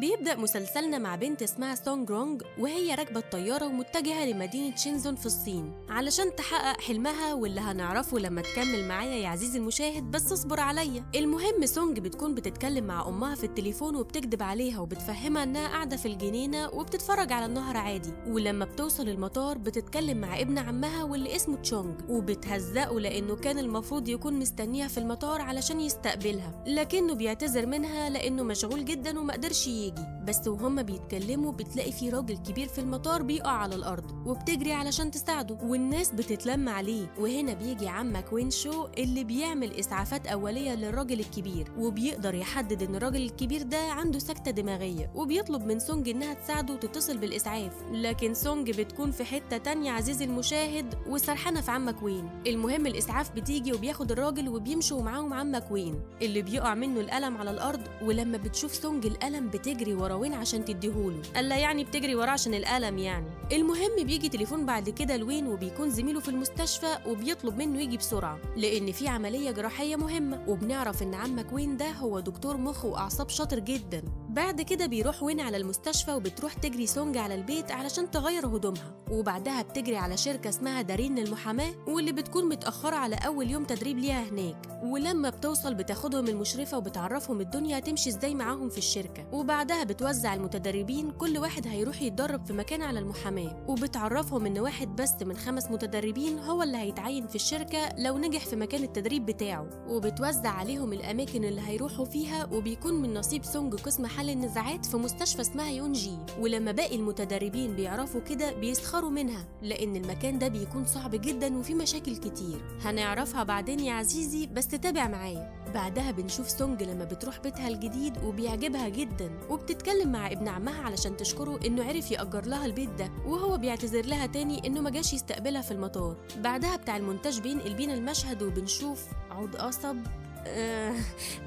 بيبدأ مسلسلنا مع بنت اسمها سونج رونج وهي راكبة الطيارة ومتجهة لمدينة شينزون في الصين. علشان تحقق حلمها واللي هنعرفه لما تكمل معايا يا عزيزي المشاهد بس اصبر عليا. المهم سونج بتكون بتتكلم مع أمها في التليفون وبتكذب عليها وبتفهمها إنها قاعدة في الجنينة وبتتفرج على النهر عادي. ولما بتوصل المطار بتتكلم مع ابن عمها واللي اسمه تشونج وبتهزقه لأنه كان المفروض يكون مستنيها في المطار علشان يستقبلها. لكنه بيعتذر منها لأنه مشغول جدا ومقدرش يجي بس وهما بيتكلموا بتلاقي في راجل كبير في المطار بيقع على الأرض وبتجري علشان تساعده والناس بتتلم عليه. وهنا بيجي عمك وينشو اللي بيعمل إسعافات أولية للراجل الكبير وبيقدر يحدد إن الراجل الكبير ده عنده سكتة دماغية وبيطلب من سونج إنها تساعده وتتصل بالإسعاف. لكن سونج بتكون في حتة تانية عزيزي المشاهد وسرحانة في عمك وين. المهم الإسعاف بتيجي وبياخد الراجل وبيمشوا معاهم عمك وين. اللي بيقع منه القلم على الأرض ولما بتشوف سونج القلم بتجري ورا وين عشان تديهوله؟ قال لا يعني بتجري وراه عشان القلم يعني. المهم بيجي تليفون بعد كده لوين وبيكون زميله في المستشفى وبيطلب منه يجي بسرعة لأن في عملية جراحية مهمة. وبنعرف إن عمك وين ده هو دكتور مخ وأعصاب شاطر جدا. بعد كده بيروح وين على المستشفى وبتروح تجري سونج على البيت علشان تغير هدومها. وبعدها بتجري على شركة اسمها دارين للمحاماة واللي بتكون متأخرة على أول يوم تدريب ليها هناك. ولما بتوصل بتاخدهم المشرفة وبتعرفهم الدنيا هتمشي إزاي معاهم في الشركة. وبعدها بتوزع المتدربين كل واحد هيروح يتدرب في مكان على المحاماة وبتعرفهم إن واحد بس من خمس متدربين هو اللي هيتعين في الشركة لو نجح في مكان التدريب بتاعه وبتوزع عليهم الأماكن اللي هيروحوا فيها وبيكون من نصيب سونج قسم حل النزاعات في مستشفى اسمها يونجي ولما باقي المتدربين بيعرفوا كده بيسخروا منها لأن المكان ده بيكون صعب جدا وفيه مشاكل كتير. هنعرفها بعدين يا عزيزي بس تتابع معايا. بعدها بنشوف سونج لما بتروح بيتها الجديد وبيعجبها جدا وبتتكلم مع ابن عمها علشان تشكره إنه عرف يأجر لها البيت ده وهو بيعتذر لها تاني إنه ما جاش يستقبلها في المطار. بعدها بتاع المونتاج بينقل بينا المشهد وبنشوف عود قصب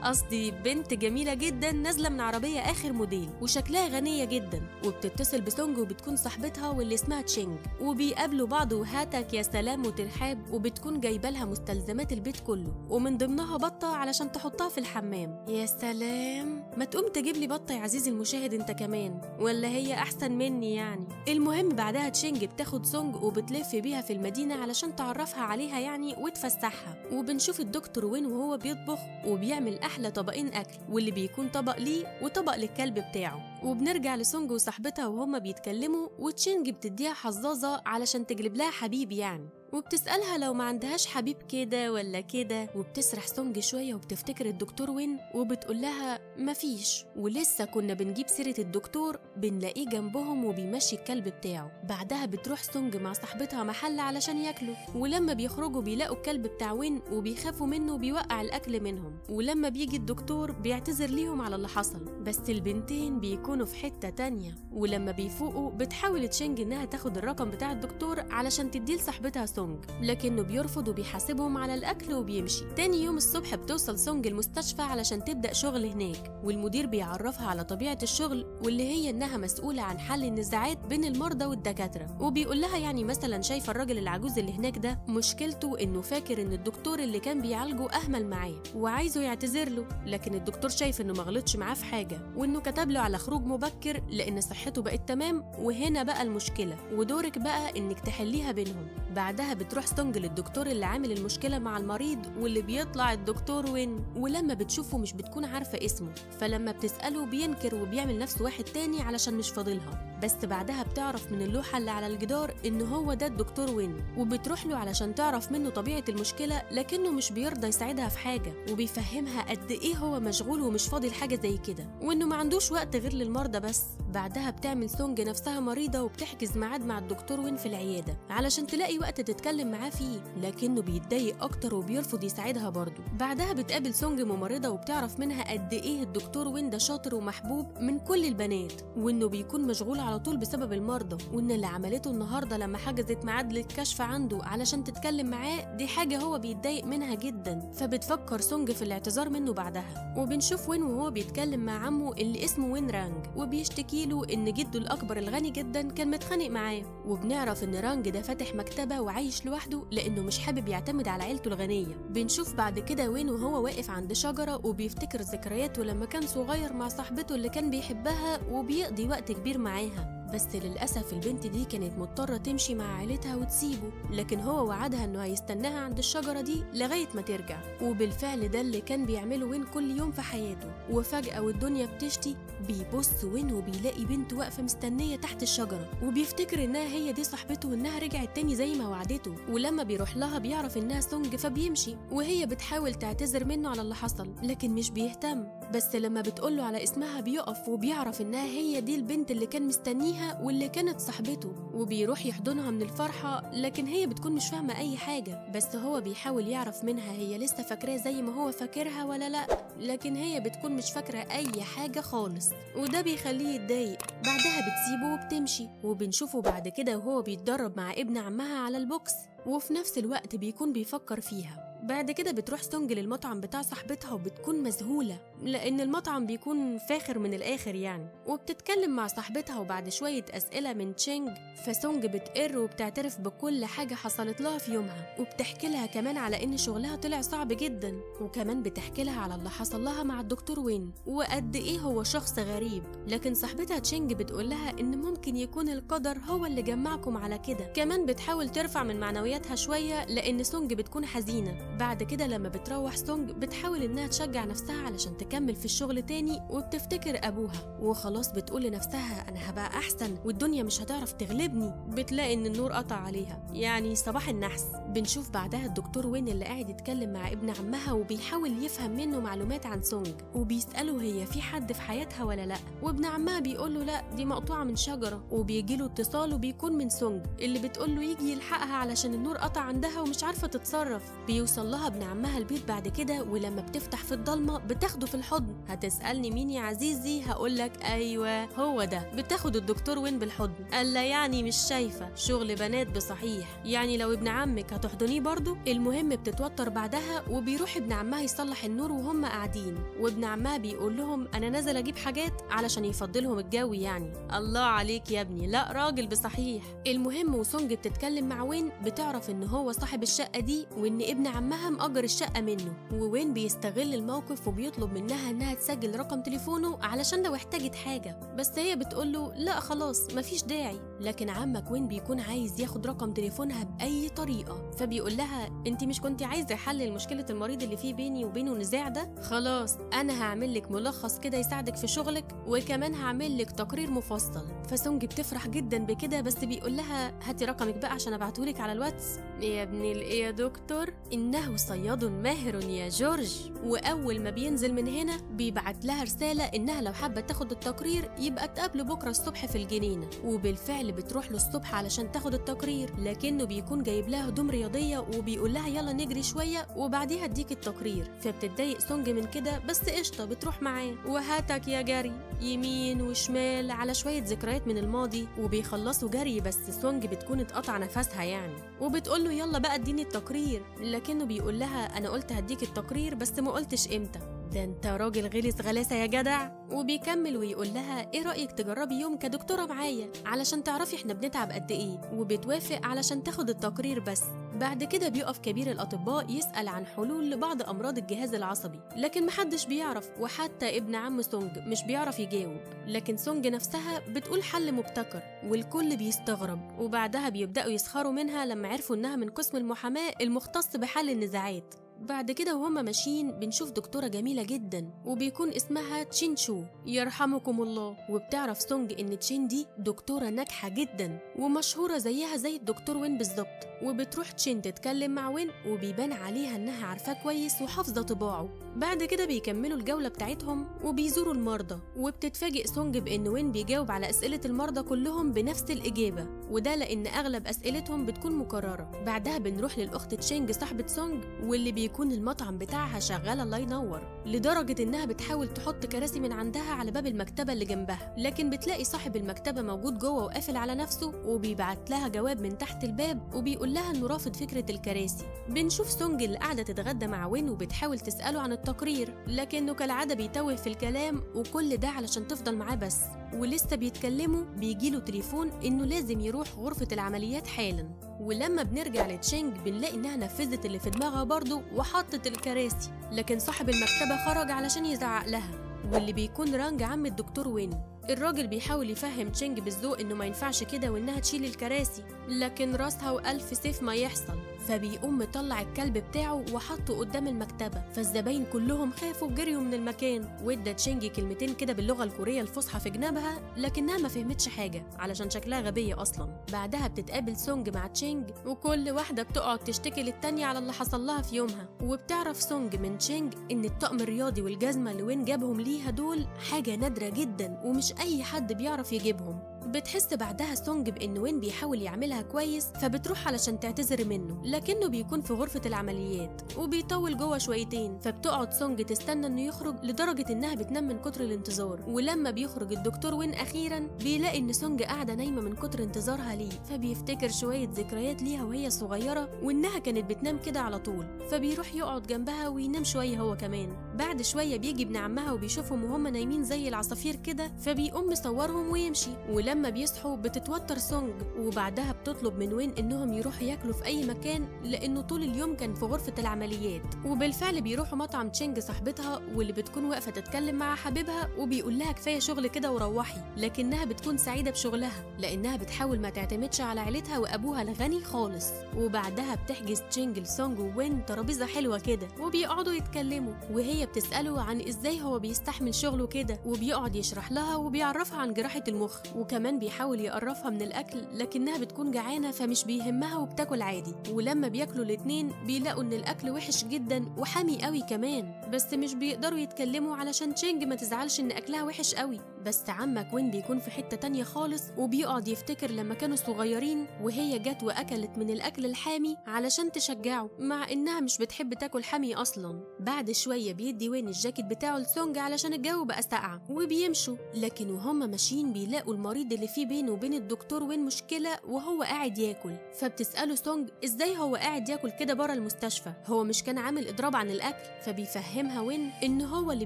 قصدي بنت جميلة جدا نازلة من عربية آخر موديل وشكلها غنية جدا وبتتصل بسونج وبتكون صاحبتها واللي اسمها تشينج. وبيقابلوا بعض وهاتك يا سلام وترحاب وبتكون جايبة لها مستلزمات البيت كله ومن ضمنها بطة علشان تحطها في الحمام. يا سلام. ما تقوم تجيب لي بطة يا عزيزي المشاهد انت كمان ولا هي أحسن مني يعني؟ المهم بعدها تشينج بتاخد سونج وبتلف بيها في المدينة علشان تعرفها عليها يعني وتفسحها. وبنشوف الدكتور وين وهو بيطبخ وبيعمل أحلى طبقين أكل واللي بيكون طبق ليه وطبق للكلب بتاعه. وبنرجع لسونج وصاحبتها وهما بيتكلموا وتشينج بتديها حظاظة علشان تجلب لها حبيب يعني. وبتسألها لو ما عندهاش حبيب كده ولا كده وبتسرح سونج شوية وبتفتكر الدكتور وين وبتقول لها مفيش ولسه كنا بنجيب سيرة الدكتور بنلاقيه جنبهم وبيمشي الكلب بتاعه. بعدها بتروح سونج مع صاحبتها محل علشان ياكلوا. ولما بيخرجوا بيلاقوا الكلب بتاع وين وبيخافوا منه وبيوقع الأكل منهم. ولما بيجي الدكتور بيعتذر ليهم على اللي حصل. بس البنتين بيكونوا في حتة تانية. ولما بيفوقوا بتحاول تشينج إنها تاخد الرقم بتاع الدكتور علشان تديه لصاحبتها سونج لكنه بيرفض وبيحاسبهم على الأكل وبيمشي. تاني يوم الصبح بتوصل سونج المستشفى علشان تبدأ شغل هناك والمدير بيعرفها على طبيعة الشغل واللي هي إنها مسؤولة عن حل النزاعات بين المرضى والدكاترة. وبيقول لها يعني مثلا شايفة الراجل العجوز اللي هناك ده مشكلته إنه فاكر إن الدكتور اللي كان بيعالجه أهمل معاه وعايزه يعتذر له لكن الدكتور شايف إنه مغلطش معاه في حاجة وإنه كتب له على خروج مبكر لأن صحته بقت تمام وهنا بقى المشكلة. ودورك بقى إنك تحليها بينهم. بعدها بتروح سونج للدكتور اللي عامل المشكلة مع المريض واللي بيطلع الدكتور وين؟ ولما بتشوفه مش بتكون عارفة اسمه فلما بتسأله بينكر وبيعمل نفسه واحد تاني علشان مش فاضيلها. بس بعدها بتعرف من اللوحة اللي على الجدار إن هو ده الدكتور وين؟ وبتروح له علشان تعرف منه طبيعة المشكلة لكنه مش بيرضى يساعدها في حاجة وبيفهمها قد إيه هو مشغول ومش فاضي لحاجة زي كده. وإنه ما عندوش وقت غير للمرضى بس. بعدها بتعمل سونج نفسها مريضة وبتحجز ميعاد مع الدكتور وين في العيادة علشان تلاقي وقت تتكلم معاه فيه لكنه بيتضايق أكتر وبيرفض يساعدها برضه. بعدها بتقابل سونج ممرضة وبتعرف منها قد إيه الدكتور وين ده شاطر ومحبوب من كل البنات وإنه بيكون مشغول على طول بسبب المرضى وإن اللي عملته النهاردة لما حجزت ميعاد للكشف عنده علشان تتكلم معاه دي حاجة هو بيتضايق منها جدا. فبتفكر سونج في الاعتذار منه بعدها. وبنشوف وين وهو بيتكلم مع عمه اللي اسمه وين رانج وبيشتكي له إن جده الأكبر الغني جدا كان متخانق معاه. وبنعرف إن رانج ده فاتح مكتبة وعايش لوحده لأنه مش حابب يعتمد على عيلته الغنية. بنشوف بعد كده وين وهو واقف عند شجرة وبيفتكر ذكرياته لما كان صغير مع صاحبته اللي كان بيحبها وبيقضي وقت كبير معاها. بس للأسف البنت دي كانت مضطرة تمشي مع عيلتها وتسيبه لكن هو وعدها إنه هيستناها عند الشجرة دي لغاية ما ترجع. وبالفعل ده اللي كان بيعمله وين كل يوم في حياته. وفجأة والدنيا بتشتي بيبص وين وبيلاقي بنت واقفة مستنية تحت الشجرة. وبيفتكر إنها هي دي صاحبته وإنها رجعت تاني زي ما وعدته. ولما بيروح لها بيعرف إنها سونج فبيمشي وهي بتحاول تعتذر منه على اللي حصل لكن مش بيهتم. بس لما بتقوله على اسمها بيقف وبيعرف إنها هي دي البنت اللي كان مستنيها واللي كانت صاحبته. وبيروح يحضنها من الفرحة لكن هي بتكون مش فاهمة أي حاجة. بس هو بيحاول يعرف منها هي لسه فاكراه زي ما هو فاكرها ولا لأ. لكن هي بتكون مش فاكرة أي حاجة خالص. وده بيخليه يتضايق. بعدها بتسيبه وبتمشي. وبنشوفه بعد كده وهو بيتدرب مع ابن عمها على البوكس. وفي نفس الوقت بيكون بيفكر فيها. بعد كده بتروح سونج للمطعم بتاع صاحبتها وبتكون مذهولة لأن المطعم بيكون فاخر من الآخر يعني. وبتتكلم مع صاحبتها وبعد شوية أسئلة من تشينج فسونج بتقر وبتعترف بكل حاجة حصلت لها في يومها. وبتحكي لها كمان على إن شغلها طلع صعب جدا. وكمان بتحكي لها على اللي حصل لها مع الدكتور وين وقد إيه هو شخص غريب. لكن صاحبتها تشينج بتقول لها إن ممكن يكون القدر هو اللي جمعكم على كده. كمان بتحاول ترفع من معنوياتها شوية لأن سونج بتكون حزينة. بعد كده لما بتروح سونج بتحاول إنها تشجع نفسها علشان تكمل في الشغل تاني وبتفتكر أبوها. وخلاص بتقول لنفسها أنا هبقى أحسن والدنيا مش هتعرف تغلبني. بتلاقي إن النور قطع عليها. يعني صباح النحس. بنشوف بعدها الدكتور وين اللي قاعد يتكلم مع ابن عمها وبيحاول يفهم منه معلومات عن سونج. وبيسأله هي في حد في حياتها ولا لأ. وابن عمها بيقول له لأ دي مقطوعة من شجرة. وبيجيله اتصال وبيكون من سونج. اللي بتقول له يجي يلحقها علشان النور قطع عندها ومش عارفة تتصرف. بيوصل لها ابن عمها البيت بعد كده ولما بتفتح في الضلمة بتاخده في الحضن. هتسألني مين يا عزيزي؟ هقولك أيوة هو ده. بتاخد الدكتور وين بالحضن؟ قال يعني مش شايفة. شغل بنات بصحيح. يعني لو ابن عمك هتحضنيه برضه؟ المهم بتتوتر بعدها وبيروح ابن عمها يصلح النور وهم قاعدين. وابن عمها بيقول لهم أنا نازل أجيب حاجات علشان يفضلهم الجو يعني. الله عليك يا ابني. لا راجل بصحيح. المهم وسونج بتتكلم مع وين؟ بتعرف إن هو صاحب الشقة دي وإن ابن عمها مأجر الشقة منه ووين بيستغل الموقف وبيطلب منها إنها تسجل رقم تليفونه علشان لو احتاجت حاجة. بس هي بتقوله لا خلاص مفيش داعي. لكن عمك وين بيكون عايز ياخد رقم تليفونها بأي طريقة؟ فبيقول لها انت مش كنت عايزة حل مشكلة المريض اللي فيه بيني وبينه نزاع ده؟ خلاص أنا هعمل لك ملخص كده يساعدك في شغلك وكمان هعمل لك تقرير مفصل. فسونج بتفرح جدا بكده بس بيقول لها هاتي رقمك بقى عشان أبعتهولك على الواتس. يا ابن الايه يا دكتور. إنه صياد ماهر يا جورج. وأول ما بينزل من هنا بيبعت لها رسالة إنها لو حابة تاخد التقرير يبقى تقابله بكرة الصبح في الجنينة. وبالفعل بتروح له الصبح علشان تاخد التقرير لكنه بيكون جايب لها هدوم رياضية وبيقول لها يلا نجري شوية وبعديها اديك التقرير. فبتتضايق سونج من كده بس قشطة بتروح معاه. وهاتك يا جري يمين وشمال على شوية ذكريات من الماضي وبيخلصوا جري بس سونج بتكون اتقطع نفسها يعني. وبتقول له يلا بقى اديني التقرير لكنه بيقول لها أنا قلت هديك التقرير بس ما قلتش إمتى. ده انت راجل غلس غلاسة يا جدع. وبيكمل ويقول لها إيه رأيك تجربي يوم كدكتوره معايا؟ علشان تعرفي إحنا بنتعب قد إيه. وبتوافق علشان تاخد التقرير بس. بعد كده بيقف كبير الأطباء يسأل عن حلول لبعض أمراض الجهاز العصبي. لكن محدش بيعرف وحتى ابن عم سونج مش بيعرف يجاوب. لكن سونج نفسها بتقول حل مبتكر والكل بيستغرب. وبعدها بيبدأوا يسخروا منها لما عرفوا إنها من قسم المحاماة المختص بحل النزاعات. بعد كده وهما ماشيين بنشوف دكتورة جميلة جدا وبيكون اسمها تشين شو يرحمكم الله. وبتعرف سونج إن تشين دي دكتورة ناجحة جدا ومشهورة زيها زي الدكتور وين بالظبط. وبتروح تشين تتكلم مع وين وبيبان عليها إنها عارفاه كويس وحافظة طباعه. بعد كده بيكملوا الجولة بتاعتهم وبيزوروا المرضى وبتتفاجئ سونج بإن وين بيجاوب على أسئلة المرضى كلهم بنفس الإجابة. وده لأن أغلب أسئلتهم بتكون مكررة. بعدها بنروح للأخت تشينج صاحبة سونج واللي بيكون المطعم بتاعها شغال الله ينور. لدرجة إنها بتحاول تحط كراسي من عندها على باب المكتبة اللي جنبها. لكن بتلاقي صاحب المكتبة موجود جوه وقافل على نفسه وبيبعت لها جواب من تحت الباب وبيقول لها إنه رافض فكرة الكراسي. بنشوف سونج اللي قاعدة تتغدى مع وين وبتحاول تسأله عن التقرير لكنه كالعادة بيتوه في الكلام وكل ده علشان تفضل معاه بس. ولسه بيتكلموا بيجيله تليفون إنه لازم يروح غرفة العمليات حالا. ولما بنرجع لتشينج بنلاقي إنها نفذت اللي في دماغها برضه وحطت الكراسي. لكن صاحب المكتبة خرج علشان يزعق لها. واللي بيكون رانج عم الدكتور وين الراجل بيحاول يفهم تشينج بالذوق إنه ما ينفعش كده وإنها تشيل الكراسي. لكن راسها والف سيف ما يحصل. فبيقوم مطلع الكلب بتاعه وحطه قدام المكتبة. فالزباين كلهم خافوا وجريوا من المكان. وادى تشينج كلمتين كده باللغة الكورية الفصحى في جنابها لكنها ما فهمتش حاجة علشان شكلها غبية أصلا. بعدها بتتقابل سونج مع تشينج وكل واحدة بتقعد تشتكي للتانية على اللي حصل لها في يومها. وبتعرف سونج من تشينج إن الطقم الرياضي والجزمة اللي وين جابهم ليها دول حاجة نادرة جدا ومش أي حد بيعرف يجيبهم. بتحس بعدها سونج بإن وين بيحاول يعاملها كويس فبتروح علشان تعتذر منه. لكنه بيكون في غرفة العمليات وبيطول جوه شويتين فبتقعد سونج تستنى إنه يخرج لدرجة إنها بتنام من كتر الانتظار. ولما بيخرج الدكتور وين أخيرا بيلاقي إن سونج قاعدة نايمة من كتر انتظارها ليه. فبيفتكر شوية ذكريات ليها وهي صغيرة وإنها كانت بتنام كده على طول. فبيروح يقعد جنبها وينام شوية هو كمان. بعد شوية بيجي ابن عمها وبيشوفهم وهم نايمين زي العصافير كده فبيقوم مصورهم ويمشي. ولما بيصحوا بتتوتر سونج وبعدها بتطلب من وين إنهم يروحوا ياكلوا في أي مكان لأنه طول اليوم كان في غرفة العمليات. وبالفعل بيروحوا مطعم تشينج صاحبتها واللي بتكون واقفة تتكلم مع حبيبها وبيقول لها كفاية شغل كده وروحي. لكنها بتكون سعيدة بشغلها لأنها بتحاول ما تعتمدش على عيلتها وأبوها الغني خالص. وبعدها بتحجز تشينج لسونج ووين ترابيزة حلوة كده وبيقعدوا يتكلموا. وهي بتسأله عن إزاي هو بيستحمل شغله كده وبيقعد يشرح لها وبيعرفها عن جراحة المخ. وكمان بيحاول يقرفها من الأكل لكنها بتكون جعانة فمش بيهمها وبتاكل عادي. ولما بياكلوا الاتنين بيلاقوا إن الأكل وحش جدا وحامي قوي كمان. بس مش بيقدروا يتكلموا علشان تشينج ما تزعلش إن أكلها وحش قوي. بس عمك وين بيكون في حتة تانية خالص وبيقعد يفتكر لما كانوا صغيرين وهي جت وأكلت من الأكل الحامي علشان تشجعه مع إنها مش بتحب تاكل حامي أصلا. بعد شوية بيدي وين الجاكيت بتاعه لسونج علشان الجو بقى ساقع وبيمشوا. لكن وهم ماشيين بيلاقوا المريض اللي فيه بينه وبين الدكتور وين مشكلة وهو قاعد ياكل. فبتسأله سونج إزاي هو قاعد ياكل كده بره المستشفى؟ هو مش كان عامل إضراب عن الأكل؟ فبيفهمها وين إن هو اللي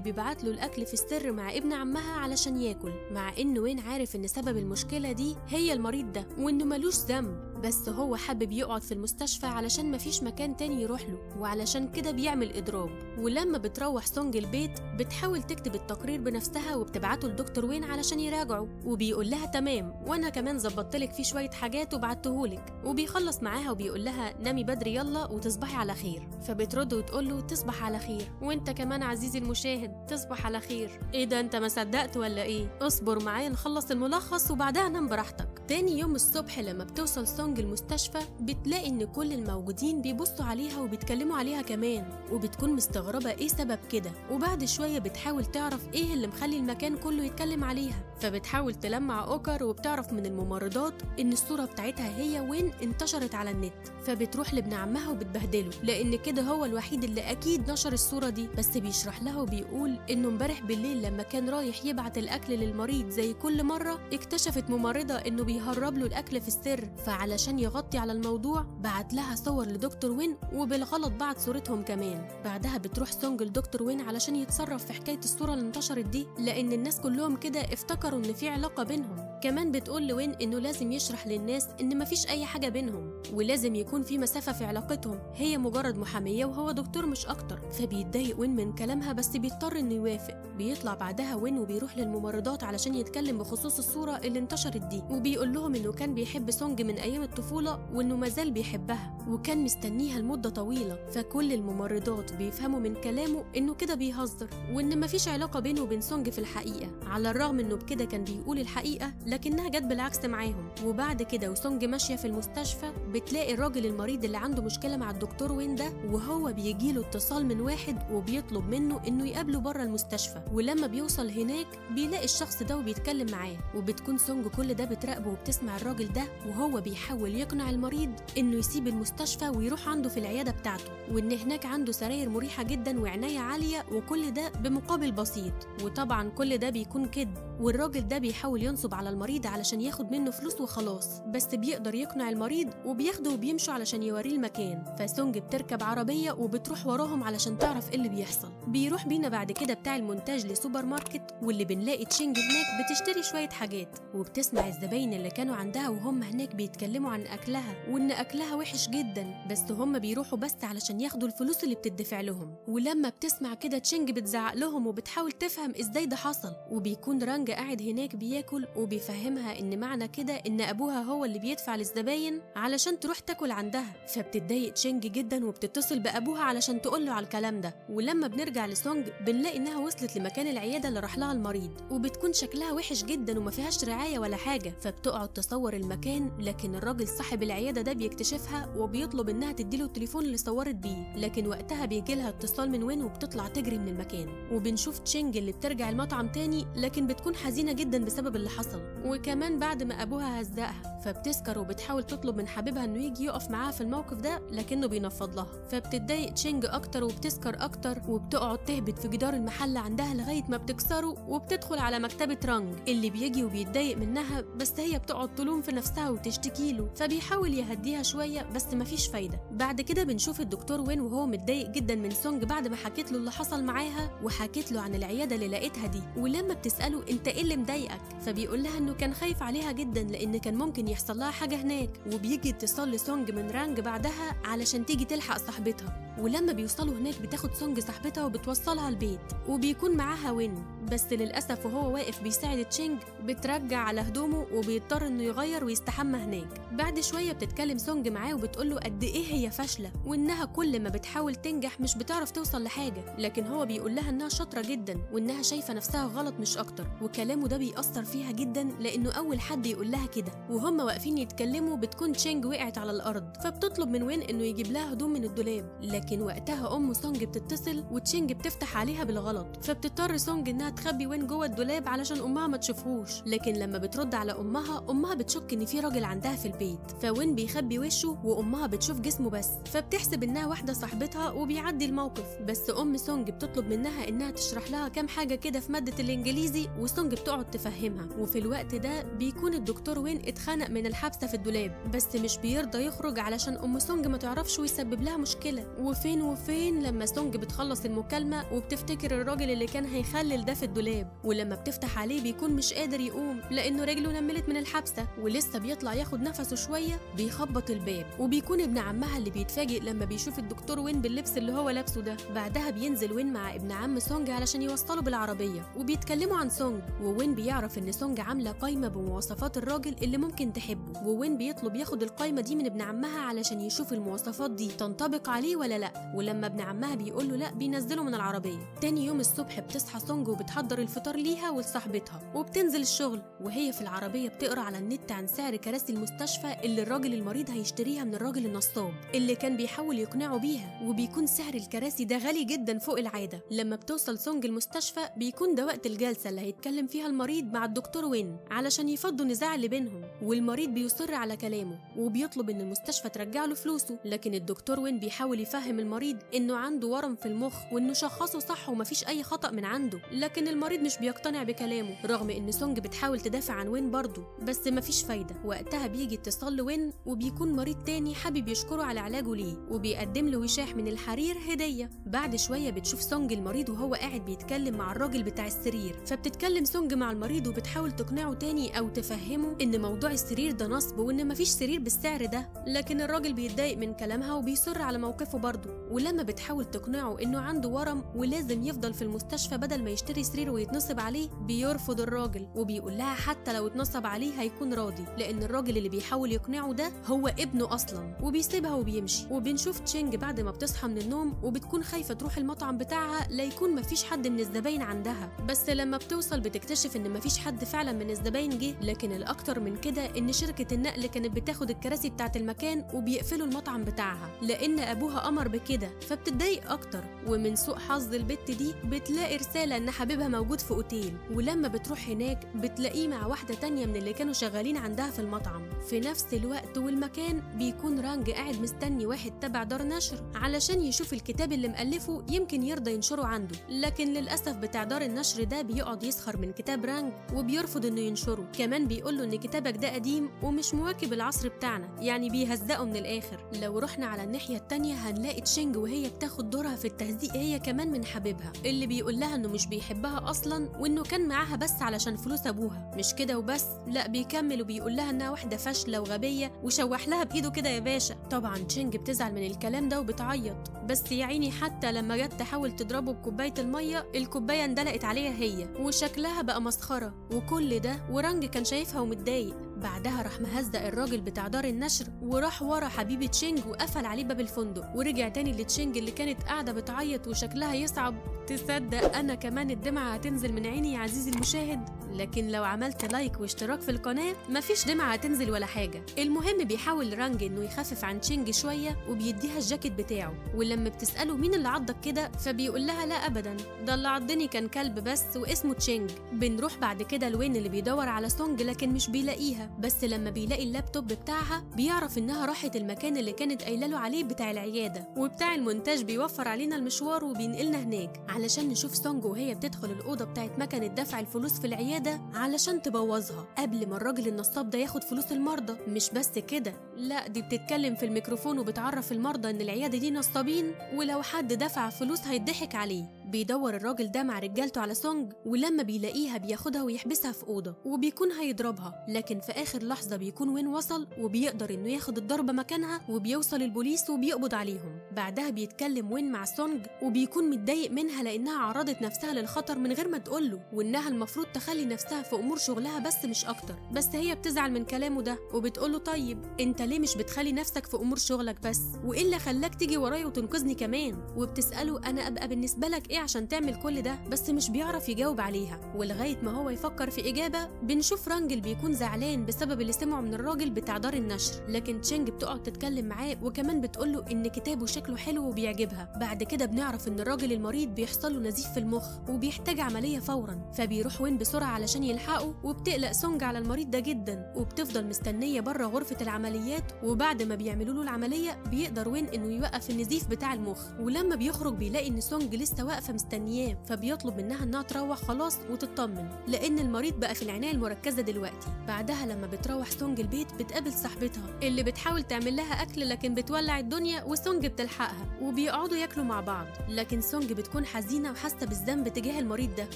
بيبعت له الأكل في السر مع ابن عمها علشان ياكل مع إن وين عارف إن سبب المشكلة دي هي المريض ده وإنه ملوش ذنب. بس هو حابب يقعد في المستشفى علشان مفيش مكان تاني يروح له وعلشان كده بيعمل إضراب ولما بتروح سونج البيت بتحاول تكتب التقرير بنفسها وبتبعته لدكتور وين علشان يراجعه. وبيقول لها تمام وأنا كمان ظبطتلك فيه شوية حاجات وبعتهولك. وبيخلص معاها وبيقول لها نامي بدري يلا وتصبحي على خير. فبترد وتقول له تصبح على خير. وأنت كمان عزيزي المشاهد تصبح على خير. إيه ده أنت ما صدقت ولا إيه؟ اصبر معايا نخلص الملخص وبعدها نام براحتك. تاني يوم الصبح لما بتوصل سونج المستشفى بتلاقي إن كل الموجودين بيبصوا عليها وبيتكلموا عليها كمان وبتكون مستغربة إيه سبب كده؟ وبعد شوية بتحاول تعرف إيه اللي مخلي المكان كله يتكلم عليها. فبتحاول تلمع أوكر وبتعرف من الممرضات إن الصورة بتاعتها هي ووين انتشرت على النت. فبتروح لابن عمها وبتبهدله لأن كده هو الوحيد اللي أكيد نشر الصورة دي. بس بيشرح لها وبيقول إنه امبارح بالليل لما كان رايح يبعت الأكل للمريض زي كل مرة اكتشفت ممرضة إنه بيهرب له الأكل في السر. فعلشان يغطي على الموضوع بعت لها صور لدكتور وين وبالغلط بعت صورتهم كمان. بعدها بتروح سونج لدكتور وين علشان يتصرف في حكاية الصورة اللي انتشرت دي لأن الناس كلهم كده افتكروا إن في علاقة بينهم. كمان بتقول لوين إنه لازم يشرح للناس إن مفيش أي حاجة بينهم ولازم يكون في مسافة في علاقتهم. هي مجرد محامية وهو دكتور مش أكتر. فبيتضايق وين من كلامها بس بيضطر إنه يوافق. بيطلع بعدها وين وبيروح للممرضات علشان يتكلم بخصوص الصورة اللي انتشرت دي. وبيقول لهم إنه كان بيحب سونج من أيام الطفولة وإنه مازال بيحبها. وكان مستنيها لمدة طويلة. فكل الممرضات بيفهموا من كلامه إنه كده بيهزر. وإن مفيش علاقة بينه وبين سونج في الحقيقة. على الرغم إنه بكده كان بيقول الحقيقة لكنها جت بالعكس معاهم. وبعد كده وسونج ماشية في المستشفى بتلاقي الراجل المريض اللي عنده مشكلة مع الدكتور وين ده؟ وهو بيجيله اتصال من واحد وبيطلب منه إنه يقابله بره المستشفى. ولما بيوصل هناك بيلاقي الشخص ده وبيتكلم معاه. وبتكون سونج كل ده بتراقبه وبتسمع الراجل ده وهو بيحاول يقنع المريض إنه يسيب المستشفى ويروح عنده في العيادة بتاعته. وإن هناك عنده سراير مريحة جدا وعناية عالية وكل ده بمقابل بسيط. وطبعا كل ده بيكون كذب. والراجل الراجل ده بيحاول ينصب على المريض علشان ياخد منه فلوس وخلاص بس بيقدر يقنع المريض وبياخده وبيمشوا علشان يوريه المكان. فسونج بتركب عربية وبتروح وراهم علشان تعرف إيه اللي بيحصل. بيروح بينا بعد كده بتاع المونتاج لسوبر ماركت واللي بنلاقي تشينج هناك بتشتري شوية حاجات. وبتسمع الزباين اللي كانوا عندها وهم هناك بيتكلموا عن أكلها وإن أكلها وحش جدا بس هم بيروحوا بس علشان ياخدوا الفلوس اللي بتدفع لهم. ولما بتسمع كده تشينج بتزعق لهم وبتحاول تفهم إزاي ده حصل. وبيكون رانج قاعد هناك بياكل وبيفهمها إن معنى كده إن أبوها هو اللي بيدفع للزباين علشان تروح تاكل عندها. فبتتضايق تشينج جدا وبتتصل بأبوها علشان تقول له على الكلام ده. ولما بنرجع لسونج بنلاقي إنها وصلت لمكان العيادة اللي راح لها المريض. وبتكون شكلها وحش جدا وما فيهاش رعاية ولا حاجة. فبتقعد تصور المكان لكن الراجل صاحب العيادة ده بيكتشفها وبيطلب إنها تديله التليفون اللي صورت بيه. لكن وقتها بيجي لها اتصال من وين وبتطلع تجري من المكان. وبنشوف تشينج اللي بترجع المطعم تاني لكن بتكون حزينة جدا بسبب اللي حصل. وكمان بعد ما أبوها هزقها فبتسكر وبتحاول تطلب من حبيبها إنه يجي يقف معاها في الموقف ده لكنه بينفض لها. فبتتضايق تشينج أكتر وبتسكر أكتر وبتقعد تخبط في جدار المحل عندها لغاية ما بتكسره وبتدخل على مكتبة رانج اللي بيجي وبيتضايق منها بس هي بتقعد تلوم في نفسها وتشتكي له. فبيحاول يهديها شوية بس مفيش فايدة. بعد كده بنشوف الدكتور وين وهو متضايق جدا من سونج بعد ما حكيت له اللي حصل معاها وحكيت له عن العيادة اللي لقيتها دي. ولما بتسأله أنت إيه اللي مضايقك فبيقول لها إنه كان خايف عليها جدا لأن كان ممكن يحصل لها حاجة هناك وبيجي اتصال لسونج من رانج بعدها علشان تيجي تلحق صاحبتها. ولما بيوصلوا هناك بتاخد سونج صاحبتها وبتوصلها البيت وبيكون معاها وين بس للأسف وهو واقف بيساعد تشينج بترجع على هدومه وبيضطر إنه يغير ويستحمى هناك. بعد شوية بتتكلم سونج معاه وبتقوله قد إيه هي فاشلة وإنها كل ما بتحاول تنجح مش بتعرف توصل لحاجة. لكن هو بيقول لها إنها شاطرة جدا وإنها شايفة نفسها غلط مش أكتر وكلامه ده بيأثر فيها جدا لأنه أول حد يقول لها كده وهم واقفين يتكلموا بتكون تشينج وقعت على الأرض فبتطلب من وين إنه يجيب لها هدوم من الدولاب؟ لكن وقتها أم سونج بتتصل وتشينج بتفتح عليها بالغلط فبتضطر سونج إنها تخبي وين جوه الدولاب علشان أمها ما تشوفهوش. لكن لما بترد على أمها أمها بتشك إن في راجل عندها في البيت فوين بيخبي وشه وأمها بتشوف جسمه بس فبتحسب إنها واحدة صاحبتها وبيعدي الموقف. بس أم سونج بتطلب منها إنها تشرح لها كام حاجة كده في مادة الإنجليزي وسونج بتقعد تفهمها. وفي الوقت ده بيكون الدكتور وين اتخنق من الحبسة في الدولاب بس مش بيرضى يخرج علشان أم سونج ما تعرفش ويسبب لها مشكلة. وفين وفين لما سونج بتخلص المكالمة وبتفتكر الراجل اللي كان هيخلل ده في الدولاب. ولما بتفتح عليه بيكون مش قادر يقوم لأنه رجله نملت من الحبسة ولسه بيطلع ياخد نفسه شوية بيخبط الباب. وبيكون ابن عمها اللي بيتفاجئ لما بيشوف الدكتور وين باللبس اللي هو لابسه ده. بعدها بينزل وين مع ابن عم سونج علشان يوصله بالعربية. وبيتكلموا عن سونج ووين بيعرف إن سونج عاملة قايمة بمواصفات الراجل اللي ممكن تحبه؟ ووين بيطلب ياخد القايمة دي من ابن عمها علشان يشوف المواصفات دي تنطبق عليه ولا لأ؟ ولما ابن عمها بيقول له لأ بينزله من العربية. تاني يوم الصبح بتصحى سونج وبتحضر الفطار ليها ولصاحبتها وبتنزل الشغل. وهي في العربية بتقرأ على النت عن سعر كراسي المستشفى اللي الراجل المريض هيشتريها من الراجل النصاب اللي كان بيحاول يقنعه بيها. وبيكون سعر الكراسي ده غالي جدا فوق العادة. لما بتوصل سونج المستشفى بيكون ده وقت الجلسة اللي هيتكلم فيها المريض مع الدكتور وين علشان يفضوا النزاع اللي بينهم. والمريض بيصر على كلامه وبيطلب إن المستشفى ترجع له فلوسه لكن الدكتور وين بيحاول يفهم المريض إنه عنده ورم في المخ وإنه شخصه صح ومفيش أي خطأ من عنده. لكن المريض مش بيقتنع بكلامه رغم إن سونج بتحاول تدافع عن وين برضه بس مفيش فايدة. وقتها بيجي اتصال لوين وبيكون مريض تاني حابب يشكره على علاجه ليه وبيقدم له وشاح من الحرير هدية. بعد شوية بتشوف سونج المريض وهو قاعد بيتكلم مع الراجل بتاع السرير فبتتكلم سونج مع المريض وبتحاول تقنعه تاني أو تفهمه إن موضوع السرير ده نصب وإن مفيش سرير بالسعر ده. لكن الراجل بيتضايق من كلامها وبيصر على موقفه برضه. ولما بتحاول تقنعه إنه عنده ورم ولازم يفضل في المستشفى بدل ما يشتري سرير ويتنصب عليه بيرفض الراجل. وبيقول لها حتى لو اتنصب عليه هيكون راضي لأن الراجل اللي بيحاول يقنعه ده هو ابنه أصلا. وبيسيبها وبيمشي. وبنشوف تشينج بعد ما بتصحى من النوم وبتكون خايفة تروح المطعم بتاعها لا يكون مفيش حد من الزباين عندها. بس لما بتوصل بتكتشف إن مفيش حد فعلا من الزباين جه لكن الأكتر من كده إن شركة النقل كانت بتاخد الكراسي بتاعة المكان وبيقفلوا المطعم بتاعها لأن أبوها أمر بكده فبتتضايق أكتر ومن سوء حظ البت دي بتلاقي رسالة إن حبيبها موجود في أوتيل ولما بتروح هناك بتلاقيه مع واحدة تانية من اللي كانوا شغالين عندها في المطعم. في نفس الوقت والمكان بيكون رانج قاعد مستني واحد تبع دار نشر علشان يشوف الكتاب اللي مألفه يمكن يرضى ينشره عنده لكن للأسف بتاع دار النشر ده بيقعد يسخر من كتاب كتاب رانج وبيرفض إنه ينشره. كمان بيقول له إن كتابك ده قديم ومش مواكب العصر بتاعنا يعني بيهزقه من الآخر. لو رحنا على الناحية التانية هنلاقي تشينج وهي بتاخد دورها في التهزيق هي كمان من حبيبها. اللي بيقول لها إنه مش بيحبها أصلا وإنه كان معاها بس علشان فلوس أبوها. مش كده وبس لا بيكمل وبيقول لها إنها واحدة فاشلة وغبية وشوح لها بإيده كده يا باشا. طبعا تشينج بتزعل من الكلام ده وبتعيط. بس يا عيني حتى لما جت تحاول تضربه بكوباية المية الكوباية اندلقت عليها هي وشكلها بقى مسخرة وكل ده ورانج كان شايفها ومتضايق. بعدها راح مهزق الراجل بتاع دار النشر وراح ورا حبيب تشينج وقفل عليه باب الفندق ورجع تاني لتشينج اللي كانت قاعدة بتعيط وشكلها يصعب. تصدق أنا كمان الدمعة هتنزل من عيني يا عزيزي المشاهد؟ لكن لو عملت لايك واشتراك في القناة مفيش دمعة هتنزل ولا حاجة. المهم بيحاول رانج إنه يخفف عن تشينج شوية وبيديها الجاكيت بتاعه. ولما بتسأله مين اللي عضك كده فبيقول لها لا أبدا. ده اللي عضني كان كلب بس واسمه تشينج. بنروح بعد كده لوين اللي بيدور على سونج لكن مش بيلاقيها. بس لما بيلاقي اللابتوب بتاعها بيعرف إنها راحت المكان اللي كانت قايلة له عليه بتاع العيادة وبتاع المونتاج بيوفر علينا المشوار وبينقلنا هناك. علشان نشوف سونج وهي بتدخل الأوضة بتاعت مكنه دفع الفلوس في العيادة علشان تبوظها قبل ما الراجل النصاب ده ياخد فلوس المرضى. مش بس كده لا دي بتتكلم في الميكروفون وبتعرف المرضى إن العيادة دي نصابين ولو حد دفع فلوس هيضحك عليه. بيدور الراجل ده مع رجالته على سونج ولما بيلاقيها بياخدها ويحبسها في أوضة وبيكون هيضربها. لكن في آخر لحظة بيكون وين وصل وبيقدر إنه ياخد الضربة مكانها وبيوصل البوليس وبيقبض عليهم. بعدها بيتكلم وين مع سونج وبيكون متضايق منها لإنها عرضت نفسها للخطر من غير ما تقوله وإنها المفروض تخلي نفسها في أمور شغلها بس مش أكتر. بس هي بتزعل من كلامه ده وبتقوله طيب أنت ليه مش بتخلي نفسك في أمور شغلك بس؟ وإيه اللي خلاك تيجي ورايا وتنقذني كمان؟ وبتسأله أنا ابقى بالنسبة لك إيه عشان تعمل كل ده؟ بس مش بيعرف يجاوب عليها. ولغاية ما هو يفكر في إجابة بنشوف رانج اللي بيكون زعلان بسبب اللي سمعه من الراجل بتاع دار النشر. لكن تشينج بتقعد تتكلم معاه وكمان بتقول له إن كتابه شكله حلو وبيعجبها. بعد كده بنعرف إن الراجل المريض بيحصل له نزيف في المخ وبيحتاج عملية فورا. فبيروح وين بسرعة علشان يلحقه وبتقلق سونج على المريض ده جدا. وبتفضل مستنية بره غرفة العمليات وبعد ما بيعملوا له العملية بيقدر وين إنه يوقف النزيف بتاع المخ. ولما بيخرج بيلاقي إن سونج لسه واقفة مستنياه. فبيطلب منها إنها تروح خلاص وتطمن. لأن المريض بقى في العناية المركزة دلوقتي. بعدها لما بتروح سونج البيت بتقابل صاحبتها اللي بتحاول تعمل لها أكل لكن بتولع الدنيا وسونج بتلحقها وبيقعدوا ياكلوا مع بعض. لكن سونج بتكون حزينة وحاسة بالذنب تجاه المريض ده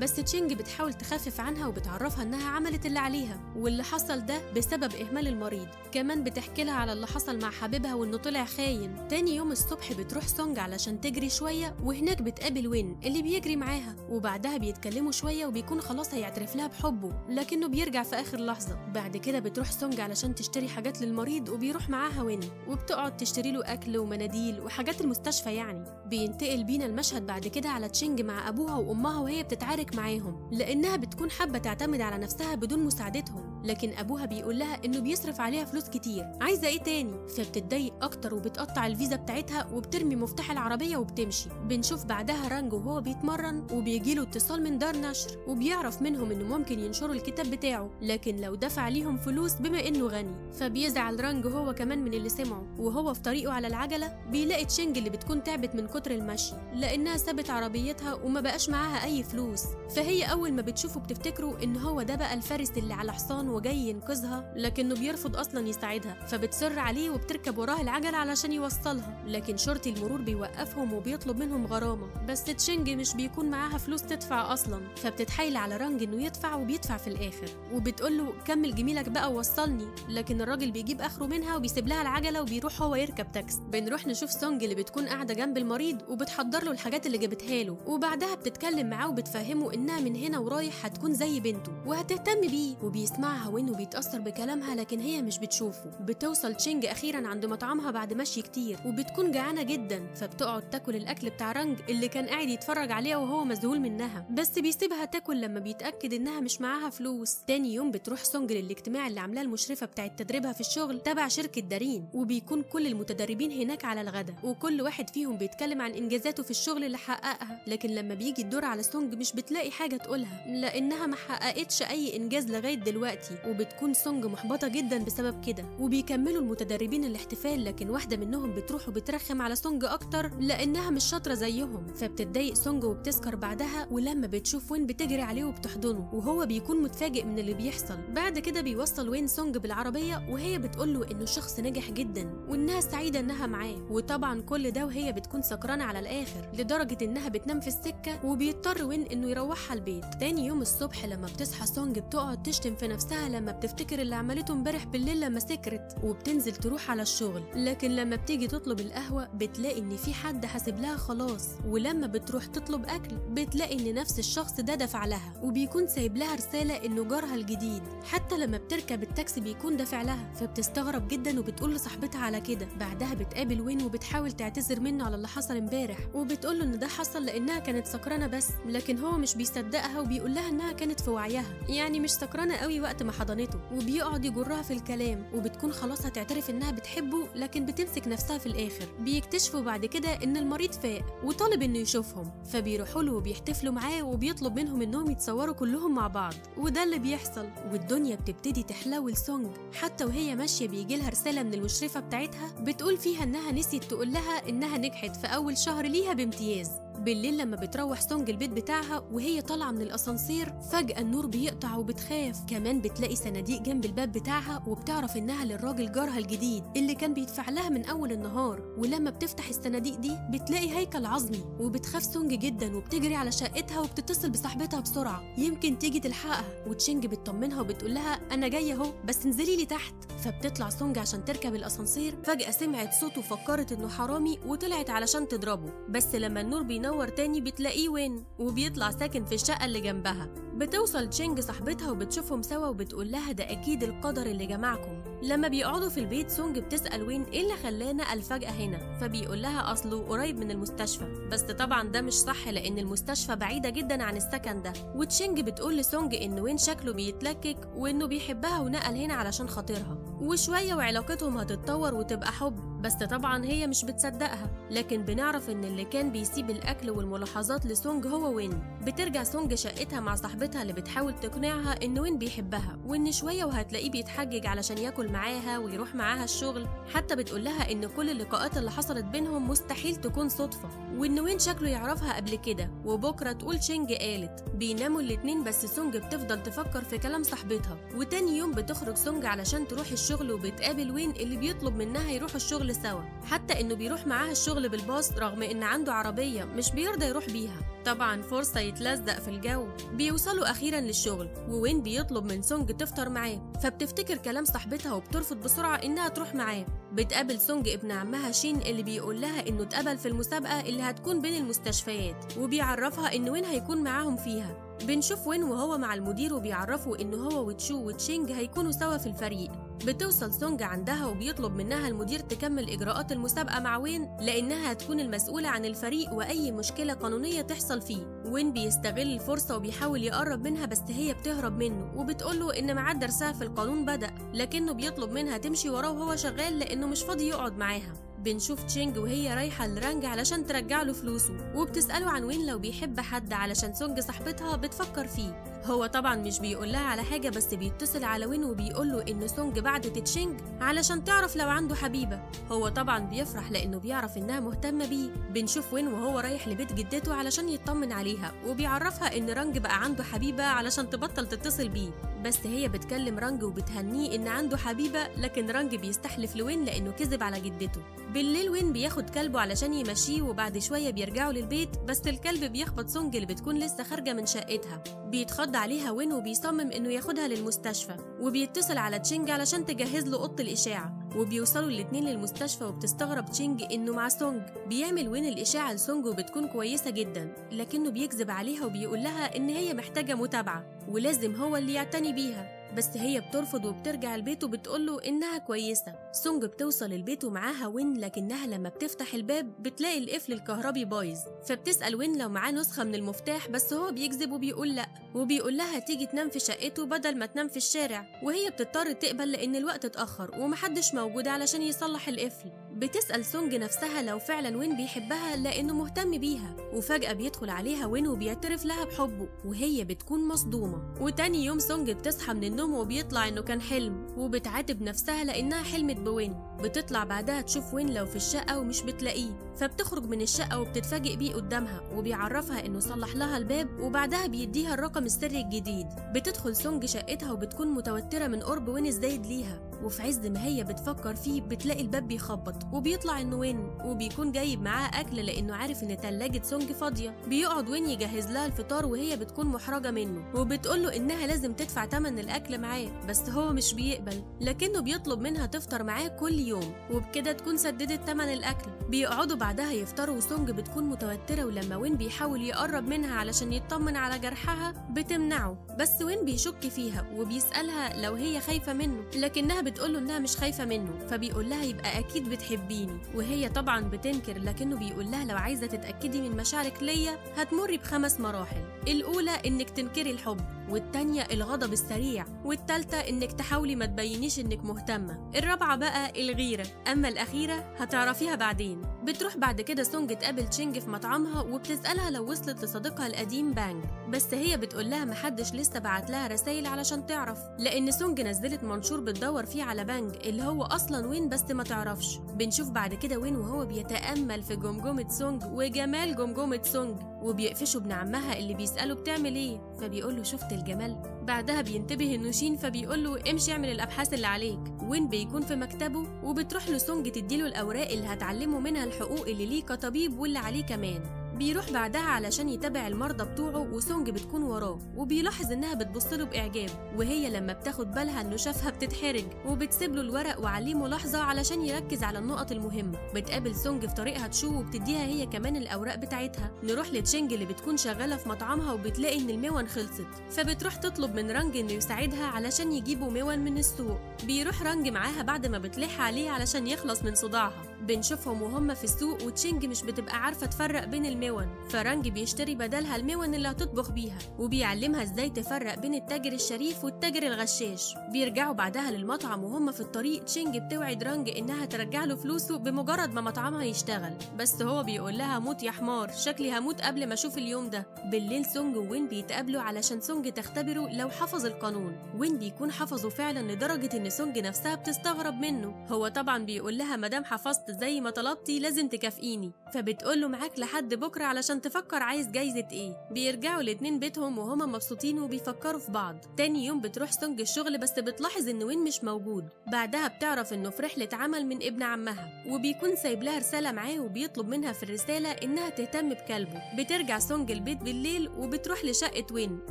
بس تشينج بتحاول تخفف عنها وبتعرفها إنها عملت اللي عليها واللي حصل ده بسبب إهمال المريض. كمان بتحكي لها على اللي حصل مع حبيبها وإنه طلع خاين. تاني يوم الصبح بتروح سونج علشان تجري شوية وهناك بتقابل وين؟ اللي بيجري معاها. وبعدها بيتكلموا شوية وبيكون خلاص هيعترف لها بحبه لكنه بيرجع في آخر لحظة. بعد كده بتروح سونج علشان تشتري حاجات للمريض وبيروح معاها وين وبتقعد تشتري له أكل ومناديل وحاجات المستشفى يعني. بينتقل بينا المشهد بعد كده على تشينج مع أبوها وأمها وهي بتتعارك معاهم لأنها بتكون حابة تعتمد على نفسها بدون مساعدتهم. لكن أبوها بيقول لها إنه بيصرف عليها فلوس كتير. عايزة إيه تاني؟ فبتتضايق أكتر وبتقطع الفيزا بتاعتها وبترمي مفتاح العربية وبتمشي. بنشوف بعدها رانجو وهو بيتمرن وبيجيله اتصال من دار نشر وبيعرف منهم إنه ممكن ينشروا الكتاب بتاعه لكن لو دفع ليهم فلوس بما إنه غني. فبيزعل رانجو هو كمان من اللي سمعه وهو في طريقه على العجلة بيلاقي تشينج اللي بتكون تعبت من كتر المشي لأنها سابت عربيتها وما بقاش معاها أي فلوس. فهي أول ما بتشوفه بتفتكره إن هو ده بقى الفارس اللي على حصان وجاي ينقذها لكنه بيرفض أصلا يساعدها فبتصر عليه وبتركب وراه العجلة علشان يوصلها. لكن شرطي المرور بيوقفهم وبيطلب منهم غرامة. بس تشينج مش بيكون معاها فلوس تدفع أصلا فبتتحايل على رانج إنه يدفع وبيدفع في الآخر. وبتقول له كمل جميلك بقى ووصلني. لكن الراجل بيجيب آخره منها وبيسيب لها العجلة وبيروح هو يركب تاكسي. بنروح نشوف سونج اللي بتكون قاعدة جنب المريض وبتحضر له الحاجات اللي جابتها له. وبعدها بتتكلم معاه وبتفهمه إنها من هنا ورايح هتكون زي بنته وهتهتم بيه وبيسمعها وين وبيتاثر بكلامها لكن هي مش بتشوفه. بتوصل تشينج أخيرا عند مطعمها بعد مشي كتير وبتكون جعانة جدا فبتقعد تاكل الأكل بتاع رانج اللي كان قاعد يتفرج عليها وهو مذهول منها. بس بيسيبها تاكل لما بيتأكد إنها مش معاها فلوس. تاني يوم بتروح سونج للاجتماع اللي عاملاه المشرفة بتاعت تدريبها في الشغل تبع شركة دارين وبيكون كل المتدربين هناك على الغدا وكل واحد فيهم بيتكلم عن إنجازاته في الشغل اللي حققها. لكن لما بيجي الدور على سونج مش بتلاقي حاجة تقولها لأنها ما حققتش أي إنجاز لغاية دلوقتي. وبتكون سونج محبطة جدا بسبب كده وبيكملوا المتدربين الاحتفال لكن واحدة منهم بتروح وبترخم على سونج أكتر لأنها مش شاطرة زيهم. فبتتضايق سونج وبتسكر بعدها ولما بتشوف وين بتجري عليه وبتحضنه وهو بيكون متفاجئ من اللي بيحصل. بعد كده بيوصل وين سونج بالعربية وهي بتقول له إنه شخص ناجح جدا وإنها سعيدة إنها معاه. وطبعا كل ده وهي بتكون سكرانة على الآخر لدرجة إنها بتنام في السكة وبيضطر وين إنه يروحها البيت. تاني يوم الصبح لما بتصحى سونج بتقعد تشتم في نفسها لما بتفتكر اللي عملته امبارح بالليل لما سكرت وبتنزل تروح على الشغل. لكن لما بتيجي تطلب القهوة بتلاقي إن في حد حاسب لها خلاص. ولما بتروح تطلب أكل بتلاقي إن نفس الشخص ده دفع لها وبيكون سايب لها رسالة إنه جارها الجديد. حتى لما بتركب التاكسي بيكون دافع لها فبتستغرب جدا وبتقول لصاحبتها على كده. بعدها بتقابل وين وبتحاول تعتذر منه على اللي حصل امبارح وبتقول له إن ده حصل لأنها كانت سكرانة بس لكن هو مش بيصدقها وبيقول لها إنها كانت في وعيها. يعني مش سكرانة قوي وقت ما حضنته وبيقعد يجرها في الكلام وبتكون خلاص هتعترف إنها بتحبه لكن بتمسك نفسها في الآخر. بيكتشفوا بعد كده إن المريض فاق وطالب إنه يشوفهم. فبيروحوا له وبيحتفلوا معاه وبيطلب منهم إنهم يتصوروا كلهم مع بعض. وده اللي بيحصل والدنيا بتبتدي تحلو لسونج. حتى وهي ماشية بيجي لها رسالة من المشرفة بتاعتها بتقول فيها إنها نسيت تقول لها إنها نجحت في أول شهر ليها بامتياز. بالليل لما بتروح سونج البيت بتاعها وهي طالعة من الأسانسير فجأة النور بيقطع وبتخاف. كمان بتلاقي صناديق جنب الباب بتاعها وبتعرف إنها للراجل جارها الجديد اللي كان بيدفع لها من أول النهار. ولما بتفتح الصناديق دي بتلاقي هيكل عظمي وبتخاف سونج جدا وبتجري على شقتها وبتتصل بصاحبتها بسرعة. يمكن تيجي تلحقها وتشينج بتطمنها وبتقول لها أنا جاية أهو بس انزلي لي تحت. فبتطلع سونج عشان تركب الأسانسير. فجأة سمعت صوت وفكرت إنه حرامي وطلعت علشان تضربه. بس لما النور بينور تاني بتلاقيه وين وبيطلع ساكن في الشقة اللي جنبها. بتوصل تشينج صاحبتها وبتشوفهم سوا وبتقول لها ده أكيد القدر اللي جمعكم. لما بيقعدوا في البيت سونج بتسأل وين إيه اللي خلاه نقل فجاه هنا؟ فبيقول لها أصله قريب من المستشفى. بس طبعا ده مش صح لأن المستشفى بعيدة جدا عن السكن ده. وتشينج بتقول لسونج إن وين شكله بيتلكك وإنه بيحبها ونقل هنا علشان خاطرها. وشوية وعلاقتهم هتتطور وتبقى حب بس طبعا هي مش بتصدقها. لكن بنعرف إن اللي كان بيسيب الأكل والملاحظات لسونج هو وين بترجع سونج شقتها مع صاحبتها اللي بتحاول تقنعها إن وين بيحبها وإن شوية وهتلاقيه بيتحجج علشان ياكل معاها ويروح معاها الشغل. حتى بتقول لها إن كل اللقاءات اللي حصلت بينهم مستحيل تكون صدفة وإن وين شكله يعرفها قبل كده. وبكرة تقول تشينج قالت بيناموا الاتنين بس سونج بتفضل تفكر في كلام صاحبتها. وتاني يوم بتخرج سونج علشان تروح الشغل وبتقابل وين اللي بيطلب منها يروحوا الشغل سوا. حتى إنه بيروح معاها الشغل بالباص رغم إن عنده عربية مش بيرضى يروح بيها. طبعا فرصة يتلزق في الجو. بيوصلوا أخيرا للشغل ووين بيطلب من سونج تفطر معاه. فبتفتكر كلام صاحبتها وبترفض بسرعة إنها تروح معاه. بتقابل سونج ابن عمها شين اللي بيقول لها إنه اتقبل في المسابقة اللي هتكون بين المستشفيات وبيعرفها إن وين هيكون معاهم فيها. بنشوف وين وهو مع المدير وبيعرفوا إن هو وتشو وتشينج هيكونوا سوا في الفريق. بتوصل سونج عندها وبيطلب منها المدير تكمل إجراءات المسابقة مع وين لأنها هتكون المسؤولة عن الفريق وأي مشكلة قانونية تحصل فيه وين بيستغل الفرصة وبيحاول يقرب منها بس هي بتهرب منه وبتقوله إن ميعاد درسها في القانون بدأ لكنه بيطلب منها تمشي وراه وهو شغال لأنه مش فاضي يقعد معاها. بنشوف تشينج وهي رايحة لرانج علشان ترجع له فلوسه وبتسأله عن وين لو بيحب حد علشان سونج صاحبتها بتفكر فيه. هو طبعا مش بيقول لها على حاجة بس بيتصل على وين وبيقول له إن سونج بعتت تشينج علشان تعرف لو عنده حبيبة. هو طبعا بيفرح لأنه بيعرف إنها مهتمة بيه. بنشوف وين وهو رايح لبيت جدته علشان يطمن عليها وبيعرفها إن رانج بقى عنده حبيبة علشان تبطل تتصل بيه. بس هي بتكلم رانج وبتهنيه إن عنده حبيبة لكن رانج بيستحلف لوين؟ لأنه كذب على جدته. بالليل وين بياخد كلبه علشان يمشيه وبعد شوية بيرجعوا للبيت بس الكلب بيخبط سونج اللي بتكون لسه خارجة من شقتها. بيتخض عليها وين وبيصمم إنه ياخدها للمستشفى وبيتصل على تشينج علشان تجهز له أوضة الأشعة. وبيوصلوا الاتنين للمستشفى وبتستغرب تشينج إنه مع سونج. بيعمل وين الأشعة لسونج وبتكون كويسة جدا. لكنه بيكذب عليها وبيقول لها إن هي محتاجة متابعة ولازم هو اللي يعتني بيها. بس هي بترفض وبترجع البيت وبتقوله إنها كويسة. سونج بتوصل البيت ومعاها وين؟ لكنها لما بتفتح الباب بتلاقي القفل الكهربي بايظ. فبتسأل وين لو معاه نسخة من المفتاح بس هو بيكذب وبيقول لأ. وبيقول لها تيجي تنام في شقته بدل ما تنام في الشارع. وهي بتضطر تقبل لأن الوقت اتأخر ومحدش موجود علشان يصلح القفل. بتسأل سونج نفسها لو فعلا وين بيحبها لأنه مهتم بيها وفجأة بيدخل عليها وين وبيعترف لها بحبه وهي بتكون مصدومة. وتاني يوم سونج بتصحى من النوم وبيطلع إنه كان حلم وبتعاتب نفسها لأنها حلمت بوين بتطلع بعدها تشوف وين لو في الشقة ومش بتلاقيه. فبتخرج من الشقة وبتتفاجئ بيه قدامها وبيعرفها إنه صلح لها الباب وبعدها بيديها الرقم السري الجديد. بتدخل سونج شقتها وبتكون متوترة من قرب وين الزايد ليها. وفي عز ما هي بتفكر فيه بتلاقي الباب بيخبط وبيطلع إنه وين؟ وبيكون جايب معاه أكل لإنه عارف إن تلاجة سونج فاضية. بيقعد وين يجهز لها الفطار وهي بتكون محرجة منه وبتقول له إنها لازم تدفع تمن الأكل معاه بس هو مش بيقبل. لكنه بيطلب منها تفطر معاه كل يوم وبكده تكون سددت تمن الأكل. بيقعدوا بعدها يفطروا وسونج بتكون متوترة ولما وين بيحاول يقرب منها علشان يطمن على جرحها بتمنعه. بس وين بيشك فيها؟ وبيسألها لو هي خايفة منه. لكنها بتقوله إنها مش خايفة منه فبيقول لها يبقى أكيد بتحبيني وهي طبعا بتنكر لكنه بيقول لها لو عايزة تتأكدي من مشاعرك ليا هتمري بخمس مراحل الأولى إنك تنكري الحب والتانية الغضب السريع والتالتة إنك تحاولي ما تبينيش إنك مهتمة الرابعة بقى الغيرة أما الأخيرة هتعرفيها بعدين بتروح بعد كده سونج تقابل تشينج في مطعمها وبتسألها لو وصلت لصديقها القديم بانج بس هي بتقول لها محدش لسه بعت لها رسايل علشان تعرف لأن سونج نزلت منشور بتدور فيه على بانج اللي هو أصلا وين بس ما تعرفش. بنشوف بعد كده وين وهو بيتأمل في جمجمة سونج وجمال جمجمة سونج وبيقفشوا ابن عمها اللي بيسأله بتعمل إيه فبيقول له شفت الجمال. بعدها بينتبه إنه شين فبيقول له امشي اعمل الأبحاث اللي عليك. وين بيكون في مكتبه؟ وبتروح له سونج تديله الأوراق اللي هتعلمه منها الحقوق اللي ليه كطبيب واللي عليه كمان. بيروح بعدها علشان يتابع المرضى بتوعه وسونج بتكون وراه وبيلاحظ إنها بتبص له بإعجاب وهي لما بتاخد بالها إنه شافها بتتحرج وبتسيب له الورق وعليه ملاحظة علشان يركز على النقط المهمه بتقابل سونج في طريقها تشو وبتديها هي كمان الأوراق بتاعتها. نروح لتشينج اللي بتكون شغالة في مطعمها وبتلاقي إن المون خلصت. فبتروح تطلب من رانج إنه يساعدها علشان يجيبوا مون من السوق. بيروح رانج معاها بعد ما بتلح عليه علشان يخلص من صداعها. بنشوفهم وهم في السوق وتشينج مش بتبقى عارفة تفرق بين المون فرانج بيشتري بدلها المون اللي هتطبخ بيها وبيعلمها إزاي تفرق بين التاجر الشريف والتاجر الغشاش. بيرجعوا بعدها للمطعم وهم في الطريق تشينج بتوعد رانج انها ترجع له فلوسه بمجرد ما مطعمها يشتغل. بس هو بيقول لها موت يا حمار شكلي هموت قبل ما أشوف اليوم ده. بالليل سونج وين بيتقابلوا علشان سونج تختبره لو حفظ القانون. وين بيكون حفظه فعلا لدرجة إن سونج نفسها بتستغرب منه. هو طبعا بيقول لها مادام حفظت زي ما طلبتي لازم تكافئيني. فبتقول له معاك لحد بكرة علشان تفكر عايز جايزة إيه. بيرجعوا الاتنين بيتهم وهما مبسوطين وبيفكروا في بعض. تاني يوم بتروح سونج الشغل بس بتلاحظ إن وين مش موجود. بعدها بتعرف إنه في رحله عمل من ابن عمها. وبيكون سايب لها رسالة معاه وبيطلب منها في الرسالة إنها تهتم بكلبه. بترجع سونج البيت بالليل وبتروح لشقة وين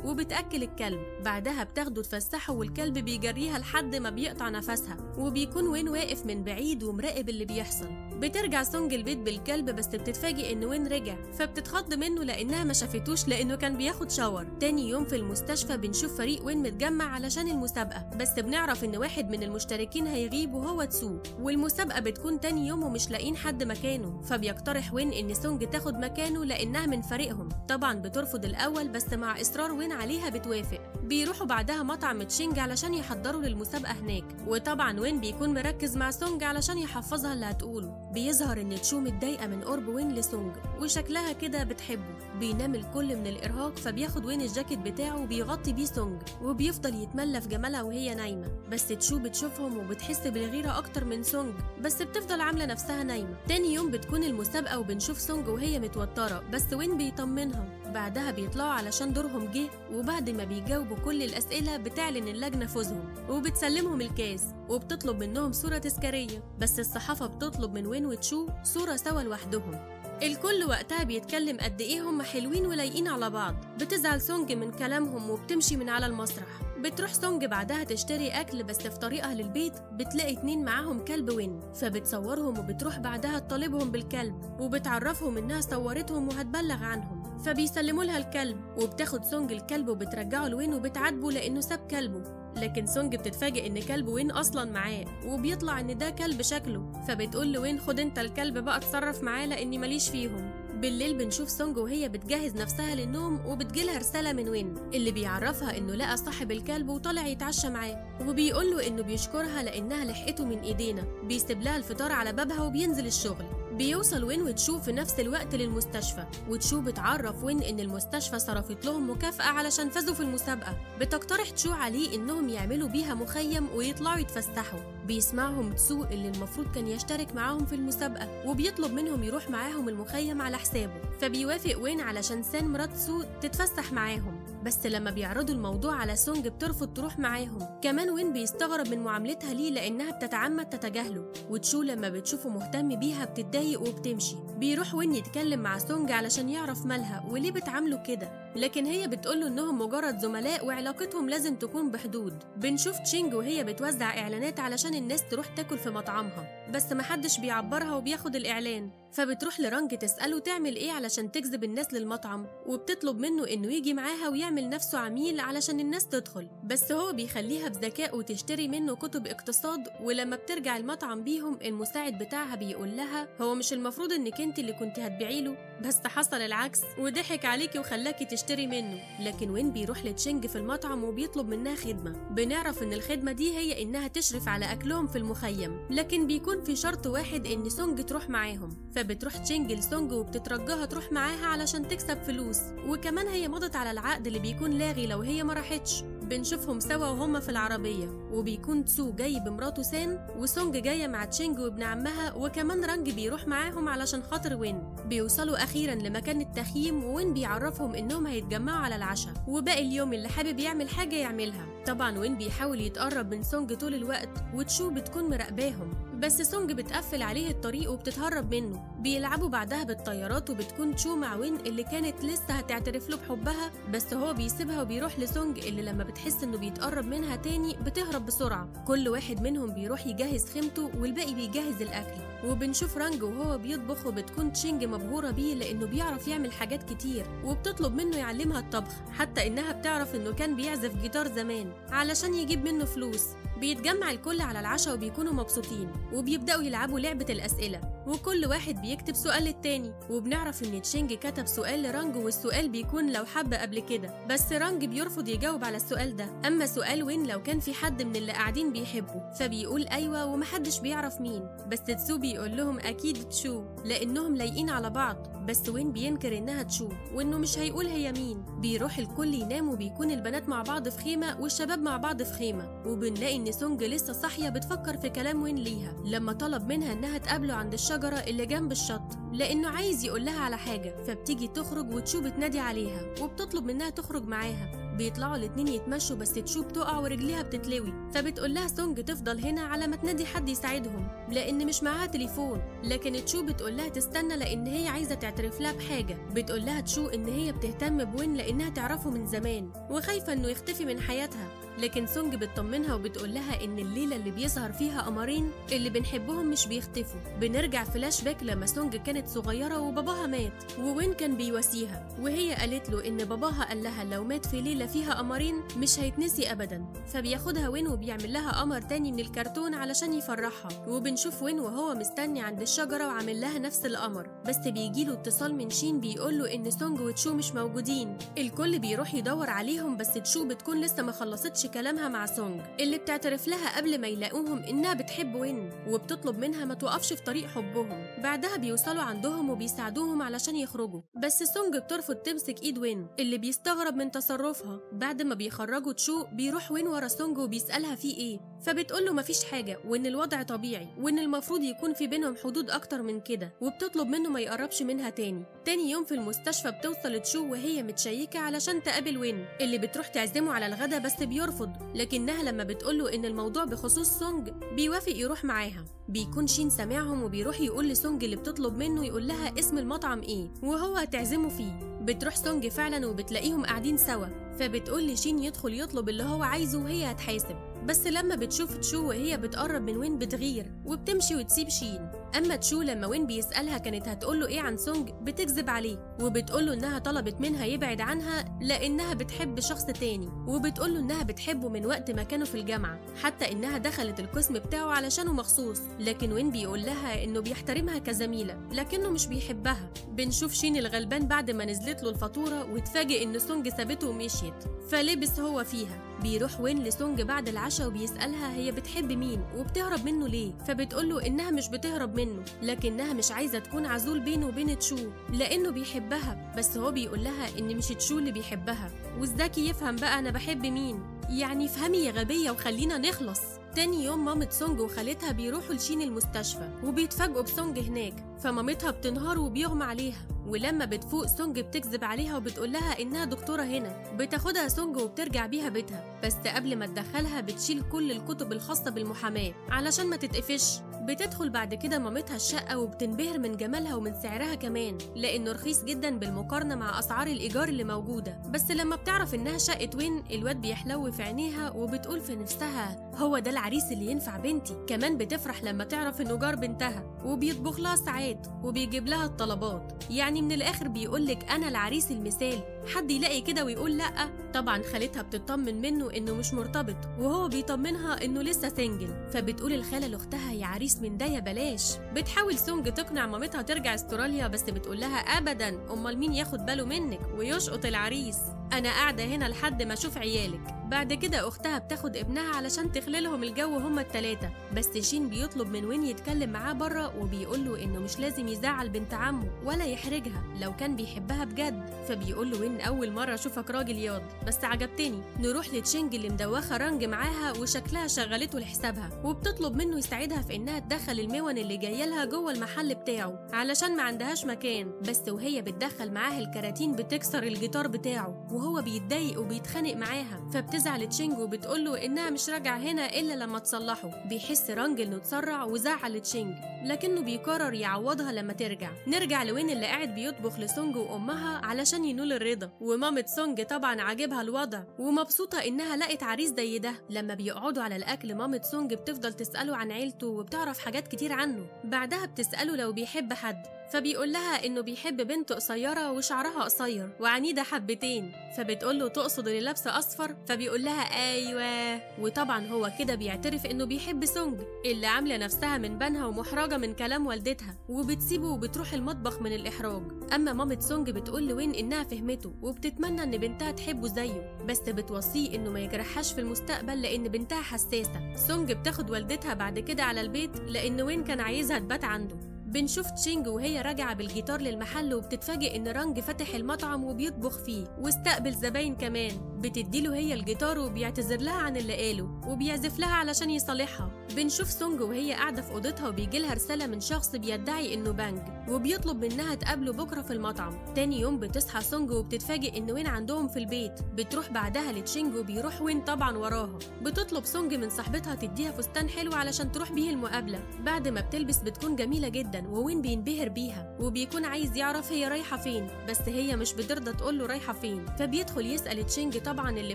وبتأكل الكلب. بعدها بتاخده تفسحه والكلب بيجريها لحد ما بيقطع نفسها. وبيكون وين واقف من بعيد ومراقب اللي بيحصل. بترجع سونج البيت بالكلب بس بتتفاجئ إن وين رجع فبتتخض منه لأنها ما شافتوش لأنه كان بياخد شاور تاني يوم في المستشفى بنشوف فريق وين متجمع علشان المسابقة بس بنعرف إن واحد من المشتركين هيغيب وهو تسو والمسابقة بتكون تاني يوم ومش لاقيين حد مكانه فبيقترح وين إن سونج تاخد مكانه لأنها من فريقهم. طبعا بترفض الأول بس مع إصرار وين عليها بتوافق. بيروحوا بعدها مطعم تشينج علشان يحضروا للمسابقة هناك وطبعا وين بيكون مركز مع سونج علشان يحفظها اللي هتقوله. بيظهر إن تشو متضايقه من قرب وين لسونج وشكلها كده بتحبه بينام الكل من الإرهاق فبياخد وين الجاكيت بتاعه وبيغطي بيه سونج وبيفضل يتملى في جمالها وهي نايمة. بس تشو بتشوفهم وبتحس بالغيرة أكتر من سونج بس بتفضل عاملة نفسها نايمة. تاني يوم بتكون المسابقة وبنشوف سونج وهي متوترة بس وين بيطمنها؟ بعدها بيطلعوا علشان دورهم جه وبعد ما بيجاوبوا كل الأسئلة بتعلن اللجنة فوزهم وبتسلمهم الكاس وبتطلب منهم صورة تذكارية. بس الصحافة بتطلب من وين وتشو صورة سوا لوحدهم. الكل وقتها بيتكلم قد إيه هم حلوين ولايقين على بعض. بتزعل سونج من كلامهم وبتمشي من على المسرح. بتروح سونج بعدها تشتري أكل بس في طريقها للبيت بتلاقي اتنين معاهم كلب وين فبتصورهم وبتروح بعدها تطالبهم بالكلب وبتعرفهم إنها صورتهم وهتبلغ عنهم. فبيسلموا لها الكلب وبتاخد سونج الكلب وبترجعه لوين وبتعاتبه لأنه ساب كلبه. لكن سونج بتتفاجئ إن كلب وين أصلا معاه وبيطلع إن ده كلب شكله فبتقول لوين خد أنت الكلب بقى اتصرف معاه لأني ماليش فيهم. بالليل بنشوف سونج وهي بتجهز نفسها للنوم وبتجيلها رسالة من وين اللي بيعرفها إنه لقى صاحب الكلب وطلع يتعشى معاه وبيقول له إنه بيشكرها لأنها لحقته من إيدينا بيسيب لها الفطار على بابها وبينزل الشغل. بيوصل وين وتشو في نفس الوقت للمستشفى وتشو بتعرف وين إن المستشفى صرفت لهم مكافأة علشان فازوا في المسابقة. بتقترح تشو عليه إنهم يعملوا بيها مخيم ويطلعوا يتفسحوا. بيسمعهم تسو اللي المفروض كان يشترك معاهم في المسابقة وبيطلب منهم يروح معاهم المخيم على حسابه. فبيوافق وين علشان سان مرات سو تتفسح معاهم. بس لما بيعرضوا الموضوع على سونج بترفض تروح معاهم. كمان وين بيستغرب من معاملتها ليه؟ لأنها بتتعمد تتجاهله. وتشو لما بتشوفه مهتم بيها بتتضايق وبتمشي. بيروح وين يتكلم مع سونج علشان يعرف مالها؟ وليه بتعامله كده؟ لكن هي بتقوله إنهم مجرد زملاء وعلاقتهم لازم تكون بحدود. بنشوف تشينج وهي بتوزع إعلانات علشان الناس تروح تاكل في مطعمها. بس محدش بيعبرها وبياخد الإعلان. فبتروح لرانج تسأله تعمل إيه علشان تجذب الناس للمطعم. وبتطلب منه إنه يجي معاها ويعمل نفسه عميل علشان الناس تدخل. بس هو بيخليها بذكاء وتشتري منه كتب اقتصاد. ولما بترجع المطعم بيهم المساعد بتاعها بيقول لها هو مش المفروض إنك أنت اللي كنت هتبيعي له بس حصل العكس. وضحك عليكي وخلاكي تشتري منه لكن وين بيروح لتشينج في المطعم وبيطلب منها خدمة؟ بنعرف إن الخدمة دي هي إنها تشرف على أكلهم في المخيم لكن بيكون في شرط واحد إن سونج تروح معاهم. فبتروح تشينج لسونج وبتترجاها تروح معاها علشان تكسب فلوس. وكمان هي مضت على العقد اللي بيكون لاغي لو هي ما راحتش. بنشوفهم سوا وهما في العربية وبيكون تسو جاي بمراته سان وسونج جاية مع تشينج وابن عمها وكمان رانج بيروح معاهم علشان خاطر وين؟ بيوصلوا أخيرا لمكان التخييم وين بيعرفهم إنهم هيتجمعوا على العشاء. وباقي اليوم اللي حابب يعمل حاجة يعملها. طبعا وين بيحاول يتقرب من سونج طول الوقت وتشو بتكون مراقباهم. بس سونج بتقفل عليه الطريق وبتتهرب منه. بيلعبوا بعدها بالطيارات وبتكون تشو مع وين اللي كانت لسه هتعترف له بحبها بس هو بيسيبها وبيروح لسونج اللي لما بتحس إنه بيتقرب منها تاني بتهرب بسرعة. كل واحد منهم بيروح يجهز خيمته والباقي بيجهز الأكل. وبنشوف رانج وهو بيطبخ وبتكون تشينج مبهورة بيه لأنه بيعرف يعمل حاجات كتير. وبتطلب منه يعلمها الطبخ حتى إنها بتعرف إنه كان بيعزف جيتار زمان علشان يجيب منه فلوس. بيتجمع الكل على العشاء وبيكونوا مبسوطين وبيبدأوا يلعبوا لعبة الأسئلة وكل واحد بيكتب سؤال للتاني وبنعرف إن تشينج كتب سؤال لرانج والسؤال بيكون لو حب قبل كده بس رانج بيرفض يجاوب على السؤال ده أما سؤال وين لو كان في حد من اللي قاعدين بيحبه فبيقول أيوه ومحدش بيعرف مين بس تسو بيقول لهم أكيد تشو لأنهم لايقين على بعض بس وين بينكر إنها تشو وإنه مش هيقول هي مين بيروح الكل ينام وبيكون البنات مع بعض في خيمة والشباب مع بعض في خيمة وبنلاقي إن سونج لسه صاحية بتفكر في كلام وين ليها لما طلب منها إنها تقابله عند الشجرة اللي جنب الشط لأنه عايز يقول لها على حاجة فبتيجي تخرج وتشو بتنادي عليها وبتطلب منها تخرج معاها. بيطلعوا الاتنين يتمشوا بس تشو بتقع ورجليها بتتلوي فبتقول لها سونج تفضل هنا على ما تنادي حد يساعدهم لأن مش معاها تليفون. لكن تشو بتقول لها تستنى لأن هي عايزة تعترف لها بحاجة. بتقول لها تشو إن هي بتهتم بوين لأنها تعرفه من زمان وخايفة إنه يختفي من حياتها. لكن سونج بتطمنها وبتقول لها إن الليلة اللي بيظهر فيها قمرين اللي بنحبهم مش بيختفوا. بنرجع فلاش باك لما سونج كانت صغيرة وباباها مات ووين كان بيواسيها؟ وهي قالت له إن باباها قال لها لو مات في ليلة فيها قمرين مش هيتنسي ابدا. فبياخدها وين وبيعمل لها قمر تاني من الكرتون علشان يفرحها. وبنشوف وين وهو مستني عند الشجرة وعامل لها نفس القمر. بس بيجيله اتصال من شين بيقول له إن سونج وتشو مش موجودين. الكل بيروح يدور عليهم بس تشو بتكون لسه ما خلصتش كلامها مع سونج. اللي بتعترف لها قبل ما يلاقوهم إنها بتحب وين وبتطلب منها ما توقفش في طريق حبهم. بعدها بيوصلوا عندهم وبيساعدوهم علشان يخرجوا. بس سونج بترفض تمسك إيد وين اللي بيستغرب من تصرفها. بعد ما بيخرجوا تشو بيروح وين ورا سونج وبيسألها في إيه. فبتقول له مفيش حاجة وإن الوضع طبيعي وإن المفروض يكون في بينهم حدود أكتر من كده وبتطلب منه ما يقربش منها تاني. تاني يوم في المستشفى بتوصل تشو وهي متشيكة علشان تقابل وين. اللي بتروح تعزمه على الغدا بس بيرفض لكنها لما بتقوله إن الموضوع بخصوص سونج بيوافق يروح معاها. بيكون شين سامعهم وبيروح يقول لسونج اللي بتطلب منه يقول لها اسم المطعم إيه وهو هتعزمه فيه. بتروح سونج فعلا وبتلاقيهم قاعدين سوا. فبتقول لشين يدخل يطلب اللي هو عايزه وهي هتحاسب. بس لما بتشوف تشو وهي بتقرب من وين بتغير وبتمشي وتسيب شين. أما تشو لما وين بيسألها كانت هتقوله إيه عن سونج بتكذب عليه وبتقوله إنها طلبت منها يبعد عنها لأنها بتحب شخص تاني وبتقوله إنها بتحبه من وقت ما كانوا في الجامعة حتى إنها دخلت القسم بتاعه علشانه مخصوص. لكن وين بيقول لها إنه بيحترمها كزميلة لكنه مش بيحبها. بنشوف شين الغلبان بعد ما نزلت له الفاتورة واتفاجئ إن سونج سابته ومشيت. فلبس هو فيها. بيروح وين لسونج بعد العشاء وبيسألها هي بتحب مين وبتهرب منه ليه؟ فبتقوله إنها مش بتهرب منه لكنها مش عايزة تكون عزول بينه وبين تشو لأنه بيحبها بس هو بيقول لها إن مش تشو اللي بيحبها. والذكي يفهم بقى أنا بحب مين؟ يعني افهمي يا غبية وخلينا نخلص. تاني يوم مامة سونج وخالتها بيروحوا لشين المستشفى وبيتفاجئوا بسونج هناك فمامتها بتنهار وبيغمى عليها. ولما بتفوق سونج بتكذب عليها وبتقول لها إنها دكتورة هنا. بتاخدها سونج وبترجع بيها بيتها. بس قبل ما تدخلها بتشيل كل الكتب الخاصة بالمحاماة. علشان ما تتقفش بتدخل بعد كده مامتها الشقة وبتنبهر من جمالها ومن سعرها كمان. لأنه رخيص جدا بالمقارنة مع أسعار الإيجار اللي موجودة. بس لما بتعرف إنها شقة وين الواد بيحلو في عينيها وبتقول في نفسها هو ده العريس اللي ينفع بنتي. كمان بتفرح لما تعرف إنه جار بنتها. وبيطبخ لها ساعات وبيجيب لها الطلبات. يعني من الآخر بيقولك أنا العريس المثالي حد يلاقي كده ويقول لأ طبعا خالتها بتطمن منه إنه مش مرتبط وهو بيطمنها إنه لسه سنجل فبتقول الخالة لأختها يا عريس من ده يا بلاش. بتحاول سونج تقنع مامتها ترجع استراليا بس بتقول لها أبدا أمال مين ياخد باله منك؟ ويشقط العريس. أنا قاعدة هنا لحد ما أشوف عيالك. بعد كده أختها بتاخد ابنها علشان تخلي لهم الجو هما التلاتة. بس شين بيطلب من وين يتكلم معاه بره وبيقول له إنه مش لازم يزعل بنت عمه ولا يحرجها لو كان بيحبها بجد. فبيقول له وين أول مرة أشوفك راجل ياض بس عجبتني. نروح لتشينج اللي مدوخة رنج معاها وشكلها شغلته لحسابها وبتطلب منه يساعدها في إنها تدخل المؤن اللي جاية لها جوه المحل بتاعه علشان ما عندهاش مكان. بس وهي بتدخل معاها الكراتين بتكسر الجيتار بتاعه وهو بيتضايق وبيتخانق معاها. فبتزعل تشينج وبتقول له إنها مش راجعة هنا إلا لما تصلحه. بيحس رانج إنه اتسرع وزعل تشينج لكنه بيقرر يعوضها لما ترجع. نرجع لوين اللي قاعد بيطبخ لسونج وأمها علشان ينول الرضا. ومامة سونج طبعا عاجبها الوضع ومبسوطة إنها لقت عريس زي ده. لما بيقعدوا على الأكل مامة سونج بتفضل تسأله عن عيلته وبتعرف حاجات كتير عنه. بعدها بتسأله لو بيحب حد. فبيقول لها إنه بيحب بنت قصيرة وشعرها قصير وعنيدة حبتين فبتقول له تقصد اللي لابسه أصفر؟ فبيقول لها أيوه وطبعا هو كده بيعترف إنه بيحب سونج اللي عاملة نفسها من بنها ومحرجة من كلام والدتها وبتسيبه وبتروح المطبخ من الإحراج. أما مامة سونج بتقول لوين إنها فهمته وبتتمنى إن بنتها تحبه زيه بس بتوصيه إنه ما يجرحهاش في المستقبل لإن بنتها حساسة. سونج بتاخد والدتها بعد كده على البيت لأن وين كان عايزها تبات عنده. بنشوف تشينج وهي راجعة بالجيتار للمحل وبتتفاجئ إن رانج فتح المطعم وبيطبخ فيه واستقبل زباين كمان. بتديله هي الجيتار وبيعتذر لها عن اللي قاله وبيعزف لها علشان يصالحها. بنشوف سونج وهي قاعدة في أوضتها وبيجي لها رسالة من شخص بيدعي إنه بانج وبيطلب منها تقابله بكرة في المطعم. تاني يوم بتصحى سونج وبتتفاجئ إن وين عندهم في البيت. بتروح بعدها لتشينج وبيروح وين طبعا وراها. بتطلب سونج من صاحبتها تديها فستان حلو علشان تروح بيه المقابلة. بعد ما بتلبس بتكون جميلة جدا. ووين بينبهر بيها؟ وبيكون عايز يعرف هي رايحة فين. بس هي مش بترضى تقول له رايحة فين. فبيدخل يسأل تشينج طبعا اللي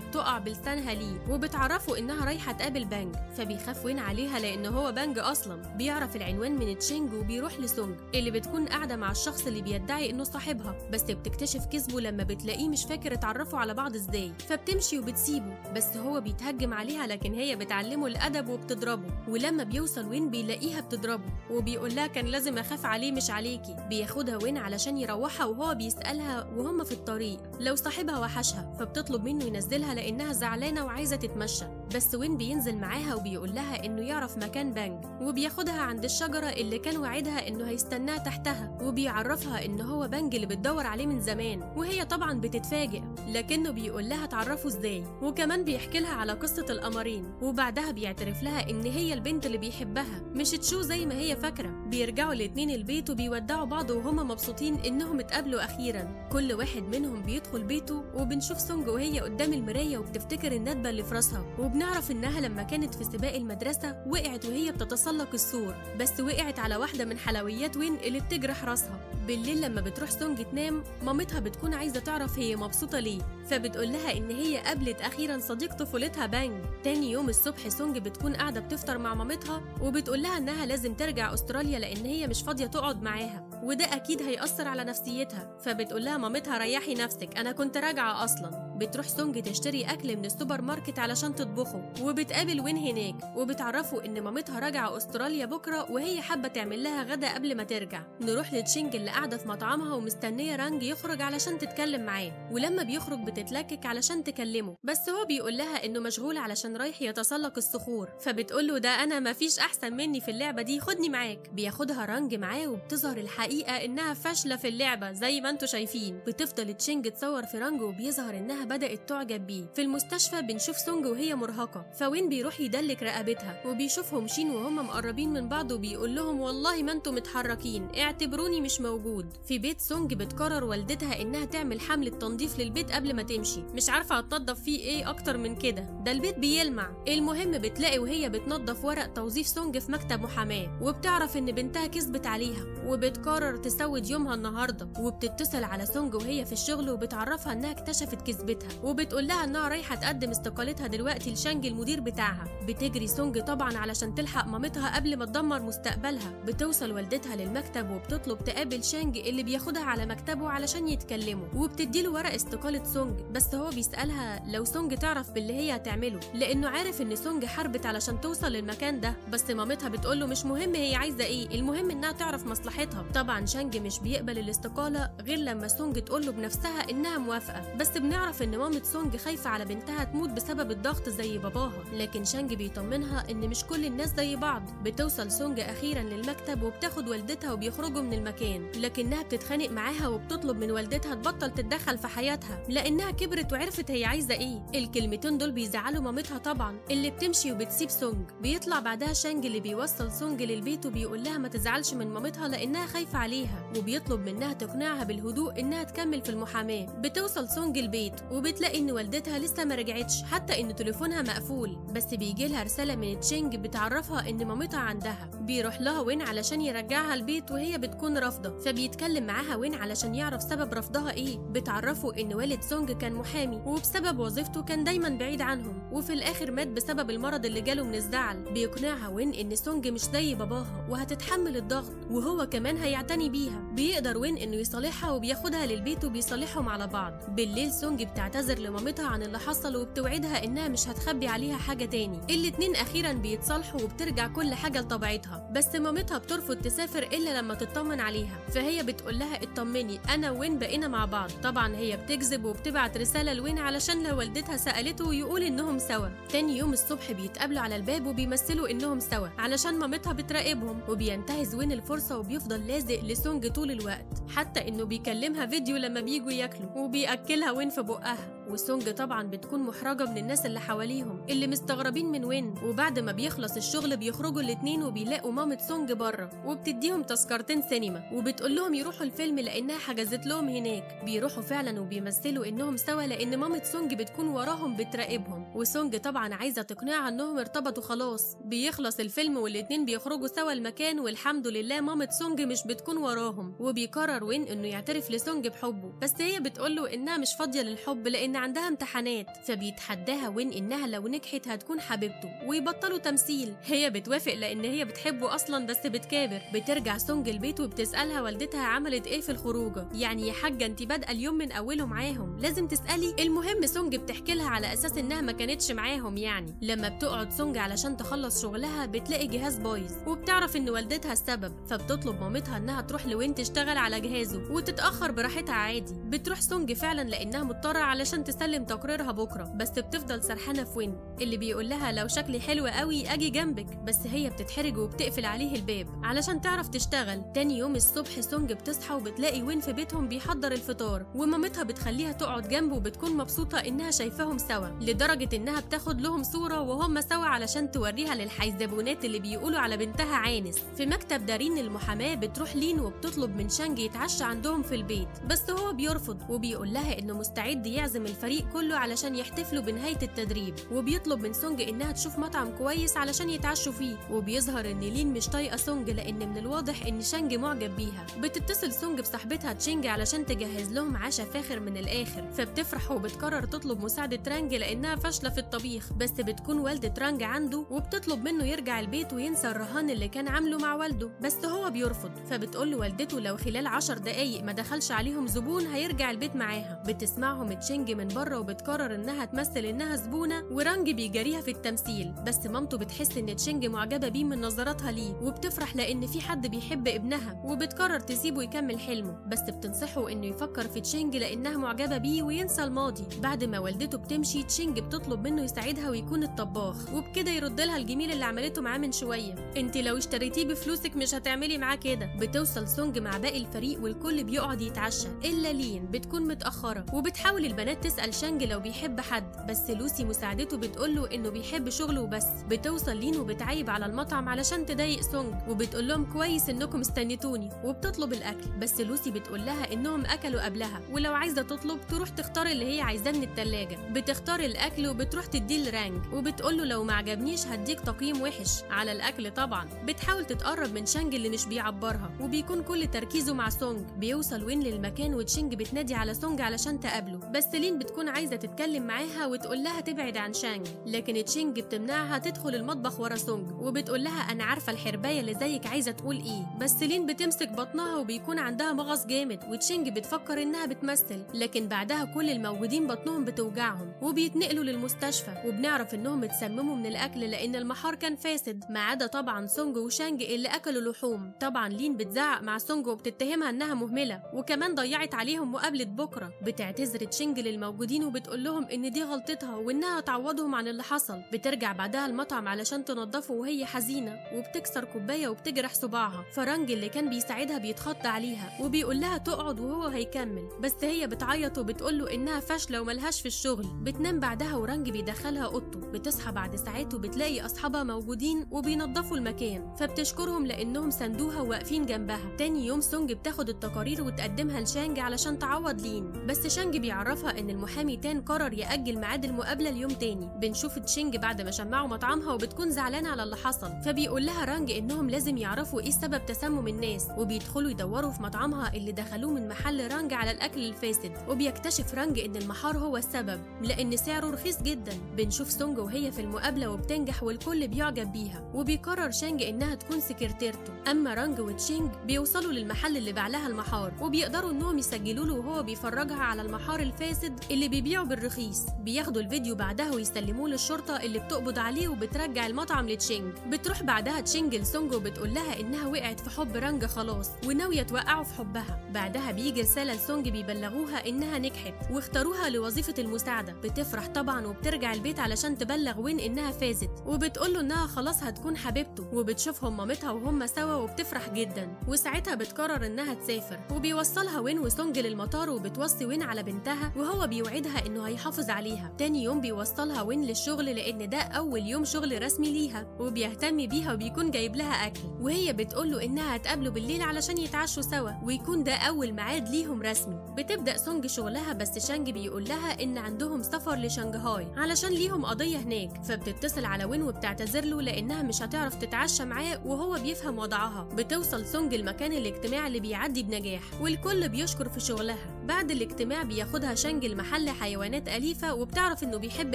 بتقع بلسانها ليه. وبتعرفه إنها رايحة تقابل بانج. فبيخاف وين عليها لأن هو بانج أصلا. بيعرف العنوان من تشينج وبيروح لسونج اللي بتكون قاعدة مع الشخص اللي بيدعي إنه صاحبها. بس بتكتشف كذبه لما بتلاقيه مش فاكر اتعرفوا على بعض إزاي. فبتمشي وبتسيبه. بس هو بيتهجم عليها لكن هي بتعلمه الأدب وبتضربه. ولما بيوصل وين بيلاقيها بتضربه. وبيقول لها كان لازم أخاف عليه مش عليكي. بياخدها وين علشان يروحها وهو بيسألها وهم في الطريق. لو صاحبها وحشها فبتطلب منه ينزلها لأنها زعلانة وعايزة تتمشى. بس وين بينزل معاها وبيقول لها إنه يعرف مكان بانج وبياخدها عند الشجرة اللي كان وعدها إنه هيستناها تحتها. وبيعرفها إن هو بانج اللي بتدور عليه من زمان. وهي طبعا بتتفاجئ. لكنه بيقول لها تعرفه إزاي. وكمان بيحكي لها على قصة القمرين. وبعدها بيعترف لها إن هي البنت اللي بيحبها. مش تشو زي ما هي فاكرة. بيرجعوا الاتنين البيت وبيودعوا بعض وهما مبسوطين إنهم اتقابلوا أخيرا. كل واحد منهم بيدخل بيته وبنشوف سونج وهي قدام المراية وبتفتكر الندبة اللي في راسها. وبنعرف إنها لما كانت في سباق المدرسة وقعت وهي بتتسلق السور بس وقعت على واحدة من حلويات وين اللي بتجرح راسها. بالليل لما بتروح سونج تنام مامتها بتكون عايزة تعرف هي مبسوطة ليه فبتقول لها إن هي قابلت أخيرا صديق طفولتها بانج. تاني يوم الصبح سونج بتكون قاعدة بتفطر مع مامتها وبتقول لها إنها لازم ترجع أستراليا لأن هي مش فاضية تقعد معاها وده أكيد هيأثر على نفسيتها. فبتقول لها مامتها ريحي نفسك أنا كنت راجعة أصلا. بتروح سونج تشتري أكل من السوبر ماركت علشان تطبخه وبتقابل وين هناك وبتعرفه إن مامتها راجعة أستراليا بكرة وهي حابة تعمل لها غدا قبل ما ترجع. نروح لتشينج اللي قاعدة في مطعمها ومستنية رانج يخرج علشان تتكلم معاه. ولما بيخرج بتتلكك علشان تكلمه. بس هو بيقول لها إنه مشغول علشان رايح يتسلق الصخور. فبتقول له ده أنا مفيش أحسن مني في اللعبة دي خدني معاك. بياخدها رانج معاه وبتظهر الحقيقة إنها فاشلة في اللعبة زي ما أنتوا شايفين. بتفضل تشينج تصور في رانج وبيظهر إنها بدأت تعجب بيه. في المستشفى بنشوف سونج وهي مرهقة فوين بيروح يدلك رقبتها؟ وبيشوفهم شين وهم مقربين من بعض وبيقول لهم والله ما أنتوا متحركين اعتبروني مش موجود. في بيت سونج بتقرر والدتها إنها تعمل حملة تنظيف للبيت قبل ما تمشي. مش عارفة هتنضف فيه إيه أكتر من كده. ده البيت بيلمع. المهم بتلاقي وهي بتنظف ورق توظيف سونج في مكتب محاماة. وبتعرف إن بنتها كدبت عليها وبتقرر تسود يومها النهاردة وبتتصل على سونج وهي في الشغل وبتعرفها إنها اكتشفت كدبتها وبتقول لها إنها رايحة تقدم استقالتها دلوقتي لشانج المدير بتاعها. بتجري سونج طبعا علشان تلحق مامتها قبل ما تدمر مستقبلها. بتوصل والدتها للمكتب وبتطلب تقابل شانج اللي بياخدها على مكتبه علشان يتكلموا وبتديله ورق استقالة سونج. بس هو بيسألها لو سونج تعرف باللي هي هتعمله لأنه عارف إن سونج حاربت علشان توصل للمكان ده. بس مامتها بتقوله مش مهم هي عايزة إيه المهم إنها تعرف مصلحتها. طبعا شانج مش بيقبل الاستقالة غير لما سونج تقوله بنفسها إنها موافقة. بس بنعرف إن مامة سونج خايفة على بنتها تموت بسبب الضغط زي باباها. لكن شانج بيطمنها إن مش كل الناس زي بعض. بتوصل سونج أخيرا للمكتب وبتاخد والدتها وبيخرجوا من المكان. لكنها بتتخانق معاها وبتطلب من والدتها تبطل تتدخل في حياتها. لأنها كبرت وعرفت هي عايزة إيه. الكلمتين دول بيزعلوا مامتها طبعا. اللي بتمشي وبتسيب سونج. بيطلع بعدها شانج اللي بيوصل سونج للبيت وبيقول لها ما تزعلش من مامتها لأنها خايفة عليها وبيطلب منها تقنعها بالهدوء إنها تكمل في المحاماة. بتوصل سونج البيت وبتلاقي إن والدتها لسه ما رجعتش حتى إن تليفونها مقفول. بس بيجي لها رسالة من تشينج بتعرفها إن مامتها عندها. بيروح لها وين علشان يرجعها البيت وهي بتكون رافضة. فبيتكلم معاها وين علشان يعرف سبب رفضها إيه. بتعرفه إن والد سونج كان محامي وبسبب وظيفته كان دايما بعيد عنهم. وفي الآخر مات بسبب المرض اللي جاله من الزعل. بيقنعها وين إن سونج مش زي باباها وهتتحمل الضغط وهو كمان هيعتني بيها. بيقدر وين إنه يصالحها وبياخدها للبيت وبيصالحهم على بعض. بالليل سونج بتعتذر لمامتها عن اللي حصل وبتوعدها إنها مش هتخبي عليها حاجة تاني. الاتنين أخيرا بيتصالحوا وبترجع كل حاجة لطبيعتها. بس مامتها بترفض تسافر إلا لما تطمن عليها. فهي بتقول لها اطمني أنا وين بقينا مع بعض؟ طبعا هي بتكذب وبتبعت رسالة لوين علشان لو والدتها سألته يقول إنهم سوا. تاني يوم الصبح بيتقابلوا على الباب وبيمثلوا إنهم سوا. علشان مامتها بتراقبهم وبينتهز وين الفرصة وبيفضل لازق لسونج طول الوقت حتى إنه بيكلمها فيديو لما بيجوا ياكلوا وبيأكلها وين في بقها. وسونج طبعا بتكون محرجة من الناس اللي حواليهم اللي مستغربين من وين. وبعد ما بيخلص الشغل بيخرجوا الاتنين وبيلاقوا مامة سونج بره وبتديهم تذكرتين سينما. وبتقول لهم يروحوا الفيلم لأنها حجزت لهم هناك. بيروحوا فعلا وبيمثلوا إنهم سوا لأن مامة سونج بتكون وراهم بتراقبهم. وسونج طبعا عايزة تقنعها إنهم ارتبطوا خلاص. بيخلص الفيلم والاتنين بيخرجوا سوا المكان والحمد لله مامة سونج مش بتكون وراهم. وبيقرر وين إنه يعترف لسونج بحبه. بس هي بتقوله إنها مش فاضية للحب لأن عندها امتحانات فبيتحداها وين إنها لو نجحت هتكون حبيبته ويبطلوا تمثيل. هي بتوافق لأن هي بتحبه أصلا بس بتكابر. بترجع سونج البيت وبتسألها والدتها عملت إيه في الخروجة. يعني يا حاجة أنت بادئة اليوم من أوله معاهم. لازم تسألي. المهم سونج بتحكي لها على أساس إنها ما كانتش معاهم يعني. لما بتقعد سونج علشان تخلص شغلها بتلاقي جهاز بايظ وبتعرف إن والدتها السبب. فبتطلب مامتها إنها تروح لوين تشتغل على جهازه وتتأخر براحتها عادي. بتروح سونج فعلا لأنها مضطرة علشان تسلم تقريرها بكرة بس بتفضل سرحانة في وين اللي بيقول لها لو شكلي حلو قوي أجي جنبك بس هي بتتحرج وبتقفل عليه الباب. علشان تعرف تشتغل. تاني يوم الصبح سونج بتصحى وبتلاقي وين في بيتهم بيحضر الفطار ومامتها بتخليها تقعد جنبه وبتكون مبسوطة إنها شايفاهم سوا لدرجة إنها بتاخد لهم صورة وهم سوا علشان توريها للحيزبونات اللي بيقولوا على بنتها عانس. في مكتب دارين المحاماة بتروح لين وبتطلب من شانج يتعشى عندهم في البيت بس هو بيرفض وبيقول لها إنه مستعد يعزم الفريق كله علشان يحتفلوا بنهاية التدريب. وبيطلب من سونج إنها تشوف مطعم كويس علشان يتعشوا فيه وبيظهر إن لين مش طايقة سونج لأن من الواضح إن شانج معجب بيها. بتتصل سونج بصاحبتها تشينج علشان تجهز لهم عشاء فاخر من الآخر. فبتفرح وبتقرر تطلب مساعدة رانج لأنها فاشلة في الطبيخ. بس بتكون والدة رانج عنده وبتطلب منه يرجع البيت وينسى الرهان اللي كان عامله مع والده. بس هو بيرفض. فبتقول لوالدته لو خلال عشر دقايق ما دخلش عليهم زبون هيرجع البيت معاها. بتسمعهم تشينج من بره وبتقرر إنها تمثل إنها زبونة ورانج بيجاريها في التمثيل. بس مامته بتحس إن تشينج معجبة بيه من نظراتها ليه. وبتفرح لأن في حد بيحب ابنها وبتقرر تسيبه يكمل حلمه بس بتنصحه إنه يفكر في تشينج لإنها معجبة بيه وينسى الماضي. بعد ما والدته بتمشي تشينج بتطلب منه يساعدها ويكون الطباخ وبكده يرد لها الجميل اللي عملته معاه من شوية. أنت لو اشتريتيه بفلوسك مش هتعملي معاه كده. بتوصل سونج مع باقي الفريق والكل بيقعد يتعشى. إلا لين بتكون متأخرة وبتحاول البنات تسأل شانج لو بيحب حد بس لوسي مساعدته بتقول له إنه بيحب شغله وبس. بتوصل لين وبتعيب على المطعم علشان تضايق سونج وبتقول لهم كويس إنكم استنيتوني وبتطلب الأكل بس لوسي بتقول لها إنهم أكلوا قبلها ولو عايزة تطلب تروح تختار اللي هي عايزاه من التلاجة. بتختار الأكل وبتروح تديه لرانج وبتقول له لو ما عجبنيش هديك تقييم وحش. على الأكل طبعا. بتحاول تتقرب من شانج اللي مش بيعبرها وبيكون كل تركيزه مع سونج. بيوصل وين للمكان وتشينج بتنادي على سونج علشان تقابله. بس لين بتكون عايزة تتكلم معاها وتقول لها تبعد عن شانج. لكن تشينج بتمنعها تدخل المطبخ ورا سونج وبتقول لها أنا عارفة الحرباية اللي زيك عايزة تقول إيه بس لين بتمسك بطنها وبيكون عندها مغص جامد وتشينج بتفكر إنها بتمثل لكن بعدها كل الموجودين بطنهم بتوجعهم وبيتنقلوا للمستشفى وبنعرف إنهم اتسمموا من الأكل لأن المحار كان فاسد ما عدا طبعا سونج وشانج اللي أكلوا لحوم. طبعا لين بتزعق مع سونج وبتتهمها إنها مهملة وكمان ضيعت عليهم مقابلة بكرة. بتعتذر تشينج للموجودين وبتقول لهم إن دي غلطتها وإنها هتعوضهم عن اللي حصل. بترجع بعدها المطعم علشان تنضفه وهي حزينة وبتكسر كوباية وبتجرح صباعها. فرانج اللي كان بيساعدها بيتخض عليها وبيقول لها تقعد وهو هيكمل. بس هي بتعيط وبتقول له إنها فاشلة وملهاش في الشغل. بتنام بعدها ورانج بيدخلها أوضته. بتصحى بعد ساعات وبتلاقي أصحابها موجودين وبينضفوا المكان. فبتشكرهم لأنهم سندوها وواقفين جنبها. تاني يوم سونج بتاخد التقارير وتقدمها لشانج علشان تعوض لين. بس شانج بيعرفها إن المحامي تان قرر يأجل ميعاد المقابلة ليوم تاني. بنشوف تشينج بعد ما شمعوا مطعمها وبتكون زعلانة على اللي حصل. فبيقول لها رانج إنهم لازم يعرفوا إيه سبب تسمم الناس وبيدخلوا يدوروا في مطعمها اللي دخلوه من محل رانج على الأكل الفاسد. وبيكتشف رانج إن المحار هو السبب لأن سعره رخيص جدا. بنشوف سونج وهي في المقابلة وبتنجح والكل بيعجب بيها وبيقرر شانج إنها تكون سكرتيرته. أما رانج وتشينج بيوصلوا للمحل اللي باع لها المحار وبيقدروا إنهم يسجلوا له وهو بيفرجها على المحار الفاسد اللي بيبيعه بالرخيص. بياخدوا الفيديو بعدها ويسلموه للشرطة اللي بتقبض عليه وبترجع المطعم لتشينج. بتروح بعدها تشينج لسونج وبتقول لها إنها وقعت في حب رانج خلاص وناوية توقعه في حبها. بعدها بيجي رسالة لسونج بيبلغوها إنها نجحت واختاروها لوظيفة المساعدة. بتفرح طبعا وبترجع البيت علشان تبلغ وين إنها فازت. وبتقول له إنها خلاص هتكون حبيبته وبتشوفهم مامتها وهم سوا وبتفرح جدا. وساعتها بتقرر إنها تسافر. وبيوصلها وين وسونج للمطار وبتوصي وين على بنتها وهو بيوعدها إنه هيحافظ عليها. تاني يوم بيوصلها وين للشغل لأن ده أول يوم شغل رسمي ليها. وبيهتم بيها وبيكون جايب لها أكل. وهي بتقول له إنها هتقابله بالليل علشان يتعشوا سوا ويكون ده أول ميعاد ليهم رسمي. بتبدأ سونج شغلها بس شانج بيقول لها إن عندهم سفر لشنغهاي علشان ليهم قضية هناك. فبتتصل على وين وبتعتذر له لإنها مش هتعرف تتعشى معاه وهو بيفهم وضعها. بتوصل سونج لمكان الاجتماع اللي بيعدي بنجاح والكل بيشكر في شغلها. بعد الاجتماع بياخدها شانج لمحل حيوانات أليفة وبتعرف إنه بيحب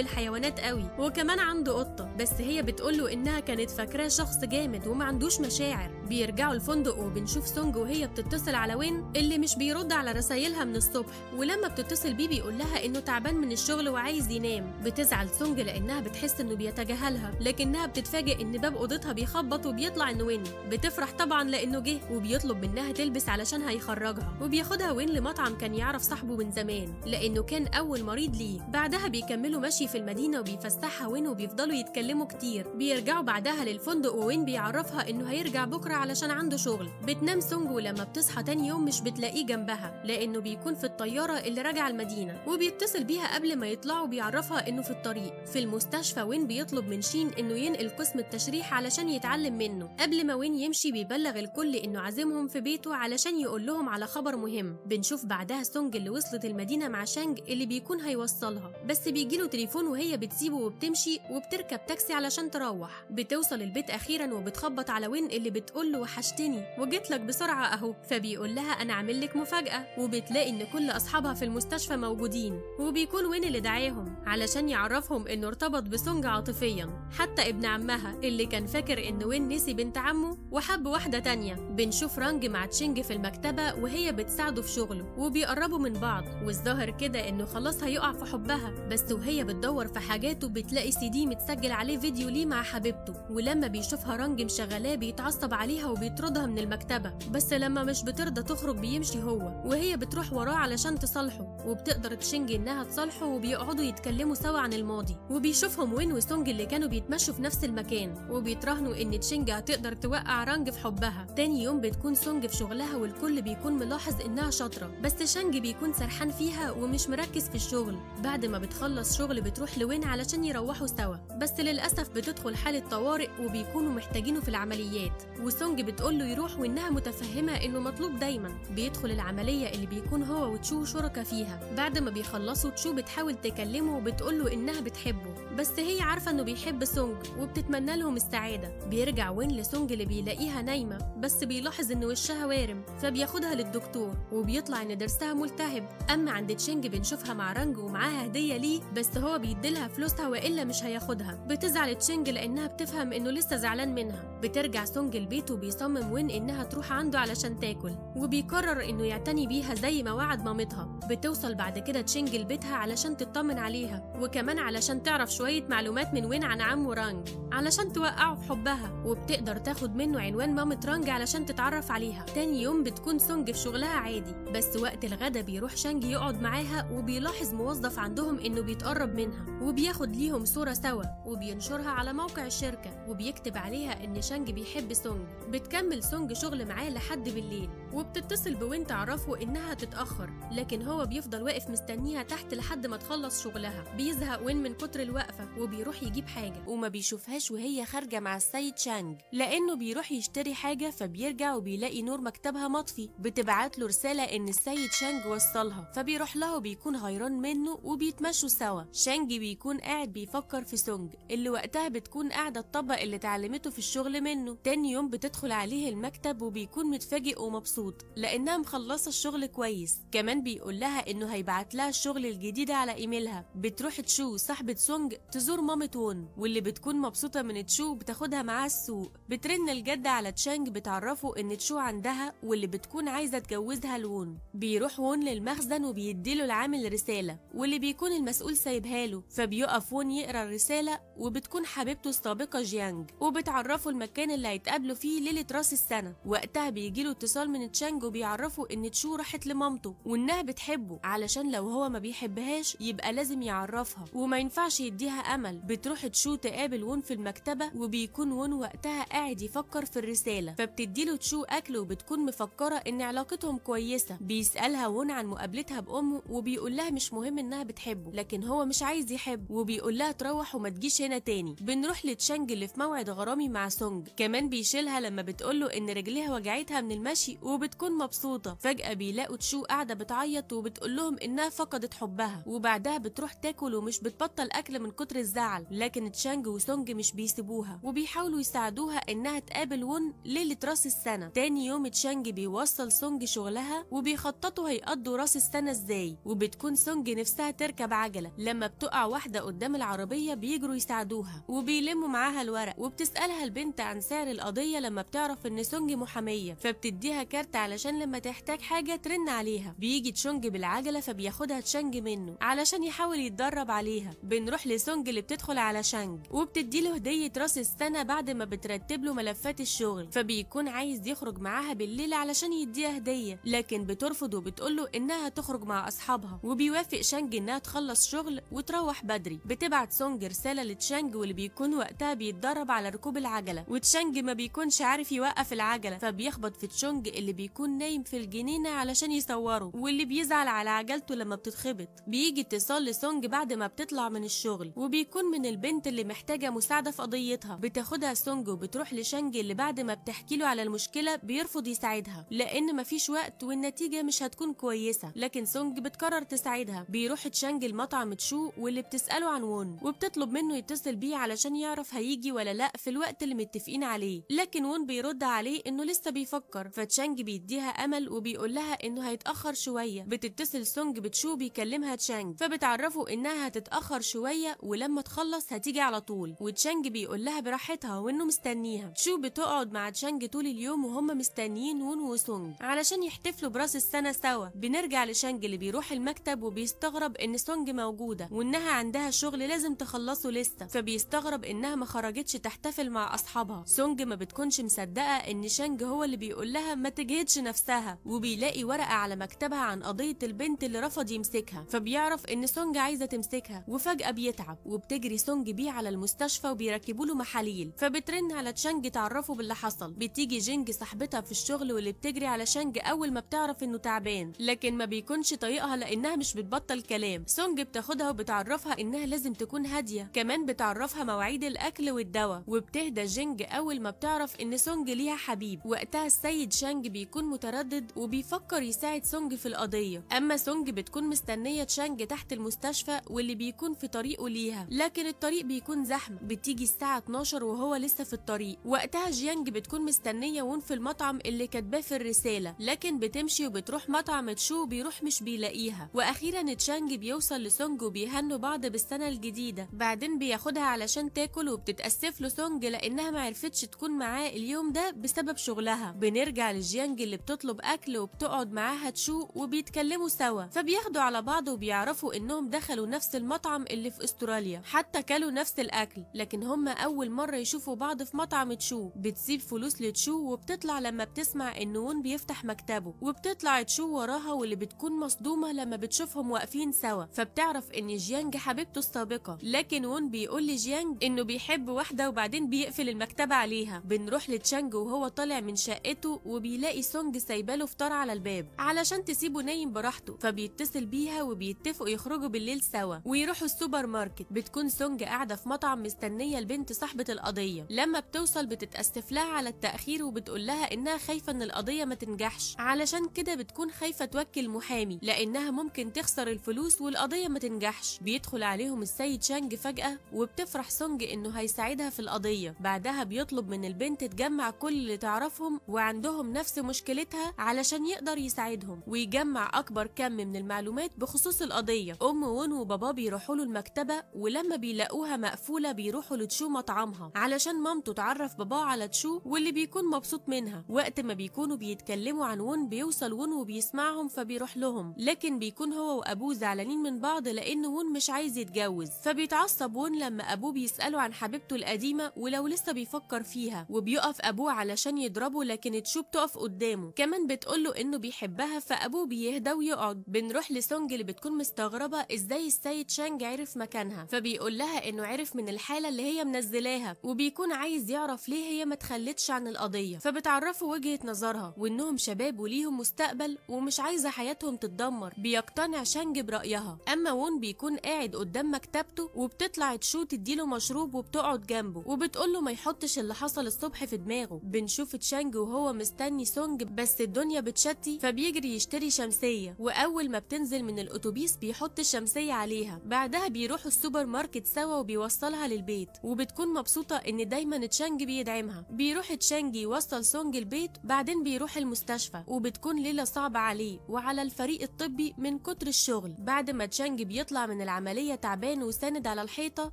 الحيوانات قوي وكمان عنده قطة. بس هي بتقوله إنها كانت فاكراه شخص جامد وما عندوش مشاعر. بيرجعوا الفندق وبنشوف سونج وهي بتتصل على وين؟ اللي مش بيرد على رسايلها من الصبح. ولما بتتصل بيه بيقول لها إنه تعبان من الشغل وعايز ينام. بتزعل سونج لأنها بتحس إنه بيتجاهلها. لكنها بتتفاجئ إن باب أوضتها بيخبط وبيطلع إنه وين. بتفرح طبعا لأنه جه. وبيطلب منها تلبس علشان هيخرجها. وبياخدها وين لمطعم كان يعرف صاحبه من زمان. لأنه كان أول مريض ليه. بعدها بيكملوا مشي في المدينة وبيفسحها وين وبيفضلوا يتكلموا كتير. بيرجعوا بعدها للفندق وين بيعرفها إنه هيرجع بكرة علشان عنده شغل. بتنام سونج ولما بتصحى تاني يوم مش بتلاقيه جنبها لأنه بيكون في الطيارة اللي راجعة المدينة وبيتصل بيها قبل ما يطلعوا بيعرفها إنه في الطريق. في المستشفى وين بيطلب من شين إنه ينقل قسم التشريح علشان يتعلم منه. قبل ما وين يمشي بيبلغ الكل إنه عازمهم في بيته علشان يقول لهم على خبر مهم. بنشوف بعدها سونج اللي وصلت المدينة مع شانج اللي بيكون هيوصلها. بس بيجيله تليفون وهي بتسيبه وبتمشي وبتركب تاكسي علشان تروح. بتوصل البيت أخيرا وبتخبط على وين اللي بتقول له وحشتني وجيت لك بسرعة أهو فبيقول لها أنا عامل لك مفاجأة وبتلاقي إن كل أصحابها في المستشفى موجودين وبيكون وين اللي دعاهم؟ علشان يعرفهم إنه ارتبط بسونج عاطفيا. حتى ابن عمها اللي كان فاكر إن وين نسي بنت عمه وحب واحدة تانية. بنشوف رانج مع تشينج في المكتبة وهي بتساعده في شغله وبيقربوا من بعض. والظاهر كده إنه خلاص هيقع في حبها. بس وهي بتدور في حاجاته بتلاقي سي دي متسجل عليه فيديو ليه مع حبيبته. ولما بيشوفها رانج مشغلاه بيتعصب عليها وبيطردها من المكتبة بس لما مش بترضى تخرج بيمشي هو وهي بتروح وراه علشان تصالحه وبتقدر تشينج إنها تصالحه وبيقعدوا يتكلموا سوا عن الماضي وبيشوفهم وين وسونج اللي كانوا بيتمشوا في نفس المكان وبيتراهنوا إن تشينج هتقدر توقع رانج في حبها. تاني يوم بتكون سونج في شغلها والكل بيكون ملاحظ إنها شاطرة بس شانج بيكون سرحان فيها ومش مركز في الشغل. بعد ما بتخلص شغل بتروح لوين علشان يروحوا سوا بس للأسف بتدخل حالة طوارئ وبيكونوا محتاجينه في العمليات. وسونج بتقول له يروح وإنها متفهمة إنه مطلوب دايما. بيدخل العملية اللي بيكون هو وتشو شركا فيها. بعد ما بيخلصوا تشو بتحاول تكلمه وبتقول له إنها بتحبه. بس هي عارفة إنه بيحب سونج وبتتمنى لهم السعادة. بيرجع وين لسونج اللي بيلاقيها نايمة. بس بيلاحظ إن وشها وارم فبياخدها للدكتور. وبيطلع إن ضرسها ملتهب. أما عند تشينج بنشوفها مع رانج ومعاها هدية ليه. بس هو بيديلها فلوسها وإلا مش هياخدها. بتزعل تشينج لأنها بتفهم إنه لسه زعلان منها. بترجع سونج البيت وبيصمم وين إنها تروح عنده علشان تاكل وبيقرر إنه يعتني بيها زي ما وعد مامتها. بتوصل بعد كده تشينج لبيتها علشان تطمن عليها وكمان علشان تعرف شوية معلومات من وين عن عمه رانج علشان توقعه في حبها وبتقدر تاخد منه عنوان مامة رانج علشان تتعرف عليها. تاني يوم بتكون سونج في شغلها عادي بس وقت الغدا بيروح شانج يقعد معاها وبيلاحظ موظف عندهم إنه بيتقرب منها وبياخد ليهم صورة سوا وبينشرها على موقع الشركة وبيكتب عليها إن شانج بيحب سونج بتكمل سونج شغل معاه لحد بالليل وبتتصل بوين تعرفه إنها تتأخر لكن هو بيفضل واقف مستنيها تحت لحد ما تخلص شغلها. بيزهق وين من كتر الوقفة وبيروح يجيب حاجة. وما بيشوفهاش وهي خارجة مع السيد شانج. لأنه بيروح يشتري حاجة فبيرجع وبيلاقي نور مكتبها مطفي. بتبعت له رسالة إن السيد شانج وصلها. فبيروح لها وبيكون غيران منه وبيتمشوا سوا. شانج بيكون قاعد بيفكر في سونج اللي وقتها بتكون قاعدة تطبق اللي اتعلمته في الشغل منه. تاني يوم بتدخل عليه المكتب وبيكون متفاجئ ومبسوط لأنها مخلصة الشغل كويس. كمان بيقول لها إنه هيبعت لها الشغل الجديد على إيميلها. بتروح تشو صاحبة سونج تزور مامة وون واللي بتكون مبسوطة من تشو بتاخدها معاها السوق. بترن الجد على تشانج بتعرفه إن تشو عندها واللي بتكون عايزة تجوزها لوون. بيروح وون للمخزن وبيديله العامل رسالة واللي بيكون المسؤول سايبها له. فبيقف وون يقرأ الرسالة وبتكون حبيبته السابقة جيانج. وبتعرفه المكان اللي هيتقابلوا فيه ليلة راس السنة. وقتها بيجيله اتصال من تشانج وبيعرفه إن تشو راحت لمامته وإنها بتحبه. علشان لو هو ما بيحبهاش يبقى لازم يعرفها. وما ينفعش يديها أمل. بتروح تشو تقابل وون في المكتبة وبيكون وون وقتها قاعد يفكر في الرسالة. فبتديله تشو أكل وبتكون مفكرة إن علاقتهم كويسة. بيسألها وون عن مقابلتها بأمه وبيقول لها مش مهم إنها بتحبه لكن هو مش عايز يحب. وبيقول لها تروح وما تجيش هنا تاني. بنروح لتشانج اللي في موعد غرامي مع سونج. كمان بيشيلها لما بتقوله إن رجليها وجعتها من المشي وبتكون مبسوطة. فجأة بيلاقوا تشو قاعدة بتعيط وبتقول لهم إنها فقدت حبها. وبعدها بتروح تاكل ومش بتبطل أكل من كتر الزعل. لكن تشانج وسونج مش بيسيبوها. وبيحاولوا يساعدوها إنها تقابل وون ليلة راس السنة. تاني يوم تشانج بيوصل سونج شغلها وبيخططوا هيقضوا راس السنة إزاي. وبتكون سونج نفسها تركب عجلة. لما بتقع واحدة قدام العربية بيجروا يساعدوها. وبيلموا معاها الورق. وبتسألها البنت عن سعر القضية لما بتعرف إن سونج محامية فبتديها كارت علشان لما تحتاج حاجة ترن عليها. بيجي تشونج بالعجلة فبياخدها تشانج منه علشان يحاول يتدرب عليها. بنروح لسونج اللي بتدخل على شانج وبتديله هدية راس السنة بعد ما بترتب له ملفات الشغل. فبيكون عايز يخرج معاها بالليل علشان يديها هدية لكن بترفض وبتقوله إنها تخرج مع أصحابها. وبيوافق شانج إنها تخلص شغل وتروح بدري. بتبعت سونج رسالة لتشانج واللي بيكون وقتها بيتدرب على ركوب العجلة. وتشانج ما بيكونش عارف يوقف العجلة فبيخبط في تشونج اللي بيكون نايم في الجنينة علشان يصوره واللي بيزعل على عجلته لما بتتخبط. بيجي اتصال لسونج بعد ما بتطلع من الشغل وبيكون من البنت اللي محتاجة مساعدة في قضيتها. بتاخدها سونج وبتروح لشانج اللي بعد ما بتحكي له على المشكلة بيرفض يساعدها لأن مفيش وقت والنتيجة مش هتكون كويسة. لكن سونج بتقرر تساعدها. بيروح تشانج لمطعم تشو واللي بتسأله عن وون وبتطلب منه يتصل بيه علشان يعرف هيجي ولا لأ في الوقت اللي متفقين عليه. لكن وون بيرد عليه إنه لسه بيفكر. فتشانج بيديها أمل وبيقول لها إنه هيتأخر شوية. بتتصل سونج بتشو بيكلمها تشانج. فبتعرفه إنها هتتأخر شوية ولما تخلص هتيجي على طول. وتشانج بيقول لها براحتها وإنه مستنيها. تشو بتقعد مع تشانج طول اليوم وهم مستنيين وون وسونج. علشان يحتفلوا براس السنة سوا. بنرجع لشانج اللي بيروح المكتب وبيستغرب إن سونج موجودة. وإنها عندها شغل لازم تخلصه لسه. فبيستغرب إنها ما خرجتش تحتفل مع أصحابها. سونج ما بتكونش مصدقة إن شانج هو اللي بيقول لها ما تجهدش نفسها وبيلاقي ورقة على مكتبها عن قضية البنت اللي رفض يمسكها فبيعرف إن سونج عايزة تمسكها وفجأة بيتعب وبتجري سونج بيه على المستشفى وبيركبوا له محاليل فبترن على تشانج تعرفه باللي حصل. بتيجي جينج صاحبتها في الشغل واللي بتجري على شانج أول ما بتعرف إنه تعبان لكن ما بيكونش طايقها لأنها مش بتبطل كلام. سونج بتاخدها وبتعرفها إنها لازم تكون هادية كمان بتعرفها مواعيد الأكل والدواء وبتهدى جينج أول ما بتعرف إن سونج ليها حبيب. وقتها السيد شانج بيكون متردد وبيفكر يساعد سونج في القضية. أما سونج بتكون مستنية تشانج تحت المستشفى واللي بيكون في طريقه ليها. لكن الطريق بيكون زحمة. بتيجي الساعة 12 وهو لسه في الطريق. وقتها جيانج بتكون مستنية وون في المطعم اللي كاتباه في الرسالة. لكن بتمشي وبتروح مطعم تشو بيروح مش بيلاقيها. وأخيرا تشانج بيوصل لسونج وبيهنوا بعض بالسنة الجديدة. بعدين بياخدها علشان تاكل وبتتأسف له سونج لأنها ما عرفتش تكون معاه اليوم ده بسبب شغلها. بنرجع لجيانج اللي بتطلب أكل وبتقعد معاها تشو وبيتكلموا سوا. فبياخدوا على بعض وبيعرفوا إنهم دخلوا نفس المطعم اللي في أستراليا. حتى كلوا نفس الأكل لكن هما أول مرة يشوفوا بعض في مطعم تشو بتسيب فلوس لتشو وبتطلع لما بتسمع إن وون بيفتح مكتبه. وبتطلع تشو وراها واللي بتكون مصدومة لما بتشوفهم واقفين سوا. فبتعرف إن جيانج حبيبته السابقة. لكن وون بيقول لجيانج إنه بيحب واحدة وبعدين بيقفل المكتبة عليها. بنروح لتشانج وهو طالع من شقته وبيلاقي سونج سايباله فطار على الباب علشان تسيبه نايم براحته فبيتصل بيها وبيتفقوا يخرجوا بالليل سوا. ويروحوا السوبر ماركت. بتكون سونج قاعدة في مطعم مستنية البنت صاحبة القضية. لما بتوصل بتتأسف لها على التأخير وبتقول لها إنها خايفة إن القضية ما تنجحش. علشان كده بتكون خايفة توكل محامي لأنها ممكن تخسر الفلوس والقضية ما تنجحش. بيدخل عليهم السيد شانج فجأة وبتفرح سونج إنه هيساعدها في القضية. بعدها بيطلب من البنت تجمع كل اللي تعرفهم وعندهم نفس مشكلتها علشان يقدر يساعدهم ويجمع أكبر كم من المعلومات بخصوص القضية. أم وون وبابا بيروحوا له المكتبة ولما بيلاقوها مقفولة بيروحوا لتشو مطعمها علشان مامته تعرف باباه على تشو واللي بيكون مبسوط منها. وقت ما بيكونوا بيتكلموا عن وون بيوصل وون وبيسمعهم فبيروح لهم. لكن بيكون هو وأبوه زعلانين من بعض لأن وون مش عايز يتجوز. فبيتعصب وون لما أبوه بيسأله عن حبيبته القديمة ولو لسه بيفكر فيها. وبيقف أبوه علشان يضربه لكن تشو بتقف قدامه. كمان بتقول له إنه بيحبها فأبوه بيهدى ويقعد. بنروح لسونج اللي بتكون مستغربة إزاي السيد شانج عرف مكانها. فبيقول لها إنه عرف من الحالة اللي هي منزلاها وبيكون عايز يعرف ليه هي ما تخلتش عن القضية. فبتعرفه وجهة نظرها وإنهم شباب وليهم مستقبل ومش عايزة حياتهم تتدمر. بيقتنع شانج برأيها. أما وون بيكون قاعد قدام مكتبته وبتطلع تشو تديله مشروب وبتقعد جنبه. وبتقول له ما يحطش اللي حصل الصبح في دماغه. بنشوف تشانج وهو مستني سونج بس الدنيا بتشتي فبيجري يشتري شمسية. وأول ما بتنزل من الأتوبيس بيحط الشمسية عليها. بعدها بيروحوا السوبر ماركت سوا وبيوصلها للبيت. وبتكون مبسوطة إن دايما تشانج بيدعمها. بيروح تشانج يوصل سونج البيت بعدين بيروح المستشفى. وبتكون ليلة صعبة عليه وعلى الفريق الطبي من كتر الشغل. بعد ما تشانج بيطلع من العملية تعبان وساند على الحيطة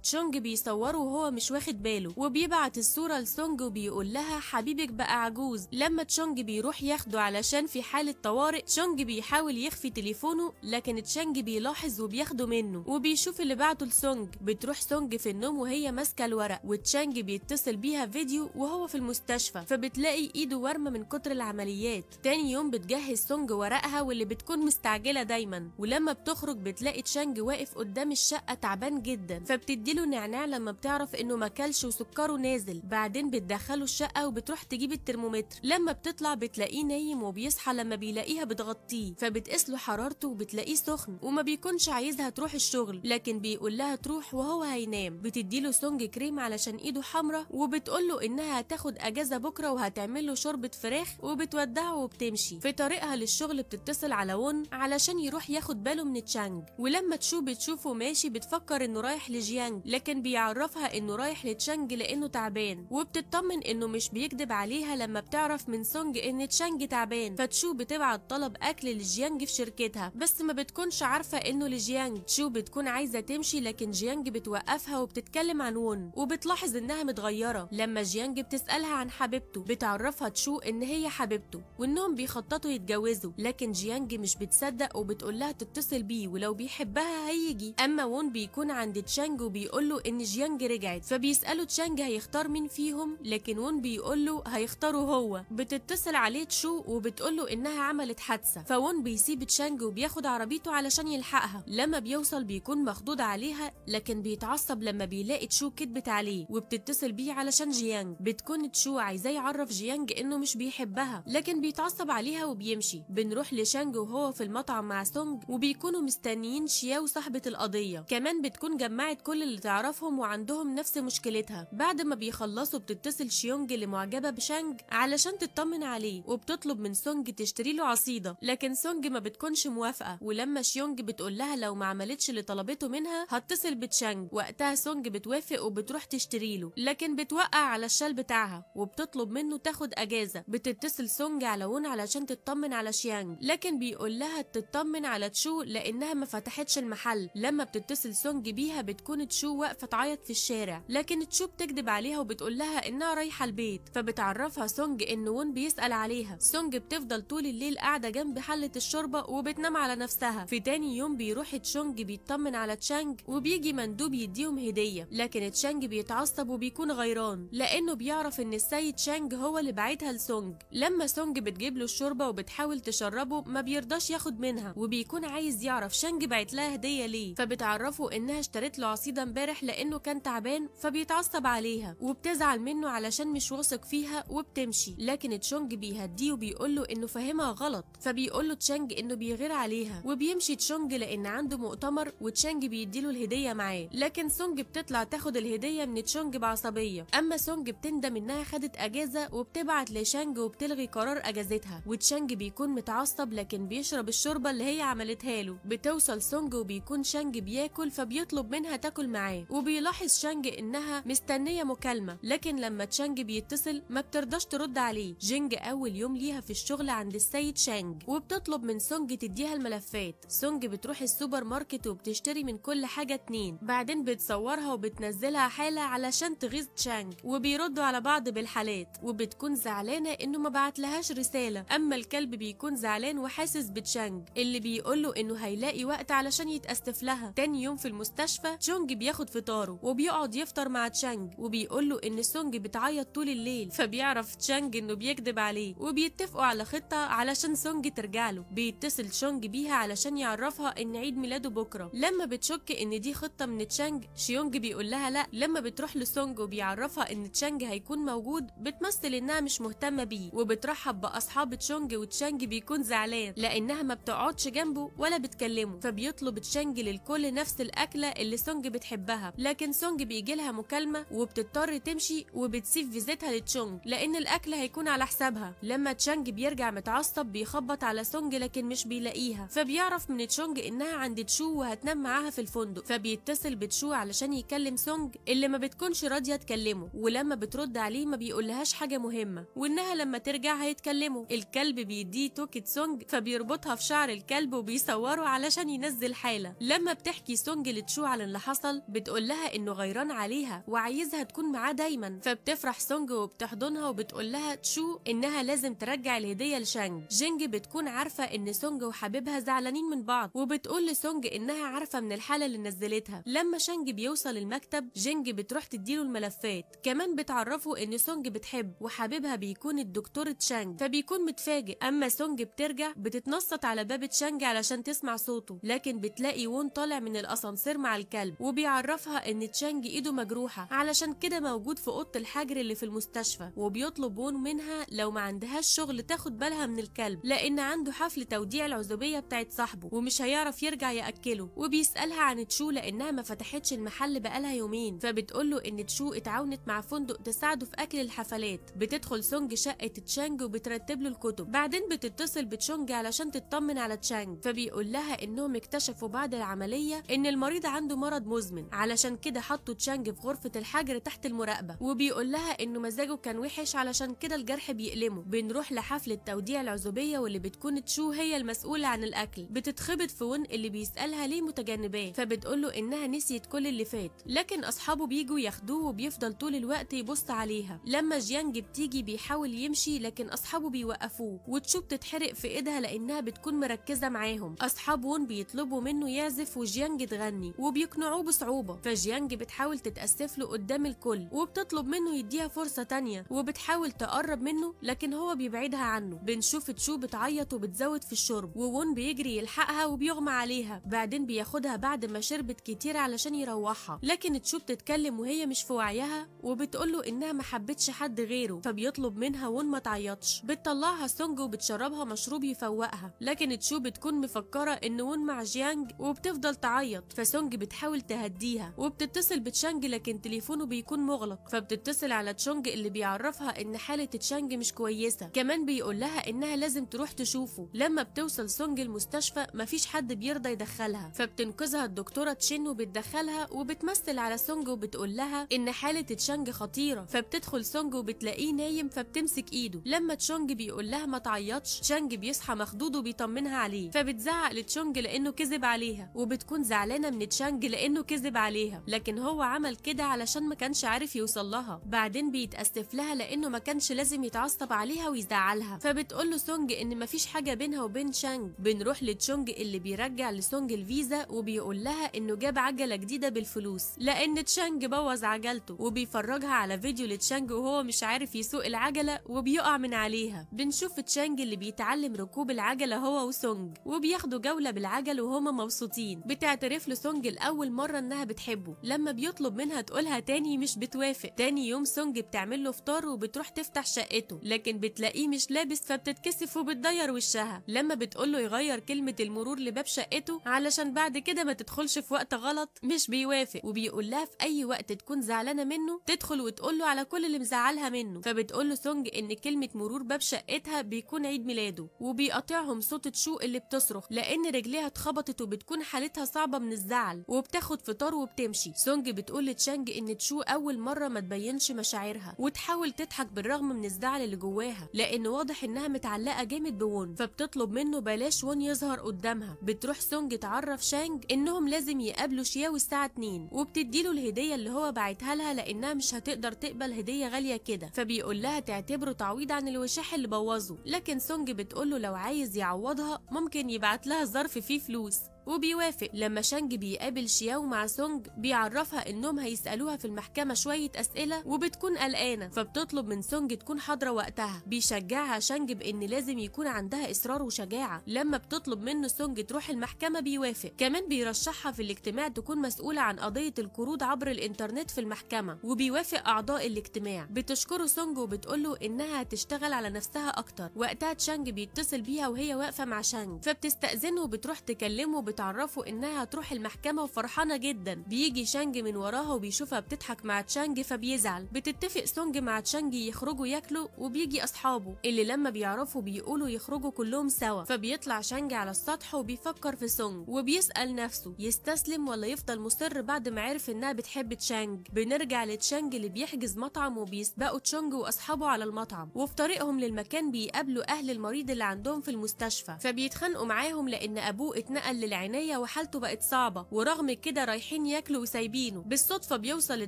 تشونج بيصوره وهو مش واخد باله. وبيبعت الصورة لسونج وبيقول لها حبيبك بقى عجوز. لما تشونج بيروح ياخده علشان في حالة طوارئ تشونج بيحاول يخفي تليفونه لكن تشانج بيلاحظ وبياخده منه وبيشوف اللي بعته لسونج بتروح سونج في النوم وهي ماسكة الورق وتشانج بيتصل بيها فيديو وهو في المستشفى فبتلاقي إيده ورمه من كتر العمليات. تاني يوم بتجهز سونج ورقها واللي بتكون مستعجلة دايما. ولما بتخرج بتلاقي تشانج واقف قدام الشقة تعبان جدا فبتديله نعناع لما بتعرف إنه ماكلش وسكره نازل. بعدين بتدخله الشقة وبتروح تجيب الترمومتر. لما بتطلع بتلاقيه نايم وبيصحى لما بيلاقيها بتغطيه فبتقيس له حرارته وبتلاقيه سخن وما بيكونش عايزها تروح الشغل لكن بيقول لها تروح وهو هينام. بتديله سونج كريم علشان إيده حمرا وبتقول له إنها هتاخد أجازة بكرة وهتعمل له شوربة فراخ وبتودعه وبتمشي. في طريقها للشغل بتتصل على وون علشان يروح ياخد باله من تشانج. ولما تشو بتشوفه ماشي بتفكر إنه رايح لجيانج لكن بيعرفها إنه رايح لتشانج لأنه تعبان. وبتطمن إنه مش بيكذب عليها لما بتعرف من سونج إن تشانج تعبان. فتشو بتبعت طلب أكل لجيانج في شركتها. بس ما بتكونش عارفة إنه لجيانج. تشو بتكون عايزة تمشي لكن جيانج بتوقفها وبتتكلم عن وون. وبتلاحظ إنها متغيرة. لما جيانج بتسألها عن حبيبته بتعرفها تشو إن هي حبيبته وإنهم بيخططوا يتجوزوا. لكن جيانج مش بتصدق وبتقول لها تتصل بيه ولو بيحبها هيجي. أما وون بيكون عند تشانج وبيقول له إن جيانج رجعت. فبيسألوا تشانج هيختار مين فيهم؟ لكن وون بيقول له هيختاره هو. بتتصل عليه تشو وبتقول له إنها عملت حادثة. فوون بيسيب تشانج وبياخد عربيته علشان يلحقها. لما بيوصل بيكون مخضوض عليها لكن بيتعصب لما بيلاقي تشو كدبت عليه. وبتتصل بيه علشان جيانج. بتكون تشو عايزاه يعرف جيانج إنه مش بيحبها. لكن بيتعصب عليها وبيمشي. بنروح لشانج وهو في المطعم مع سونج وبيكونوا مستنيين شياو صاحبة القضية. كمان بتكون جمعت كل اللي تعرفهم وعندهم نفس مشكلتها. بعد ما بيخلصوا بتتصل شيونج اللي معجبة بشانج علشان تطمن عليه وبتطلب من سونج تشتري له عصيدة. لكن سونج ما بتكونش موافقة ولما شيونج بتقول لها لو ما عملتش اللي طلبته منها هتصل بتشانج. وقتها سونج بتوافق وبتروح تشتري له. لكن بتوقع على الشال بتاعها وبتطلب منه تاخد أجازة. بتتصل سونج على وون علشان تطمن على شيانج. لكن بيقول لها تطمن على تشو لأنها ما فتحتش المحل. لما بتتصل سونج بيها بتكون تشو واقفة تعيط في الشارع. لكن تشو بتكذب عليها وبتقول لها إنها رايحة البيت فبتعرفها سونج إن وون بيسأل عليها. سونج بتفضل طول الليل قاعدة جنب حلة الشوربة وبتنام على نفسها. في تاني يوم بيروح تشونج بيطمن على تشانج وبيجي مندوب يديهم هدية. لكن تشانج بيتعصب وبيكون غيران لأنه بيعرف إن السيد شانج هو اللي بعتها لسونج. لما سونج بتجيب له الشوربة وبتحاول تشربه ما بيرضاش ياخد منها وبيكون عايز يعرف شانج بعت لها هدية ليه. فبتعرفه إنها اشترت له عصيدة امبارح لأنه كان تعبان فبيتعصب عليها وبتزعل منه علشان مش واثق فيها وبتمشي. لكن تشونج بيهديه وبيقول له إنه فاهمها غلط. فبيقول له تشانج إنه بيغير عليها. وبيمشي تشونج لأن عنده مؤتمر وتشانج بيديله الهدية معاه. لكن سونج بتطلع تاخد الهدية من تشونج بعصبية. أما سونج بتندم إنها خدت أجازة وبتبعت لشانج وبتلغي قرار أجازتها. وتشانج بيكون متعصب لكن بيشرب الشوربة اللي هي عملتها له. بتوصل سونج وبيكون شانج بياكل فبيطلب منها تاكل معاه. وبيلاحظ شانج إنها مستنية مكالمة. لكن لما تشانج بيتصل ما بترضاش ترد عليه. جينج أول يوم ليها في الشغل عند السيد شانج وبتطلب من سونج تديها الملفات. سونج بتروح السوبر ماركت وبتشتري من كل حاجة اتنين. بعدين بتصورها وبتنزلها حالة علشان تغيظ تشانج وبيردوا على بعض بالحالات. وبتكون زعلانة إنه ما بعتلهاش رسالة. أما الكلب بيكون زعلان وحاسس بتشانج اللي بيقول له إنه هيلاقي وقت علشان يتأسف لها. تاني يوم في المستشفى تشونج بياخد فطاره وبيقعد يفطر مع تشانج. وبيقول له إن سونج بتعيط طول الليل فبيعرف تشانج إنه بيكذب عليه وبيتفقوا على خطة علشان سونج ترجع له. بيتصل تشونج بيها علشان يعرفها إن عيد ميلاده بكرة. لما بتشك إن دي خطة من تشانج شيونج بيقول لها لأ. لما بتروح لسونج وبيعرفها إن تشانج هيكون موجود بتمثل إنها مش مهتمة بيه وبترحب بأصحاب تشونج وتشانج بيكون زعلان لأنها ما بتقعدش جنبه ولا بتكلمه. فبيطلب تشانج للكل نفس الأكلة اللي سونج بتحبها. لكن سونج بيجي لها مكالمة وبتضطر تمشي وبتسيب فيزتها لتشونج لأن الأكل هيكون على حسابها. لما تشانج بيرجع متعصب بيخبط على سونج لكن مش بيلاقيها. فبيعرف من تشونج إنها عند تشو وهتنام معاها في الفندق. فبيتصل بتشو علشان يكلم سونج اللي ما بتكونش راضية تكلمه. ولما بترد عليه ما بيقولهاش حاجة مهمة. وإنها لما ترجع هيتكلموا. الكلب بيديه توكة سونج فبيربطها في شعر الكلب وبيصوره علشان ينزل حالة. لما بتحكي سونج لتشو على اللي حصل بتقول لها إنه غيران عليها وعايزها تكون معاه دايما. فبتفرح سونج وبتحضنها وبتقول لها تشو إنها لازم ترجع الهدية لشانج. جينج بتكون عارفة إن سونج وحبيبها زعلانين من بعض وبتقول لسونج إنها عارفة من الحالة اللي نزلتها. لما شانج بيوصل المكتب جينج بتروح تديله الملفات. كمان بتعرفه إن سونج بتحب وحبيبها بيكون الدكتور تشانج فبيكون متفاجئ. أما سونج بترجع بتتنصت على باب تشانج علشان تسمع صوته. لكن بتلاقي وون طالع من الأسانسير مع الكلب وبيعرفها إن تشانج إيده مجروحة علشان كده موجود في أوضة الحجر اللي في المستشفى وبيطلب وون منها لو ما عندهاش شغل تاخد بالها من الكلب لأن عنده حفل توديع العزوبية بتاعت صاحبه ومش هيعرف يرجع يأكله. وبيسألها عن تشو لأنها ما فتحتش المحل بقالها يومين. فبتقول له إن تشو اتعاونت مع فندق تساعده في أكل الحفلات. بتدخل سونج شقة تشانج وبترتب له الكتب. بعدين بتتصل بتشونج علشان تطمن على تشانج. فبيقول لها إنهم اكتشفوا بعد العملية إن المريض عنده مرض مزمن. علشان كده حطوا تشانج في غرفة الحجر تحت المراقبة. وبيقول لها إنه مزاجه كان وحش علشان كده الجرح بيألمه. بنروح لحفلة توديع العزوبية واللي بتكون تشو هي المسؤولة عن الأكل. بتتخبط في ون اللي بيسألها ليه متجنباه. فبتقول له إنها نسيت كل اللي فات. لكن أصحابه بيجوا ياخدوه وبيفضل طول الوقت يبص عليها. لما جيانج بتيجي بيحاول يمشي لكن أصحابه بيوقفوه. وتشو بتتحرق في إيدها لأنها بتكون مركزة معاهم. أصحاب وون بيطلبوا منه يعزف وجيانج تغني وبيقنعوه بصعوبة. فجيانج بتحاول تتأسف له قدام الكل وبتطلب منه يديها فرصة تانية وبتحاول تقرب منه لكن هو بيبعدها عنه. بنشوف تشو بتعيط وبتزود في الشرب وون بيجري يلحقها وبيغمى عليها. بعدين بياخدها بعد ما شربت كتير علشان يروحها. لكن تشو بتتكلم وهي مش في وعيها وبتقول له إنها ما حبتش حد غيره. فبيطلب منها وون ما تعيطش. بتطلعها سونج وبتشربها مشروب يفوقها. لكن تشو بتكون مفكرة إن وون مع جيانج وبتفضل تعيط. فسونج بتحاول تهديها وبتتصل بتشانج لكن تليفونه بيكون مغلق. فبتتصل على تشونج اللي بيعرفها إن حالة تشانج مش كويسة. كمان بيقول لها إنها لازم تروح تشوفه. لما بتوصل سونج المستشفى مفيش حد بيرضى يدخلها. فبتنقذها الدكتورة تشين وبتدخلها وبتمثل على سونج وبتقول لها إن حالة تشانج خطيرة. فبتدخل سونج وبتلاقيه نايم فبتمسك إيده. لما تشونج بيقول لها ما تعيطش تشانج بيصحى مخضوض وبيطمنها عليه. فبتزعق لتشونج لأنه كذب عليها. وبتكون زعلانة من تشانج لأنه كذب عليها. لكن هو عمل كده علشان ما كانش عارف يوصل لها. بعدين بيتأسف لها لأنه ما كانش لازم يتعصب عليها ويزعلها. فبتقول له سونج إن مفيش حاجة بينها وبين شانج. بنروح لتشونج اللي بيرجع لسونج الفيزا وبيقول لها إنه جاب عجلة جديدة بالفلوس. لأن تشانج بوظ عجلته وبيفرجها على فيديو لتشانج وهو مش عارف يسوق العجلة وبيقع من عليها. بنشوف تشانج اللي بيتعلم ركوب العجلة هو وسونج وبياخدوا جولة بالعجل وهما مبسوطين. بتعترف له سونج لأول مرة إنها بتحبه. لما بيطلب منها تقولها تاني مش بتوافق. تاني يوم سونج بتعمل له فطار وبتروح تفتح شقته لكن بتلاقيه مش لابس فبتتكسف وبتضير وشها. لما بتقول له يغير كلمة المرور لباب شقته علشان بعد كده ما تدخلش في وقت غلط مش بيوافق. وبيقول لها في أي وقت تكون زعلانة منه تدخل وتقول له على كل اللي مزعلها منه. فبتقول له سونج إن كلمة مرور باب شقتها بيكون عيد ميلاده وبيقاطعهم صوت تشو اللي بتصرخ لأن رجليها اتخبطت وبتكون حالتها صعبة من الزعل. وبتاخد فطار وبتمشي. سونج بتقول لتشانج إن تشو أول مرة ما تبينش مشاعرها وتحاول تضحك بالرغم من الزعل اللي جواها لأن واضح إنها متعلقة جامد بون فبتطلب منه بلاش وون يظهر قدامها. بتروح سونج تعرف شانج إنهم لازم يقابلوا شياو الساعة 2 وبتديله الهدية اللي هو باعتها لها لأنها مش هتقدر تقبل هدية غالية كده فبيقول لها تعتبره تعويض عن الوشاح اللي بوظه. لكن سونج بتقول له لو عايز يعوضها ممكن يبعت لها ظرف فيه فلوس. وبيوافق لما شانج بيقابل شياو مع سونج بيعرفها انهم هيسألوها في المحكمة شوية أسئلة وبتكون قلقانة فبتطلب من سونج تكون حاضرة وقتها. بيشجعها شانج بإن لازم يكون عندها إصرار وشجاعة. لما بتطلب منه سونج تروح المحكمة بيوافق. كمان بيرشحها في الاجتماع تكون مسؤولة عن قضية القروض عبر الإنترنت في المحكمة. وبيوافق أعضاء الاجتماع. بتشكره سونج وبتقوله إنها هتشتغل على نفسها أكتر. وقتها تشانج بيتصل بيها وهي واقفة مع شانج. فبتستأذنه وبتروح تكلمه بتعرفه إنها هتروح المحكمة وفرحانة جدا. بيجي شانج من وراها وبيشوفها بتضحك مع تشانج فبيزعل. بتتفق سونج مع تشانج يخرجوا ياكلوا وبيجي أصحابه. اللي لما بيعرفوا بيقولوا يخرجوا كلهم سوا. فبيطلع شانج على السطح وبيفكر في سونج. وبيسأل نفسه يستسلم ولا يفضل مصر بعد ما عرف إنها بتحب تشانج. بنرجع لتشانج اللي بيحجز مطعم وبيسبقوا تشونج وأصحابه على المطعم. وفي طريقهم للمكان بيقابلوا أهل المريض اللي عندهم في المستشفى. فبيتخانقوا معاهم لأن أبوه اتنقل للعناية العناية وحالته بقت صعبة ورغم كده رايحين ياكلوا وسايبينه. بالصدفة بيوصل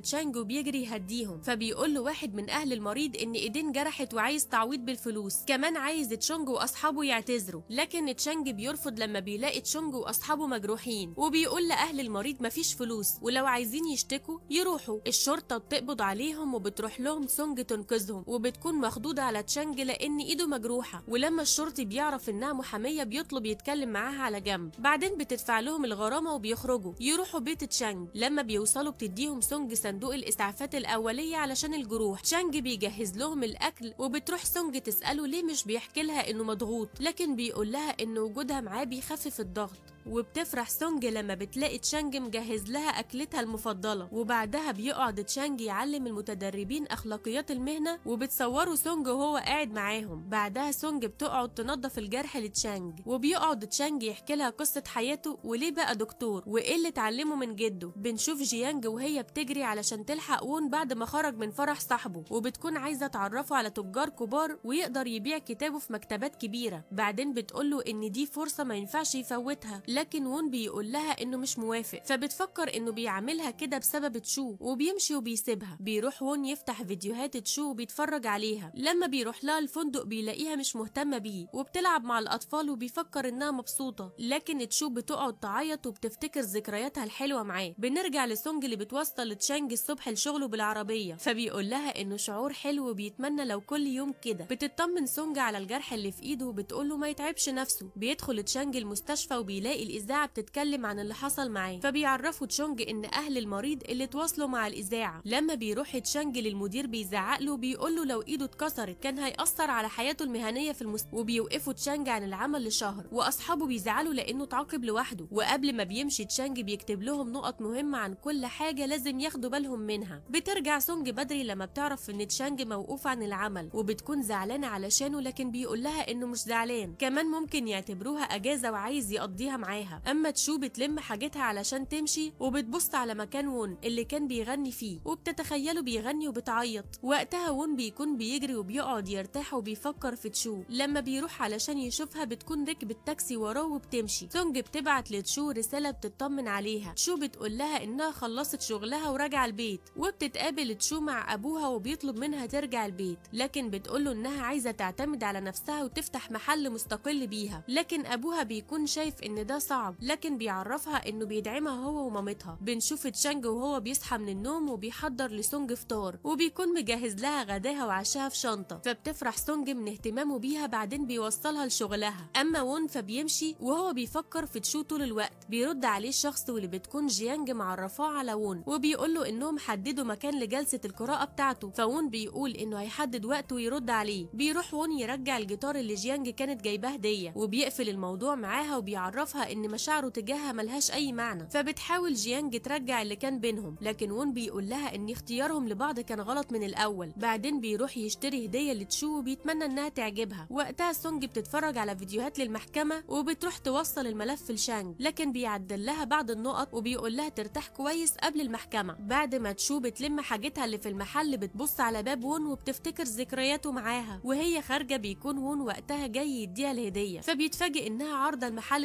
تشانج وبيجري يهديهم. فبيقول له واحد من أهل المريض إن إيدين جرحت وعايز تعويض بالفلوس. كمان عايز تشونج وأصحابه يعتذروا. لكن تشانج بيرفض لما بيلاقي تشونج وأصحابه مجروحين. وبيقول لأهل المريض مفيش فلوس ولو عايزين يشتكوا يروحوا. الشرطة بتقبض عليهم وبتروح لهم سونج تنقذهم. وبتكون مخضوضة على تشانج لأن إيده مجروحة. ولما الشرطي بيعرف إنها محامية بيطلب يتكلم معاها على جنب. بعدين بتدفع لهم الغرامة وبيخرجوا. يروحوا بيت تشانج. لما بيوصلوا بتديهم سونج صندوق الإسعافات الأولية علشان الجروح. تشانج بيجهز لهم الأكل وبتروح سونج تسأله ليه مش بيحكي لها إنه مضغوط. لكن بيقول لها إن وجودها معاه بيخفف الضغط. وبتفرح سونج لما بتلاقي تشانج مجهز لها أكلتها المفضلة. وبعدها بيقعد تشانج يعلم المتدربين أخلاقيات المهنة وبتصوره سونج وهو قاعد معاهم. بعدها سونج بتقعد تنظف الجرح لتشانج. وبيقعد تشانج يحكي لها قصة حياته وليه بقى دكتور وإيه اللي اتعلمه من جده. بنشوف جيانج وهي بتجري علشان تلحق وون بعد ما خرج من فرح صاحبه. وبتكون عايزة تعرفه على تجار كبار ويقدر يبيع كتابه في مكتبات كبيرة. بعدين بتقوله إن دي فرصة ما ينفعش يفوتها. لكن وون بيقول لها إنه مش موافق فبتفكر إنه بيعملها كده بسبب تشو وبيمشي وبيسيبها. بيروح وون يفتح فيديوهات تشو وبيتفرج عليها. لما بيروح لها الفندق بيلاقيها مش مهتمة بيه وبتلعب مع الأطفال وبيفكر إنها مبسوطة. لكن تشو بتقعد تعيط وبتفتكر ذكرياتها الحلوة معاه. بنرجع لسونج اللي بتوصل لتشانج الصبح لشغله بالعربية. فبيقول لها إنه شعور حلو وبيتمنى لو كل يوم كده. بتطمن سونج على الجرح اللي في إيده وبتقول له ما يتعبش نفسه. بيدخل تشانج المستشفى وبيلاقي الإذاعة بتتكلم عن اللي حصل معاه فبيعرفوا تشونج إن أهل المريض اللي تواصلوا مع الإذاعة. لما بيروح تشانج للمدير بيزعق له بيقول له لو إيده اتكسرت كان هيأثر على حياته المهنية في المست... وبيوقفوا تشانج عن العمل لشهر. وأصحابه بيزعلوا لأنه اتعاقب لوحده. وقبل ما بيمشي تشانج بيكتب لهم نقط مهمة عن كل حاجة لازم ياخدوا بالهم منها. بترجع سونج بدري لما بتعرف إن تشانج موقوف عن العمل وبتكون زعلانة علشانه لكن بيقول لها إنه مش زعلان. كمان ممكن يعتبروها أجازة وعايز يقضيها معاها أما تشو بتلم حاجتها علشان تمشي وبتبص على مكان وون اللي كان بيغني فيه وبتتخيله بيغني وبتعيط. وقتها وون بيكون بيجري وبيقعد يرتاح وبيفكر في تشو. لما بيروح علشان يشوفها بتكون ركبت تاكسي وراه وبتمشي. سونج بتبعت لتشو رسالة بتطمن عليها. تشو بتقول لها إنها خلصت شغلها وراجعة البيت. وبتتقابل تشو مع أبوها وبيطلب منها ترجع البيت. لكن بتقوله إنها عايزة تعتمد على نفسها وتفتح محل مستقل بيها. لكن أبوها بيكون شايف إن ده صعب لكن بيعرفها إنه بيدعمها هو ومامتها. بنشوف تشانج وهو بيصحى من النوم وبيحضر لسونج فطار وبيكون مجهز لها غداها وعشاها في شنطة. فبتفرح سونج من اهتمامه بيها بعدين بيوصلها لشغلها. أما وون فبيمشي وهو بيفكر في تشو طول الوقت. بيرد عليه الشخص واللي بتكون جيانج معرفاه على وون وبيقول له إنهم حددوا مكان لجلسة القراءة بتاعته. فوون بيقول إنه هيحدد وقت ويرد عليه. بيروح وون يرجع الجيتار اللي جيانج كانت جايباه هدية وبيقفل الموضوع معاها وبيعرفها إن مشاعره تجاهها ملهاش أي معنى فبتحاول جيانج ترجع اللي كان بينهم لكن وون بيقول لها إن اختيارهم لبعض كان غلط من الأول بعدين بيروح يشتري هدية لتشو وبيتمنى إنها تعجبها وقتها سونج بتتفرج على فيديوهات للمحكمة وبتروح توصل الملف لشانج لكن بيعدل لها بعض النقط وبيقول لها ترتاح كويس قبل المحكمة بعد ما تشو بتلم حاجتها اللي في المحل بتبص على باب وون وبتفتكر ذكرياته معاها وهي خارجة بيكون وون وقتها جاي يديها الهدية فبيتفاجئ إنها عارضة المحل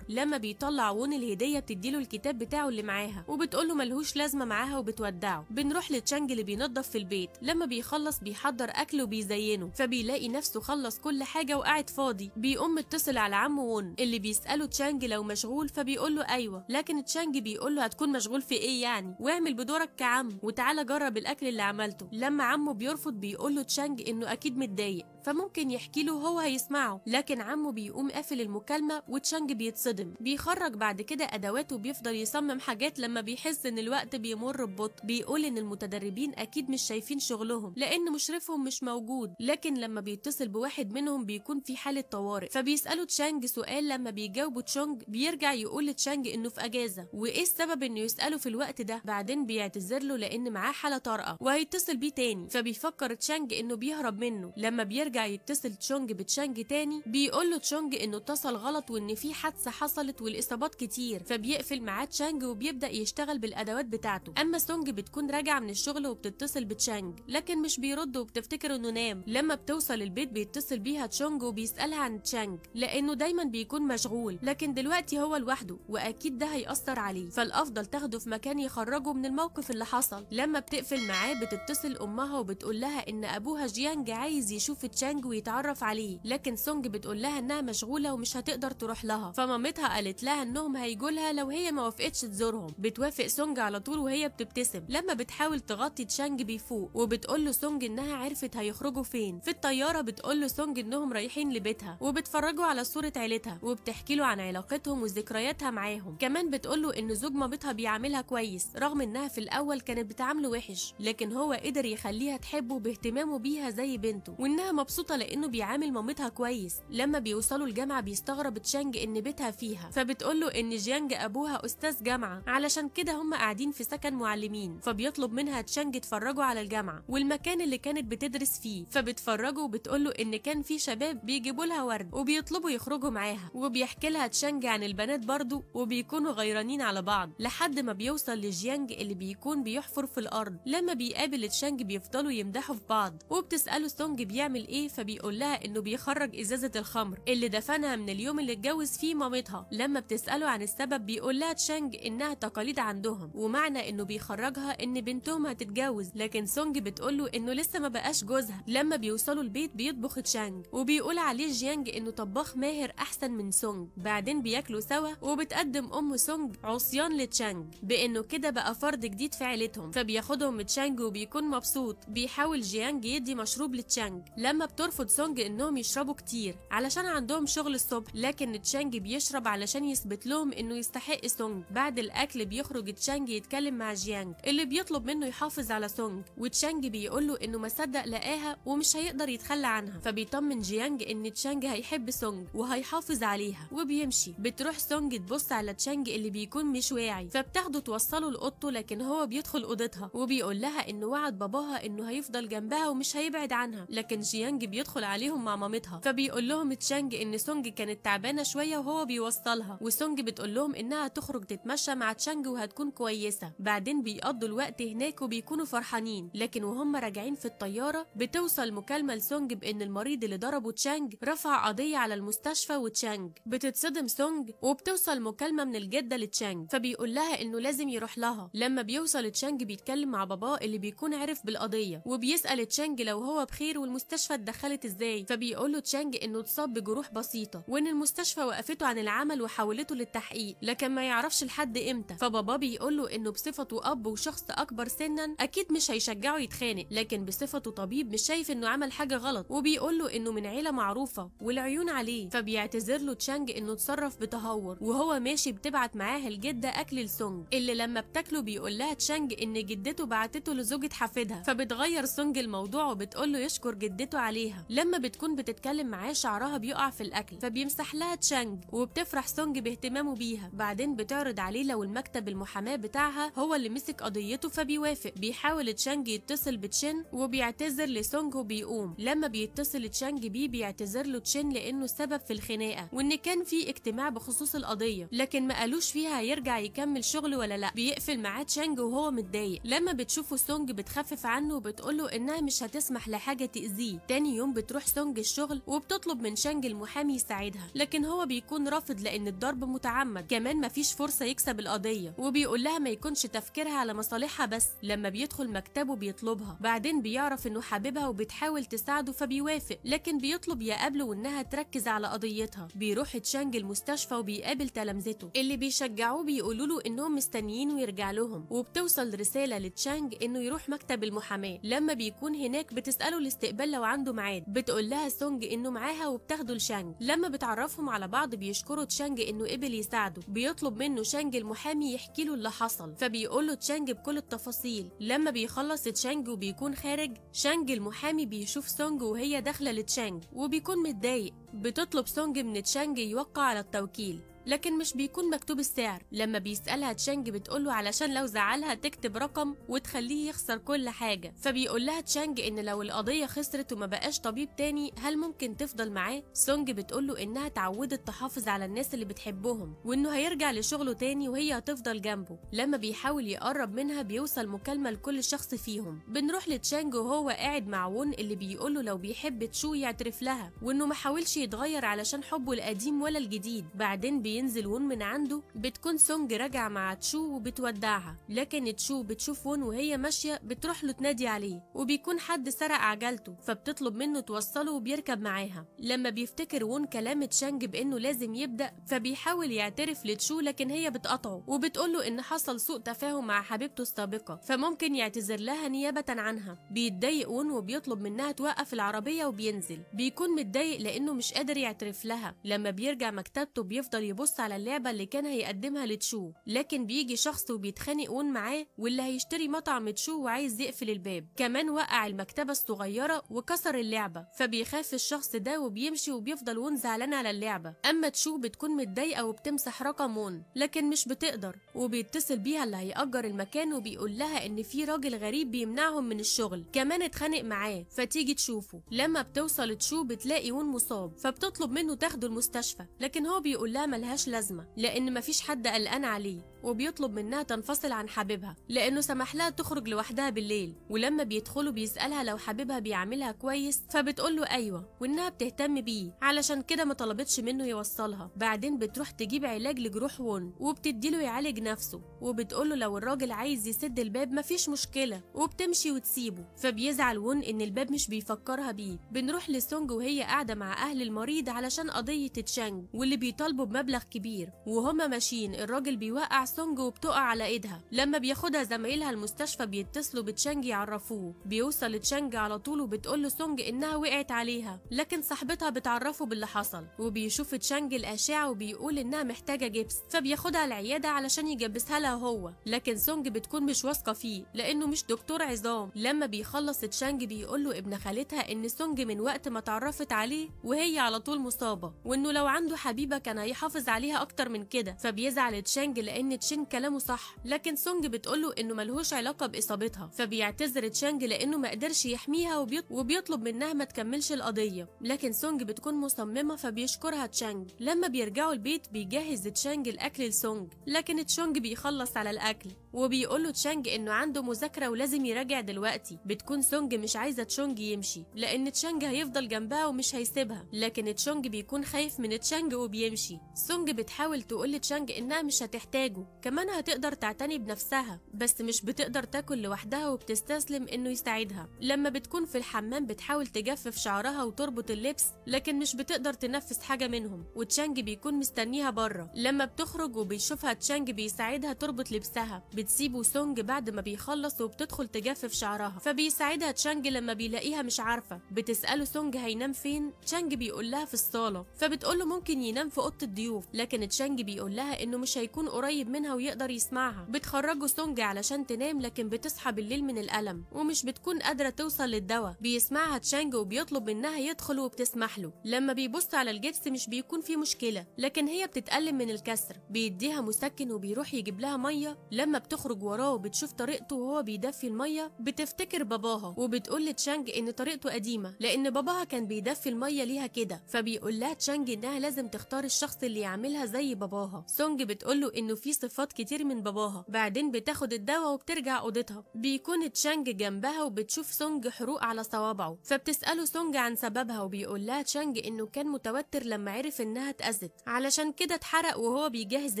للايجار لما بيطلع وون الهدية بتديله الكتاب بتاعه اللي معاها وبتقوله ملهوش لازمة معاها وبتودعه. بنروح لتشانج اللي بينظف في البيت لما بيخلص بيحضر أكل وبيزينه فبيلاقي نفسه خلص كل حاجة وقاعد فاضي. بيقوم متصل على عمه وون اللي بيسأله تشانج لو مشغول فبيقول له أيوه. لكن تشانج بيقول له هتكون مشغول في إيه يعني؟ واعمل بدورك كعم وتعالى جرب الأكل اللي عملته. لما عمه بيرفض بيقول له تشانج إنه أكيد متضايق فممكن يحكي له وهو هيسمعه. لكن عمه بيقوم قافل المكالمة وتشانج بيتصدم. بيخرج بعد كده أدواته وبيفضل يصمم حاجات لما بيحس إن الوقت بيمر ببطء. بيقول إن المتدربين أكيد مش شايفين شغلهم لأن مشرفهم مش موجود. لكن لما بيتصل بواحد منهم بيكون في حالة طوارئ. فبيسأله تشانج سؤال لما بيجاوبه تشونج بيرجع يقول لتشانج إنه في أجازة. وإيه السبب إنه يسأله في الوقت ده؟ بعدين بيعتذر له لأن معاه حالة طارئة وهيتصل بيه تاني. فبيفكر تشانج إنه بيهرب منه. لما بيرجع بيرجع يتصل تشونج بتشانج تاني بيقول له تشونج إنه اتصل غلط وإن في حادثة حصلت والاصابات كتير فبيقفل معاه تشانج وبيبدأ يشتغل بالأدوات بتاعته. أما سونج بتكون راجعة من الشغل وبتتصل بتشانج لكن مش بيرد وبتفتكر إنه نام. لما بتوصل البيت بيتصل بيها تشونج وبيسألها عن تشانج لأنه دايما بيكون مشغول لكن دلوقتي هو لوحده وأكيد ده هيأثر عليه. فالأفضل تاخده في مكان يخرجه من الموقف اللي حصل. لما بتقفل معاه بتتصل أمها وبتقول لها إن أبوها جيانج عايز يشوف تشانج ويتعرف عليه لكن سونج بتقول لها إنها مشغولة ومش هتقدر تروح لها. فمامتها قالت لها انهم هيجوا لها لو هي ما وافقتش تزورهم. بتوافق سونج على طول وهي بتبتسم. لما بتحاول تغطي تشانج بيفوق وبتقول له سونج إنها عرفت هيخرجوا فين. في الطيارة بتقول له سونج إنهم رايحين لبيتها وبتفرجه على صورة عيلتها وبتحكي له عن علاقتهم وذكرياتها معاهم. كمان بتقول له إن زوج مامتها بيعاملها كويس رغم إنها في الأول كانت بتعامله وحش لكن هو قدر يخليها تحبه باهتمامه بيها زي بنته وإنها مبسوطة لأنه بيعامل مامتها كويس. لما بيوصلوا الجامعة بيستغرب تشانج إن بيتها فيها. فبتقول له إن جيانج أبوها أستاذ جامعة. علشان كده هم قاعدين في سكن معلمين. فبيطلب منها تشانج تفرجه على الجامعة والمكان اللي كانت بتدرس فيه. فبتفرجه وبتقول له إن كان في شباب بيجيبوا لها ورد وبيطلبوا يخرجوا معاها. وبيحكي لها تشانج عن البنات برضو وبيكونوا غيرانين على بعض. لحد ما بيوصل لجيانج اللي بيكون بيحفر في الأرض. لما بيقابل تشانج بيفضلوا يمدحوا في بعض. وبتسأله سونج بيعمل إيه؟ فبيقول لها إنه بيخرج إزازة الخمر اللي دفنها من اليوم اللي اتجوز فيه مامتها لما بتسأله عن السبب بيقول لها تشانج إنها تقاليد عندهم ومعنى إنه بيخرجها إن بنتهم هتتجوز. لكن سونج بتقول له إنه لسه ما بقاش جوزها. لما بيوصلوا البيت بيطبخ تشانج وبيقول عليه جيانج إنه طباخ ماهر أحسن من سونج. بعدين بياكلوا سوا وبتقدم أم سونج عصيان لتشانج بإنه كده بقى فرد جديد في عيلتهم. فبياخدهم تشانج وبيكون مبسوط. بيحاول جيانج يدي مشروب لتشانج. لما بترفض سونج إنهم يشربوا كتير علشان عندهم شغل الصبح لكن تشانج بيشرب علشان يثبت لهم إنه يستحق سونج بعد الأكل بيخرج تشانج يتكلم مع جيانج اللي بيطلب منه يحافظ على سونج وتشانج بيقول له إنه ما صدق لقاها ومش هيقدر يتخلى عنها. فبيطمن جيانج إن تشانج هيحب سونج وهيحافظ عليها. وبيمشي. بتروح سونج تبص على تشانج اللي بيكون مش واعي. فبتاخده توصله لأوضته لكن هو بيدخل أوضتها. وبيقول لها إنه وعد باباها إنه هيفضل جنبها ومش هيبعد عنها. لكن جيانج بيدخل عليهم مع مامتها. فبيقول لهم تشانج إن سونج كانت تعبانة شوية وهو بيوصلها وسونج بتقول لهم إنها تخرج تتمشى مع تشانج وهتكون كويسة. بعدين بيقضوا الوقت هناك وبيكونوا فرحانين. لكن وهم راجعين في الطيارة بتوصل مكالمة لسونج بإن المريض اللي ضربه تشانج رفع قضية على المستشفى وتشانج. بتتصدم سونج وبتوصل مكالمة من الجدة لتشانج. فبيقول لها إنه لازم يروح لها. لما بيوصل تشانج بيتكلم مع باباه اللي بيكون عرف بالقضية. وبيسأل تشانج لو هو بخير والمستشفى اتدخلت إزاي. فبيقول له تشانج إنه اتصاب بجروح بسيطة. وإن المستشفى وقفته عن العمل وحولته للتحقيق لكن ما يعرفش لحد إمتى. فباباه بيقول له إنه بصفته أب وشخص أكبر سنا أكيد مش هيشجعه يتخانق لكن بصفته طبيب مش شايف إنه عمل حاجة غلط. وبيقول له إنه من عيلة معروفة والعيون عليه فبيعتذر له تشانج إنه اتصرف بتهور وهو ماشي بتبعت معاه الجدة أكل لسونج. اللي لما بتاكله بيقول لها تشانج إن جدته بعتته لزوجة حفيدها. فبتغير سونج الموضوع وبتقول له يشكر جدته عليها. لما بتكون بتتكلم معاه شعرها بيقع في الأكل فبيمسح لها تشانج. وبتفرح سونج باهتمامه بيها. بعدين بتعرض عليه لو المكتب المحاماة بتاعها هو اللي مسك قضيته فبيوافق. بيحاول تشانج يتصل بتشين وبيعتذر لسونج وبيقوم. لما بيتصل تشانج بيه بيعتذر له تشين لأنه السبب في الخناقة وإن كان في اجتماع بخصوص القضية. لكن ما قالوش فيها هيرجع يكمل شغل ولا لأ. بيقفل معاه تشانج وهو متضايق. لما بتشوفه سونج بتخفف عنه وبتقوله إنها مش هتسمح لحاجة تأذيه. تاني يوم بتروح سونج الشغل وبتطلب من شانج المحامي يساعدها. لكن هو بيكون رافض لأن الضرب متعمد. كمان مفيش فرصة يكسب القضية. وبيقول لها ما يكونش تفكيرها على مصالحها بس. لما بيدخل مكتبه بيطلبها. بعدين بيعرف إنه حاببها وبتحاول تساعده فبيوافق. لكن بيطلب يقابله وانها تركز على قضيتها. بيروح تشانج المستشفى وبيقابل تلامذته. اللي بيشجعوه بيقولوا له إنهم مستنيينه يرجع لهم. وبتوصل رسالة لتشانج إنه يروح مكتب المحاماة. لما بيكون هناك بتسأله الاستقبال لو عنده ميعاد. بتقول لها سونج إنه معاها وبتاخده لشانج. لما بتعرفهم على بعض بيشكره تشانج إنه قبل يساعده. بيطلب منه شانج المحامي يحكي له اللي حصل. فبيقول له تشانج بكل التفاصيل. لما بيخلص تشانج وبيكون خارج شانج المحامي بيشوف سونج وهي داخلة لتشانج. وبيكون متضايق. بتطلب سونج من تشانج يوقع على التوكيل. لكن مش بيكون مكتوب السعر. لما بيسألها تشانج بتقوله علشان لو زعلها تكتب رقم وتخليه يخسر كل حاجة. فبيقول لها تشانج إن لو القضية خسرت وما بقاش طبيب تاني هل ممكن تفضل معاه؟ سونج بتقوله إنها اتعودت تحافظ على الناس اللي بتحبهم وإنه هيرجع لشغله تاني وهي هتفضل جنبه. لما بيحاول يقرب منها بيوصل مكالمة لكل شخص فيهم. بنروح لتشانج وهو قاعد مع وون اللي بيقوله لو بيحب تشو يعترف لها وإنه ما حاولش يتغير علشان حبه القديم ولا الجديد. بعدين بينزل وون من عنده بتكون سونج راجعة مع تشو وبتودعها. لكن تشو بتشوف وون وهي ماشية بتروح له تنادي عليه وبيكون حد سرق عجلته فبتطلب منه توصله وبيركب معاها. لما بيفتكر وون كلام تشانج بإنه لازم يبدأ فبيحاول يعترف لتشو لكن هي بتقاطعه وبتقوله إن حصل سوء تفاهم مع حبيبته السابقة فممكن يعتذر لها نيابة عنها. بيتضايق وون وبيطلب منها توقف العربية وبينزل. بيكون متضايق لإنه مش قادر يعترف لها. لما بيرجع مكتبته بيفضل يبص يبص على اللعبة اللي كان هيقدمها لتشو لكن بيجي شخص وبيتخانق وون معاه واللي هيشتري مطعم تشو وعايز يقفل الباب. كمان وقع المكتبة الصغيرة وكسر اللعبة فبيخاف الشخص ده وبيمشي وبيفضل وون زعلان على اللعبة. أما تشو بتكون متضايقة وبتمسح رقم وون لكن مش بتقدر وبيتصل بيها اللي هيأجر المكان وبيقول لها إن في راجل غريب بيمنعهم من الشغل. كمان اتخانق معاه فتيجي تشوفه. لما بتوصل تشو بتلاقي ون مصاب فبتطلب منه تاخده المستشفى لكن هو بيقول لها ملهاش لازمة لأن مفيش حد قلقان عليه وبيطلب منها تنفصل عن حبيبها لأنه سمح لها تخرج لوحدها بالليل ولما بيدخلوا بيسألها لو حبيبها بيعاملها كويس فبتقول له أيوة وإنها بتهتم بيه علشان كده ما طلبتش منه يوصلها. بعدين بتروح تجيب علاج لجروح وون وبتديله يعالج نفسه وبتقول له لو الراجل عايز يسد الباب مفيش مشكلة وبتمشي وتسيبه. فبيزعل وون إن الباب مش بيفكرها بيه. بنروح لسونج وهي قاعدة مع أهل المريض علشان قضية تشانج واللي بيطالبوا بمبلغ كبير وهما ماشيين الراجل بيوقع سونج وبتقع على ايدها. لما بياخدها زمايلها المستشفى بيتصلوا بتشانج يعرفوه. بيوصل تشانج على طول وبتقول له سونج إنها وقعت عليها. لكن صاحبتها بتعرفه باللي حصل وبيشوف تشانج الأشعة وبيقول إنها محتاجة جبس فبياخدها العيادة علشان يجبسها لها هو. لكن سونج بتكون مش واثقة فيه لأنه مش دكتور عظام. لما بيخلص تشانج بيقول له ابن خالتها إن سونج من وقت ما اتعرفت عليه وهي على طول مصابة وإنه لو عنده حبيبة كان هيحافظ عليها أكتر من كده فبيزعل تشانج لأن تشين كلامه صح. لكن سونج بتقوله إنه ملهوش علاقة بإصابتها فبيعتذر تشانج لأنه ما قدرش يحميها وبيط... وبيطلب منها ما تكملش القضية. لكن سونج بتكون مصممة فبيشكرها تشانج. لما بيرجعوا البيت بيجهز تشانج الأكل لسونج. لكن تشونج بيخلص على الأكل. وبيقول له تشانج إنه عنده مذاكرة ولازم يراجع دلوقتي. بتكون سونج مش عايزة تشونج يمشي لأن تشانج هيفضل جنبها ومش هيسيبها. لكن تشونج بيكون خايف من تشانج وبيمشي. سونج بتحاول تقول لتشانج إنها مش هتحتاجه. كمان هتقدر تعتني بنفسها بس مش بتقدر تاكل لوحدها وبتستسلم إنه يساعدها لما بتكون في الحمام بتحاول تجفف شعرها وتربط اللبس لكن مش بتقدر تنفذ حاجة منهم. وتشانج بيكون مستنيها بره. لما بتخرج وبيشوفها تشانج بيساعدها تربط لبسها. بتسيبه سونج بعد ما بيخلص وبتدخل تجفف شعرها فبيساعدها تشانج لما بيلاقيها مش عارفة. بتسأله سونج هينام فين؟ تشانج بيقول لها في الصالة. فبتقول له ممكن ينام في أوضة الضيوف لكن تشانج بيقول لها إنه مش هيكون قريب منها ويقدر يسمعها. بتخرجه سونج علشان تنام لكن بتصحى بالليل من الألم ومش بتكون قادرة توصل للدواء. بيسمعها تشانج وبيطلب منها يدخل وبتسمح له. لما بيبص على الجبس مش بيكون فيه مشكلة لكن هي بتتألم من الكسر. بيديها مسكن وبيروح يجيب لها مية. لما بتخرج وراه وبتشوف طريقته وهو بيدفي المية بتفتكر باباها وبتقول لتشانج إن طريقته قديمة لأن باباها كان بيدفي المية ليها كده فبيقول لها تشانج إنها لازم تختار الشخص اللي يعملها زي باباها. سونج بتقول له إنه في صفات كتير من باباها بعدين بتاخد الدواء وبترجع أوضتها. بيكون تشانج جنبها وبتشوف سونج حروق على صوابعه فبتسأله سونج عن سببها وبيقول لها تشانج إنه كان متوتر لما عرف إنها اتأذت علشان كده اتحرق وهو بيجهز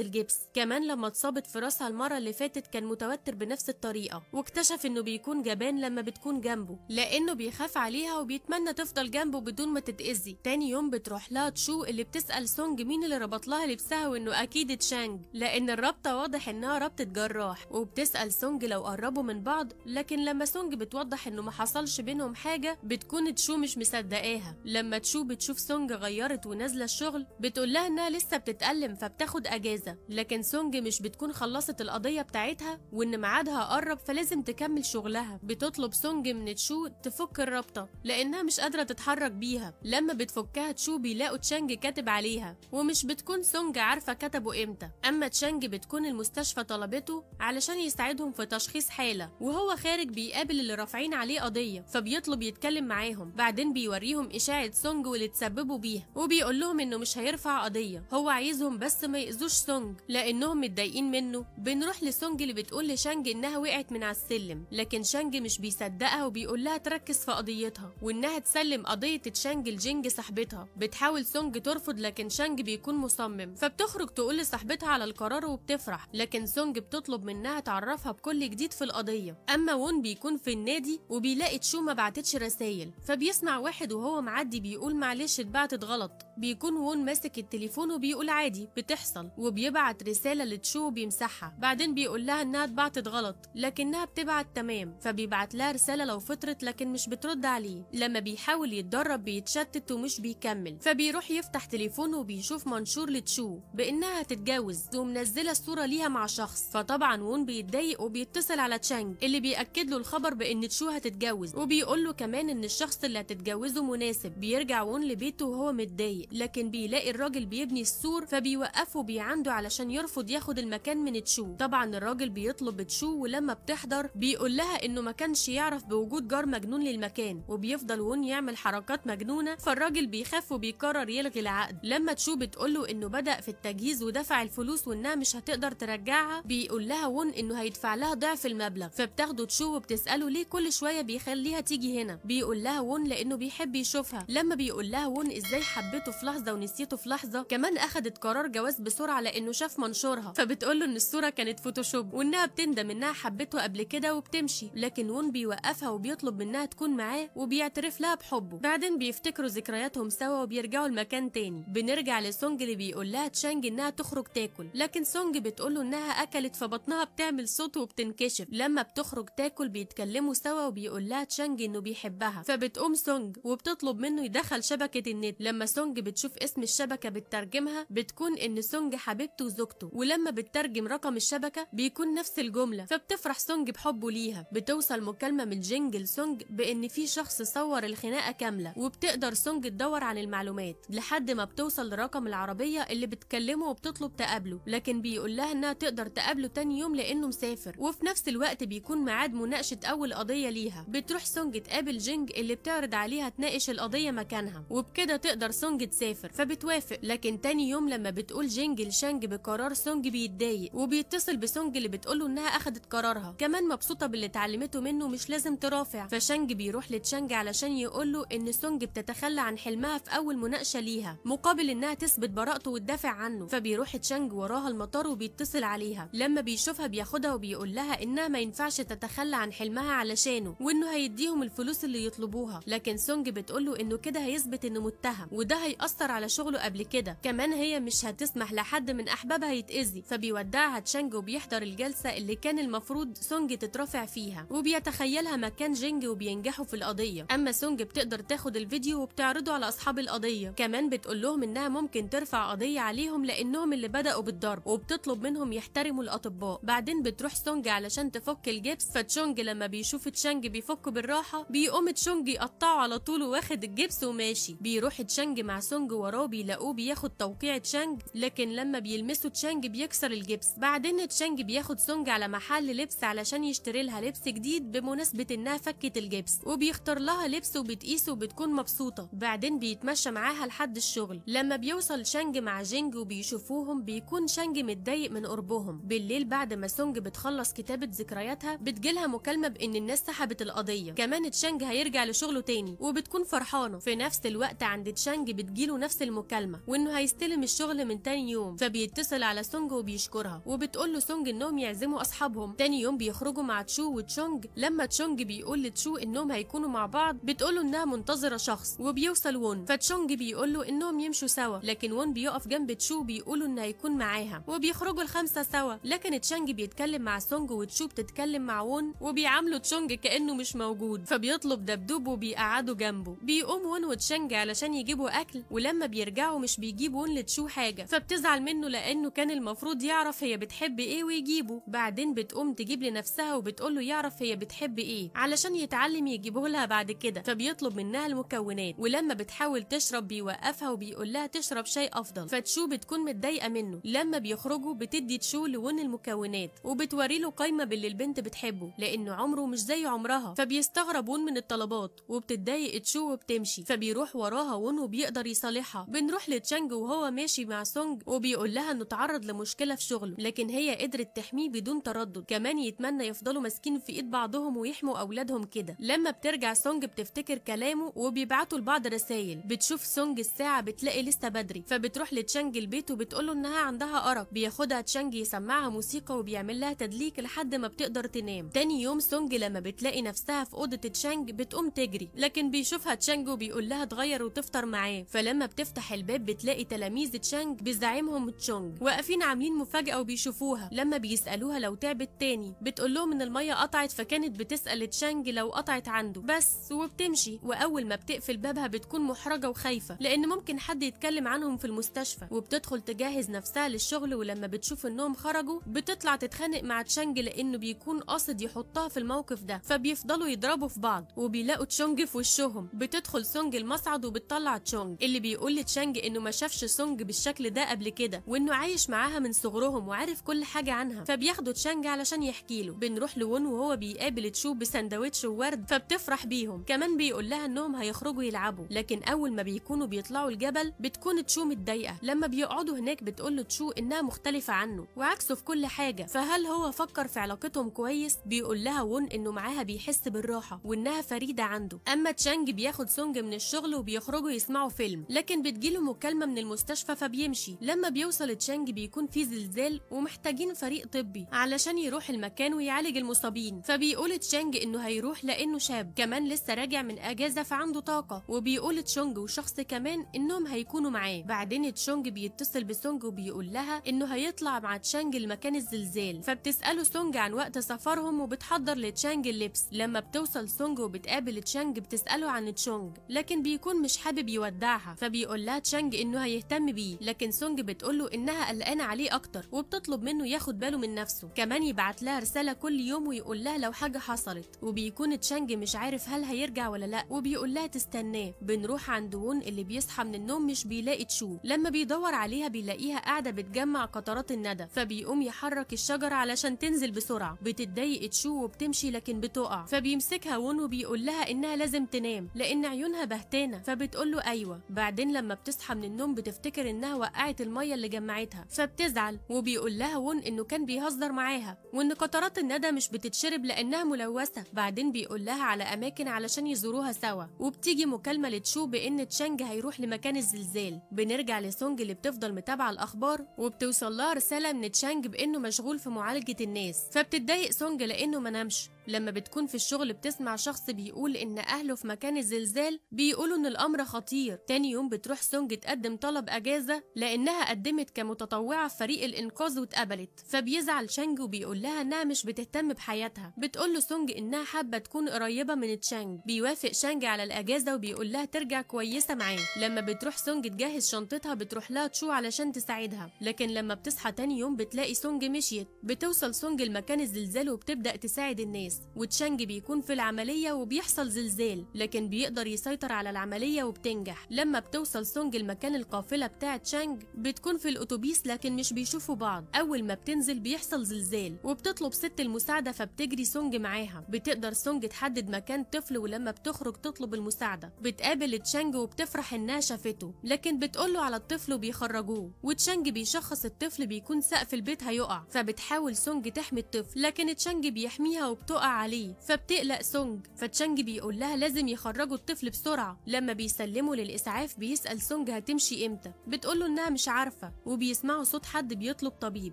الجبس. كمان لما اتصابت في راسها المرة اللي فاتت كان متوتر بنفس الطريقة واكتشف إنه بيكون جبان لما بتكون جنبه لأنه بيخاف عليها وبيتمنى تفضل جنبه بدون ما تتأذي. تاني يوم بتروح لها تشو اللي بتسأل سونج مين اللي ربط لها لبسها وإنه أكيد تشانج لأن الرابطة واضح إنها رابطة جراح. وبتسأل سونج لو قربوا من بعض لكن لما سونج بتوضح إنه ما حصلش بينهم حاجة بتكون تشو مش مصدقاها. لما تشو بتشوف سونج غيرت ونازلة الشغل بتقول لها إنها لسه بتتألم فبتاخد أجازة لكن سونج مش بتكون خلصت القضية بتاعتها وإن ميعادها قرب فلازم تكمل شغلها. بتطلب سونج من تشو تفك الرابطة لأنها مش قادرة تتحرك بيها. لما بتفكها تشو بيلاقوا تشانج كاتب عليها ومش بتكون سونج عارفة كتبه إمتى. أما تشانج بتكون المستشفى طلبته علشان يساعدهم في تشخيص حالة وهو خارج بيقابل اللي رافعين عليه قضية فبيطلب يتكلم معاهم. بعدين بيوريهم أشعة سونج واللي تسببوا بيها وبيقول لهم إنه مش هيرفع قضية. هو عايزهم بس ما يأذوش سونج لأنهم متضايقين منه. بنروح لسونج اللي بتقول لشانج إنها وقعت من على السلم لكن شانج مش بيصدقها وبيقول لها تركز في قضيتها وإنها تسلم قضية تشانج لجينج صاحبتها. بتحاول سونج ترفض لكن شانج بيكون مصمم. فبتخرج تقول لصاحبتها على القرار وبتفرح لكن سونج بتطلب منها تعرفها بكل جديد في القضية. أما وون بيكون في النادي وبيلاقي تشو ما بعتتش رسايل فبيسمع واحد وهو معدي بيقول معلش اتبعتت غلط. بيكون وون ماسك التليفون وبيقول عادي بتحصل. وبيبعت رسالة لتشو وبيمسحها. بعدين بيقول لها انها اتبعتت غلط لكنها بتبعت تمام فبيبعت لها رسالة لو فطرت لكن مش بترد عليه. لما بيحاول يتدرب بيتشتت ومش بيكمل فبيروح يفتح تليفونه وبيشوف منشور لتشو بإنها هتتجوز ومنزلة الصورة ليها مع شخص. فطبعا وون بيتضايق وبيتصل على تشانج اللي بيأكد له الخبر بإن تشو هتتجوز وبيقول له كمان إن الشخص اللي هتتجوزه مناسب. بيرجع وون لبيته وهو متضايق لكن بيلاقي الراجل بيبني السور فبيوقفه بيعنده علشان يرفض ياخد المكان من تشو. طبعا الراجل بيطلب تشو ولما بتحضر بيقول لها إنه ما كانش يعرف بوجود جار مجنون للمكان وبيفضل وون يعمل حركات مجنونة فالراجل بيخاف وبيقرر يلغي العقد. لما تشو بتقول له إنه بدأ في التجهيز ودفع الفلوس وإنها مش هتقدر ترجعها بيقول لها وون إنه هيدفع لها ضعف المبلغ. فبتاخده تشو وبتسأله ليه كل شوية بيخليها تيجي هنا؟ بيقول لها وون لإنه بيحب يشوفها. لما بيقول لها وون إزاي حبته في لحظة ونسيته في لحظة كمان أخدت قرار جواز بسرعة لإنه شاف منشورها. فبتقول له إن الصورة كانت فوتوشوب وإنها بتندم إنها حبته قبل كده وبتمشي لكن وون بيوقفها وبيطلب منها تكون معاه وبيعترف لها بحبه. بعدين بيفتكروا ذكرياتهم سوا وبيرجعوا المكان تاني. بنرجع لسونج اللي بيقول لها تشانج إنها تخرج تاكل. لكن سونج بتقول له إنها أكلت فبطنها بتعمل صوت وبتنكشف. لما بتخرج تاكل بيتكلموا سوا وبيقول لها تشانج إنه بيحبها. فبتقوم سونج وبتطلب منه يدخل شبكة النت. لما سونج بتشوف اسم الشبكة بتترجمها بتكون إن سونج حبيبته وزوجته. ولما بتترجم رقم الشبكة بيكون نفس الجملة فبتفرح سونج بحبه ليها. بتوصل مكالمة من جينج لسونج بإن في شخص صور الخناقة كاملة وبتقدر سونج تدور عن المعلومات لحد ما بتوصل لرقم العربية اللي بتكلمه وبتطلب تقابله. لكن بيقول لها إنها تقدر تقابله تاني يوم لإنه مسافر وفي نفس الوقت بيكون ميعاد مناقشة أول قضية ليها. بتروح سونج تقابل جينج اللي بتعرض عليها تناقش القضية مكانها وبكده تقدر سونج تسافر فبتوافق. لكن تاني يوم لما بتقول جينج لشانج بقرار سونج بيتضايق وبيتصل بسونج اللي بتقوله إنها أخدت قرارها. كمان مبسوطة باللي اتعلمته منه مش لازم ترافع. فشانج بيروح لتشانج علشان يقوله إن سونج بتتخلى عن حلمها في أول مناقشة ليها مقابل إنها تثبت براءته وتدافع عنه. فبيروح تشانج وراها المطار وبيتصل عليها. لما بيشوفها بياخدها وبيقول لها إنها ما ينفعش تتخلى عن حلمها علشانه وإنه هيديهم الفلوس اللي يطلبوها. لكن سونج بتقوله إنه كده هيثبت إنه متهم وده هيأثر على شغله قبل كده. كمان هي مش هتسمح لحد من أحبابها يتأذي. فبيودعها تشانج وبيحضر الجلسة اللي كان المفروض سونج تترافع فيها وبيتخيلها مكان جينج وبينجحوا في القضية. أما سونج بتقدر تاخد الفيديو وبتعرضه على أصحاب القضية. كمان بتقول لهم إنها ممكن ترفع قضية عليهم لأنهم اللي بدأوا بالضرب وبتطلب منهم يحترموا الأطباء. بعدين بتروح سونج علشان تفك الجبس فتشونج لما بيشوف تشانج بيفكه بالراحة بيقوم تشونج يقطعه على طول واخد الجبس وماشي. بيروح تشانج مع سونج وراه بيلاقوه بياخد توقيع تشانج لكن لما بيلمسوا تشانج بيكسر الجبس. بعدين تشانج بياخد سونج على محل لبس علشان يشتري لها لبس جديد بمناسبة إنها فكت الجبس وبيختار لها لبس وبتقيسه وبتكون مبسوطة بعدين بيتمشى معاها لحد الشغل. لما بيوصل شانج مع جينج وبيشوفوهم بيكون شانج متضايق من قربهم. بالليل بعد ما سونج بتخلص كتابة ذكرياتها بتجيلها مكالمة بإن الناس سحبت القضية. كمان تشانج هيرجع لشغله تاني وبتكون فرحانة. في نفس الوقت عند تشانج بتجيله نفس المكالمة وإنه هيستلم الشغل من تاني يوم. فبيتصل على سونج وبيشكرها وبتقول له سونج انهم يعزموا أصحابهم. تاني يوم بيخرجوا مع تشو وتشونج. لما تشونج بيقول لتشو إنهم هيكونوا مع بعض بتقوله إنها منتظرة شخص وبيوصل وون. فتشونج بيقول له إنهم يمشوا سوا. لكن وون بيقف جنب تشو بيقول له إنه هيكون معاها. وبيخرجوا الخمسة سوا. لكن تشانج بيتكلم مع سونج وتشو بتتكلم مع وون. وبيعاملوا تشونج كأنه مش موجود. فبيطلب دبدوب وبيقعدوا جنبه. بيقوم وون وتشانج علشان يجيبوا أكل. ولما بيرجعوا مش بيجيب وون لتشو حاجة. فبتزعل منه لأنه كان المفروض يعرف هي بتحب إيه ويجيبه بعدين بتقوم تجيب لنفسها وبتقول له يعرف هي بتحب إيه علشان يتعلم يجيبه لها بعد كده. فبيطلب منها المكونات ولما بتحاول تشرب بيوقفها وبيقول لها تشرب شاي أفضل. فتشو بتكون متضايقة منه. لما بيخرجوا بتدي تشو لوون المكونات وبتوري له قايمة باللي البنت بتحبه لأنه عمره مش زي عمرها. فبيستغرب وون من الطلبات وبتتضايق تشو وبتمشي. فبيروح وراها وون وبيقدر يصالحها. بنروح لتشانج وهو ماشي مع سونج وبيقول لها انه تعرض لمشكلة في شغله. لكن هي قدرت تحميه بدون تردد. كمان يتمنى يفضلوا ماسكين في إيد بعضهم ويحموا أولادهم كده. لما بترجع سونج بتفتكر كلامه وبيبعتوا لبعض رسائل بتشوف سونج الساعة بتلاقي لسه بدري. فبتروح لتشانج البيت وبتقوله إنها عندها أرق. بياخدها تشانج يسمعها موسيقى وبيعمل لها تدليك لحد ما بتقدر تنام. تاني يوم سونج لما بتلاقي نفسها في أوضة تشانج بتقوم تجري. لكن بيشوفها تشانج وبيقول لها تغير وتفطر معاه. فلما بتفتح الباب بتلاقي تلاميذ تشانج بزعيمهم تشونج. واقفين عاملين مفاجأة وبيشوفوها. لما فبيسألوها لو تعبت تاني. بتقول لهم إن المية قطعت فكانت بتسأل تشانج لو قطعت عنده. بس وبتمشي. وأول ما بتقفل بابها بتكون محرجة وخايفة لأن ممكن حد يتكلم عنهم في المستشفى. وبتدخل تجهز نفسها للشغل ولما بتشوف إنهم خرجوا بتطلع تتخانق مع تشانج لأنه بيكون قاصد يحطها في الموقف ده. فبيفضلوا يضربوا في بعض. وبيلاقوا تشونج في وشهم. بتدخل سونج المصعد وبتطلع تشونج اللي بيقول لتشانج إنه ما شافش سونج بالشكل ده قبل كده وإنه عايش معاها من صغرهم وعارف كل حاجة عنها. فبياخدوا تشانج علشان يحكي له. بنروح لوون وهو بيقابل تشو بسندوتش وورد فبتفرح بيهم. كمان بيقول لها إنهم هيخرجوا يلعبوا. لكن أول ما بيكونوا بيطلعوا الجبل بتكون تشو متضايقة. لما بيقعدوا هناك بتقول له تشو إنها مختلفة عنه. وعكسه في كل حاجة. فهل هو فكر في علاقتهم كويس؟ بيقول لها وون إنه معاها بيحس بالراحة وإنها فريدة عنده. أما تشانج بياخد سونج من الشغل وبيخرجوا يسمعوا فيلم. لكن بتجيله مكالمة من المستشفى فبيمشي. لما بيوصل تشانج بيكون في زلزال ومحتاجين فريق طبي علشان يروح المكان ويعالج المصابين. فبيقول تشانج إنه هيروح لأنه شاب. كمان لسه راجع من أجازة فعنده طاقة. وبيقول تشونج وشخص كمان إنهم هيكونوا معاه. بعدين تشونج بيتصل بسونج وبيقول لها إنه هيطلع مع تشانج لمكان الزلزال. فبتسأله سونج عن وقت سفرهم وبتحضر لتشانج اللبس. لما بتوصل سونج وبتقابل تشانج بتسأله عن تشونج لكن بيكون مش حابب يودعها. فبيقول لها تشانج إنه هيهتم بيه لكن سونج بتقول له إنها قلقانة عليه أكتر وبتطلب منه ياخد باله من نفسه. كمان يبعت لها رسالة كل يوم ويقول لها لو حاجة حصلت. وبيكون تشانج مش عارف هل هيرجع ولا لأ. وبيقول لها تستناه. بنروح عند وون اللي بيصحى من النوم مش بيلاقي تشو لما بيدور عليها بيلاقيها قاعدة بتجمع قطرات الندى. فبيقوم يحرك الشجرة علشان تنزل بسرعة. بتتضايق تشو وبتمشي لكن بتقع. فبيمسكها وون وبيقول لها إنها لازم تنام. لأن عيونها بهتانة. فبتقول له أيوه. بعدين لما بتصحى من النوم بتفتكر إنها وقعت المية اللي جمعتها. فبتزعل. وبيقول لها وون إنه كان بيهزر معاها وإن قطرات الندى مش بتتشرب لأنها ملوثة. بعدين بيقول لها على أماكن علشان يزوروها سوا. وبتيجي مكالمة لتشو بإن تشانج هيروح لمكان الزلزال. بنرجع لسونج اللي بتفضل متابعة الأخبار وبتوصل لها رسالة من تشانج بإنه مشغول في معالجة الناس. فبتتضايق سونج لإنه ما نامش. لما بتكون في الشغل بتسمع شخص بيقول إن أهله في مكان الزلزال بيقولوا إن الأمر خطير. تاني يوم بتروح سونج تقدم طلب أجازة لأنها قدمت كمتطوعة في فريق الإنقاذ واتقبلت. فبيزعل شانج وبيقول لها إنها مش بتهتم بحياتها. بتقول له سونج إنها حابة تكون قريبة من تشانج. بيوافق شانج على الأجازة وبيقول لها ترجع كويسة معاه. لما بتروح سونج تجهز شنطتها بتروح لها تشو علشان تساعدها. لكن لما بتصحى تاني يوم بتلاقي سونج مشيت. بتوصل سونج لمكان الزلزال وبتبدأ تساعد الناس. وتشانج بيكون في العملية وبيحصل زلزال لكن بيقدر يسيطر على العملية وبتنجح. لما بتوصل سونج لمكان القافلة بتاعة تشانج بتكون في الأتوبيس لكن مش بيشوفوا بعض. أول ما بتنزل بيحصل زلزال وبتطلب ست المساعدة فبتجري سونج معاها. بتقدر سونج تحدد مكان طفل ولما بتخرج تطلب المساعدة. بتقابل تشانج وبتفرح إنها شافته لكن بتقوله على الطفل وبيخرجوه وتشانج بيشخص الطفل بيكون سقف البيت هيقع فبتحاول سونج تحمي الطفل لكن تشانج بيحميها وبتقع عليه فبتقلق سونج. فتشانج بيقول لها لازم يخرجوا الطفل بسرعة. لما بيسلموا للإسعاف بيسأل سونج هتمشي إمتى؟ بتقول له إنها مش عارفة وبيسمعوا صوت حد بيطلب طبيب.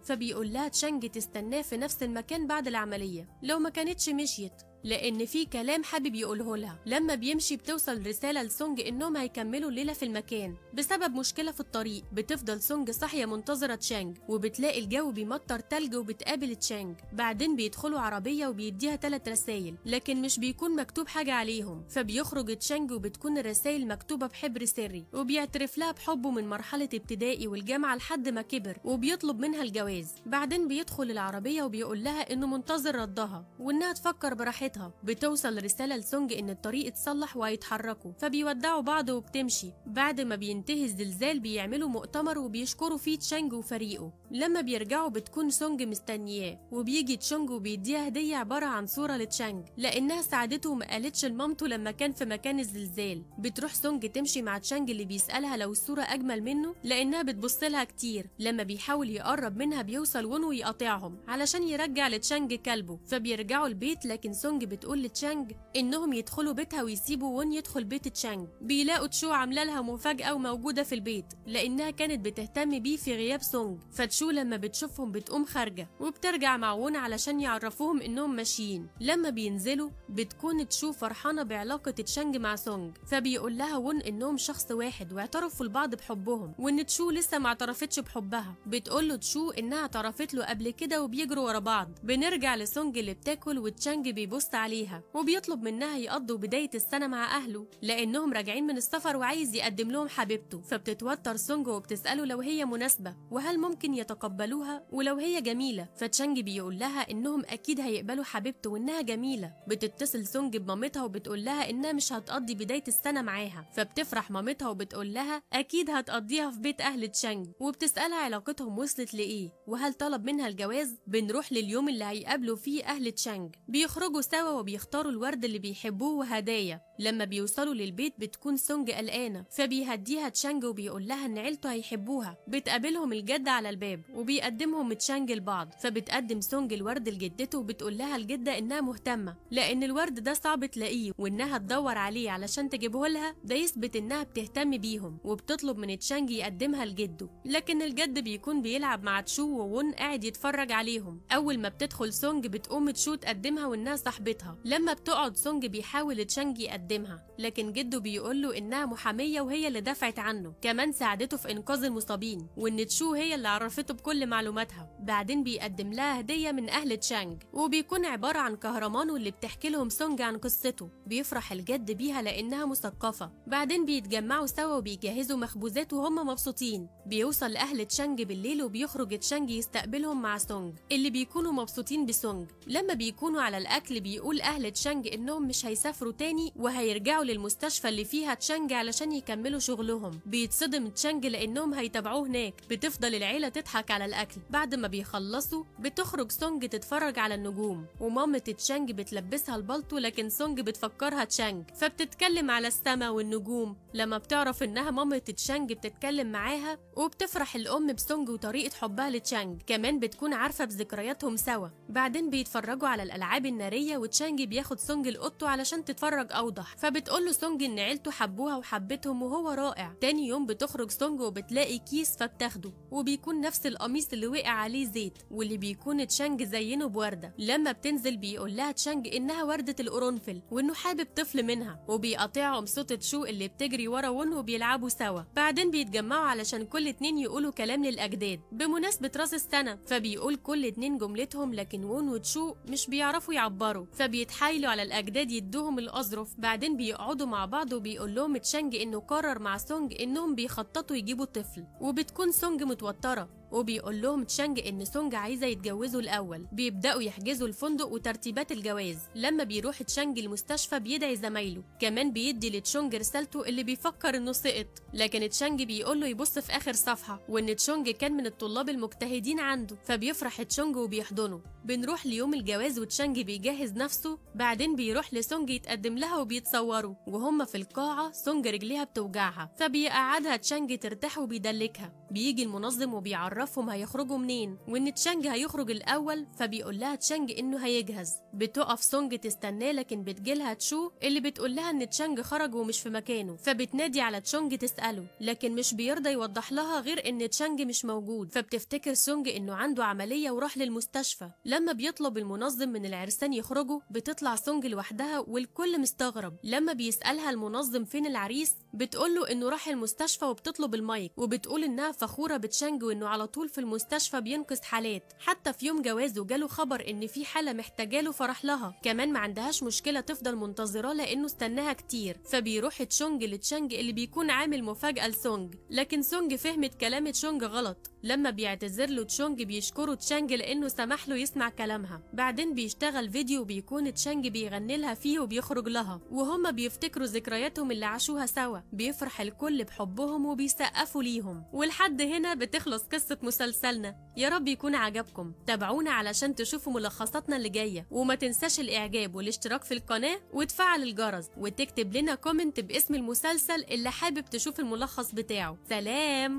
فبيقول لها تستناه في نفس المكان بعد العملية. لو ما كانتش مشيت. لأن في كلام حابب يقوله لها. لما بيمشي بتوصل رسالة لسونج إنهم هيكملوا الليلة في المكان. بسبب مشكلة في الطريق بتفضل سونج صاحية منتظرة تشانج وبتلاقي الجو بيمطر تلج وبتقابل تشانج. بعدين بيدخلوا عربية وبيديها ثلاث رسايل لكن مش بيكون مكتوب حاجة عليهم. فبيخرج تشانج وبتكون الرسايل مكتوبة بحبر سري وبيعترف لها بحبه من مرحلة ابتدائي والجامعة لحد ما كبر وبيطلب منها الجواز. بعدين بيدخل العربية وبيقول لها إنه منتظر ردها وإنها تفكر براحتها. براحتها بتوصل رسالة لسونج إن الطريق اتصلح وهيتحركوا فبيودعوا بعض وبتمشي. بعد ما بينتهي الزلزال بيعملوا مؤتمر وبيشكروا فيه تشانج وفريقه. لما بيرجعوا بتكون سونج مستنياه وبيجي تشونج وبيديها هدية عبارة عن صورة لتشانج. لأنها ساعدته وما قالتش لمامته لما كان في مكان الزلزال. بتروح سونج تمشي مع تشانج اللي بيسألها لو الصورة أجمل منه لأنها بتبص لها كتير. لما بيحاول يقرب منها بيوصل ون ويقاطعهم علشان يرجع لتشانج كلبه. فبيرجعوا البيت لكن سونج بتقول لتشانج إنهم يدخلوا بيتها ويسيبوا ون يدخل بيت تشانج. بيلاقوا تشو عاملة لها مفاجأة وموجودة في البيت لأنها كانت بتهتم بيه في غياب سونج. فتشو لما بتشوفهم بتقوم خارجة وبترجع مع وون علشان يعرفوهم إنهم ماشيين. لما بينزلوا بتكون تشو فرحانة بعلاقة تشانج مع سونج. فبيقول لها وون إنهم شخص واحد واعترفوا لبعض بحبهم وإن تشو لسه ما اعترفتش بحبها. بتقول له تشو إنها اعترفت له قبل كده وبيجروا ورا بعض. بنرجع لسونج اللي بتاكل وتشانج بيبص عليها وبيطلب منها يقضوا بداية السنة مع أهله لأنهم راجعين من السفر وعايز يقدم لهم حبيبته. فبتتوتر سونج وبتسأله لو هي مناسبة وهل ممكن يتقبلوها؟ ولو هي جميلة فتشانج بيقول لها إنهم أكيد هيقبلوا حبيبته وإنها جميلة. بتتصل سونج بمامتها وبتقول لها إنها مش هتقضي بداية السنة معاها. فبتفرح مامتها وبتقول لها أكيد هتقضيها في بيت أهل تشانج. وبتسألها علاقتهم وصلت لإيه؟ وهل طلب منها الجواز؟ بنروح لليوم اللي هيقابلوا فيه أهل تشانج. بيخرجوا سوا وبيختاروا الورد اللي بيحبوه وهدايا. لما بيوصلوا للبيت بتكون سونج قلقانة فبيهديها تشانج وبيقول لها إن عيلته هيحبوها. بتقابلهم الجدة على الباب وبيقدمهم تشانج لبعض. فبتقدم سونج الورد لجدته وبتقول لها الجدة إنها مهتمة لأن الورد ده صعب تلاقيه وإنها تدور عليه علشان تجيبه لها. ده يثبت إنها بتهتم بيهم وبتطلب من تشانج يقدمها لجده. لكن الجد بيكون بيلعب مع تشو وون قاعد يتفرج عليهم. أول ما بتدخل سونج بتقوم تشو تقدمها وإنها صاحبتها. لما بتقعد سونج بيحاول تشانج يقدمها لكن جده بيقول له إنها محامية وهي اللي دفعت عنه. كمان ساعدته في إنقاذ المصابين وإن تشو هي اللي عرفته بكل معلوماتها. بعدين بيقدم لها هدية من أهل تشانج وبيكون عبارة عن كهرمان واللي بتحكي لهم سونج عن قصته. بيفرح الجد بيها لأنها مثقفة. بعدين بيتجمعوا سوا وبيجهزوا مخبوزات وهم مبسوطين. بيوصل لأهل تشانج بالليل وبيخرج تشانج يستقبلهم مع سونج اللي بيكونوا مبسوطين بسونج. لما بيكونوا على الأكل بيقول أهل تشانج إنهم مش هيسافروا تاني وهيرجعوا للمستشفى اللي فيها تشانج علشان يكملوا شغلهم. بيتصدم تشانج لأنهم هيتابعوه هناك. بتفضل العيلة تضحك على الأكل. بعد ما بيخلصوا بتخرج سونج تتفرج على النجوم. ومامة تشانج بتلبسها البلطو لكن سونج بتفكرها تشانج فبتتكلم على السما والنجوم. لما بتعرف إنها مامة تشانج بتتكلم معاها وبتفرح الأم بسونج وطريقة حبها لتشانج كمان بتكون عارفة بذكرياتهم سوا. بعدين بيتفرجوا على الألعاب النارية وتشانج بياخد سونج لأوضته علشان تتفرج أوضح. فبتقول له سونج إن عيلته حبوها وحبتهم وهو رائع. تاني يوم بتخرج سونج وبتلاقي كيس فبتاخده. وبيكون نفس القميص اللي وقع عليه زيت واللي بيكون تشانج زينه بوردة. لما بتنزل بيقول لها تشانج إنها وردة القرنفل وإنه حابب طفل منها. وبيقاطعهم صوت تشو اللي بتجري ورا ون وبيلعبوا سوا. بعدين بيتجمعوا علشان كل اتنين يقولوا كلام للأجداد. بمناسبة راس السنة فبيقول كل اتنين جملتهم لكن وون وتشو مش بيعرفوا يعبروا. فبيتحايلوا على الأجداد يدوهم الأظرف بعدين بيقعدوا مع بعض وبيقول لهم تشانج إنه قرر مع سونج إنهم بيخططوا يجيبوا طفل وبتكون سونج متوترة. وبيقول لهم تشانج إن سونج عايزة يتجوزوا الأول. بيبدأوا يحجزوا الفندق وترتيبات الجواز. لما بيروح تشانج المستشفى بيدعي زمايله. كمان بيدي لتشونج رسالته اللي بيفكر إنه سقط. لكن تشانج بيقول له يبص في آخر صفحة وإن تشونج كان من الطلاب المجتهدين عنده. فبيفرح تشونج وبيحضنه. بنروح ليوم الجواز وتشانج بيجهز نفسه. بعدين بيروح لسونج يتقدم لها وبيتصوروا وهم في القاعة سونج رجليها بتوجعها. فبيقعدها تشانج ترتاح وبيدلكها. بيجي المنظم وبيعرفهم هيخرجوا منين وإن تشانج هيخرج الأول فبيقول لها تشانج إنه هيجهز. بتقف سونج تستناه لكن بتجيلها تشو اللي بتقول لها إن تشانج خرج ومش في مكانه فبتنادي على تشونج تسأله. لكن مش بيرضى يوضح لها غير إن تشانج مش موجود فبتفتكر سونج إنه عنده عملية وراح للمستشفى. لما بيطلب المنظم من العرسان يخرجوا بتطلع سونج لوحدها والكل مستغرب. لما بيسألها المنظم فين العريس بتقول له إنه راح المستشفى وبتطلب المايك وبتقول إنها فخورة بتشانج وإنه على طول في المستشفى بينقذ حالات. حتى في يوم جوازه جاله خبر إن في حالة محتاجاله فراح لها. كمان ما عندهاش مشكلة تفضل منتظراه لأنه استناها كتير. فبيروح تشونج لتشانج اللي بيكون عامل مفاجأة لسونج. لكن سونج فهمت كلام تشونج غلط. لما بيعتذر له تشونج بيشكره تشانج لأنه سمح له يسمع كلامها. بعدين بيشتغل فيديو بيكون تشانج بيغني لها فيه وبيخرج لها. وهما بيفتكروا ذكرياتهم اللي عاشوها سوا. بيفرح الكل بحبهم وبيسقفوا ليهم. ولحد هنا بتخلص قصة مسلسلنا. يا رب يكون عجبكم. تابعونا علشان تشوفوا ملخصاتنا اللي جاية. وما تنساش الإعجاب والاشتراك في القناة وتفعل الجرس. وتكتب لنا كومنت باسم المسلسل اللي حابب تشوف الملخص بتاعه. سلام!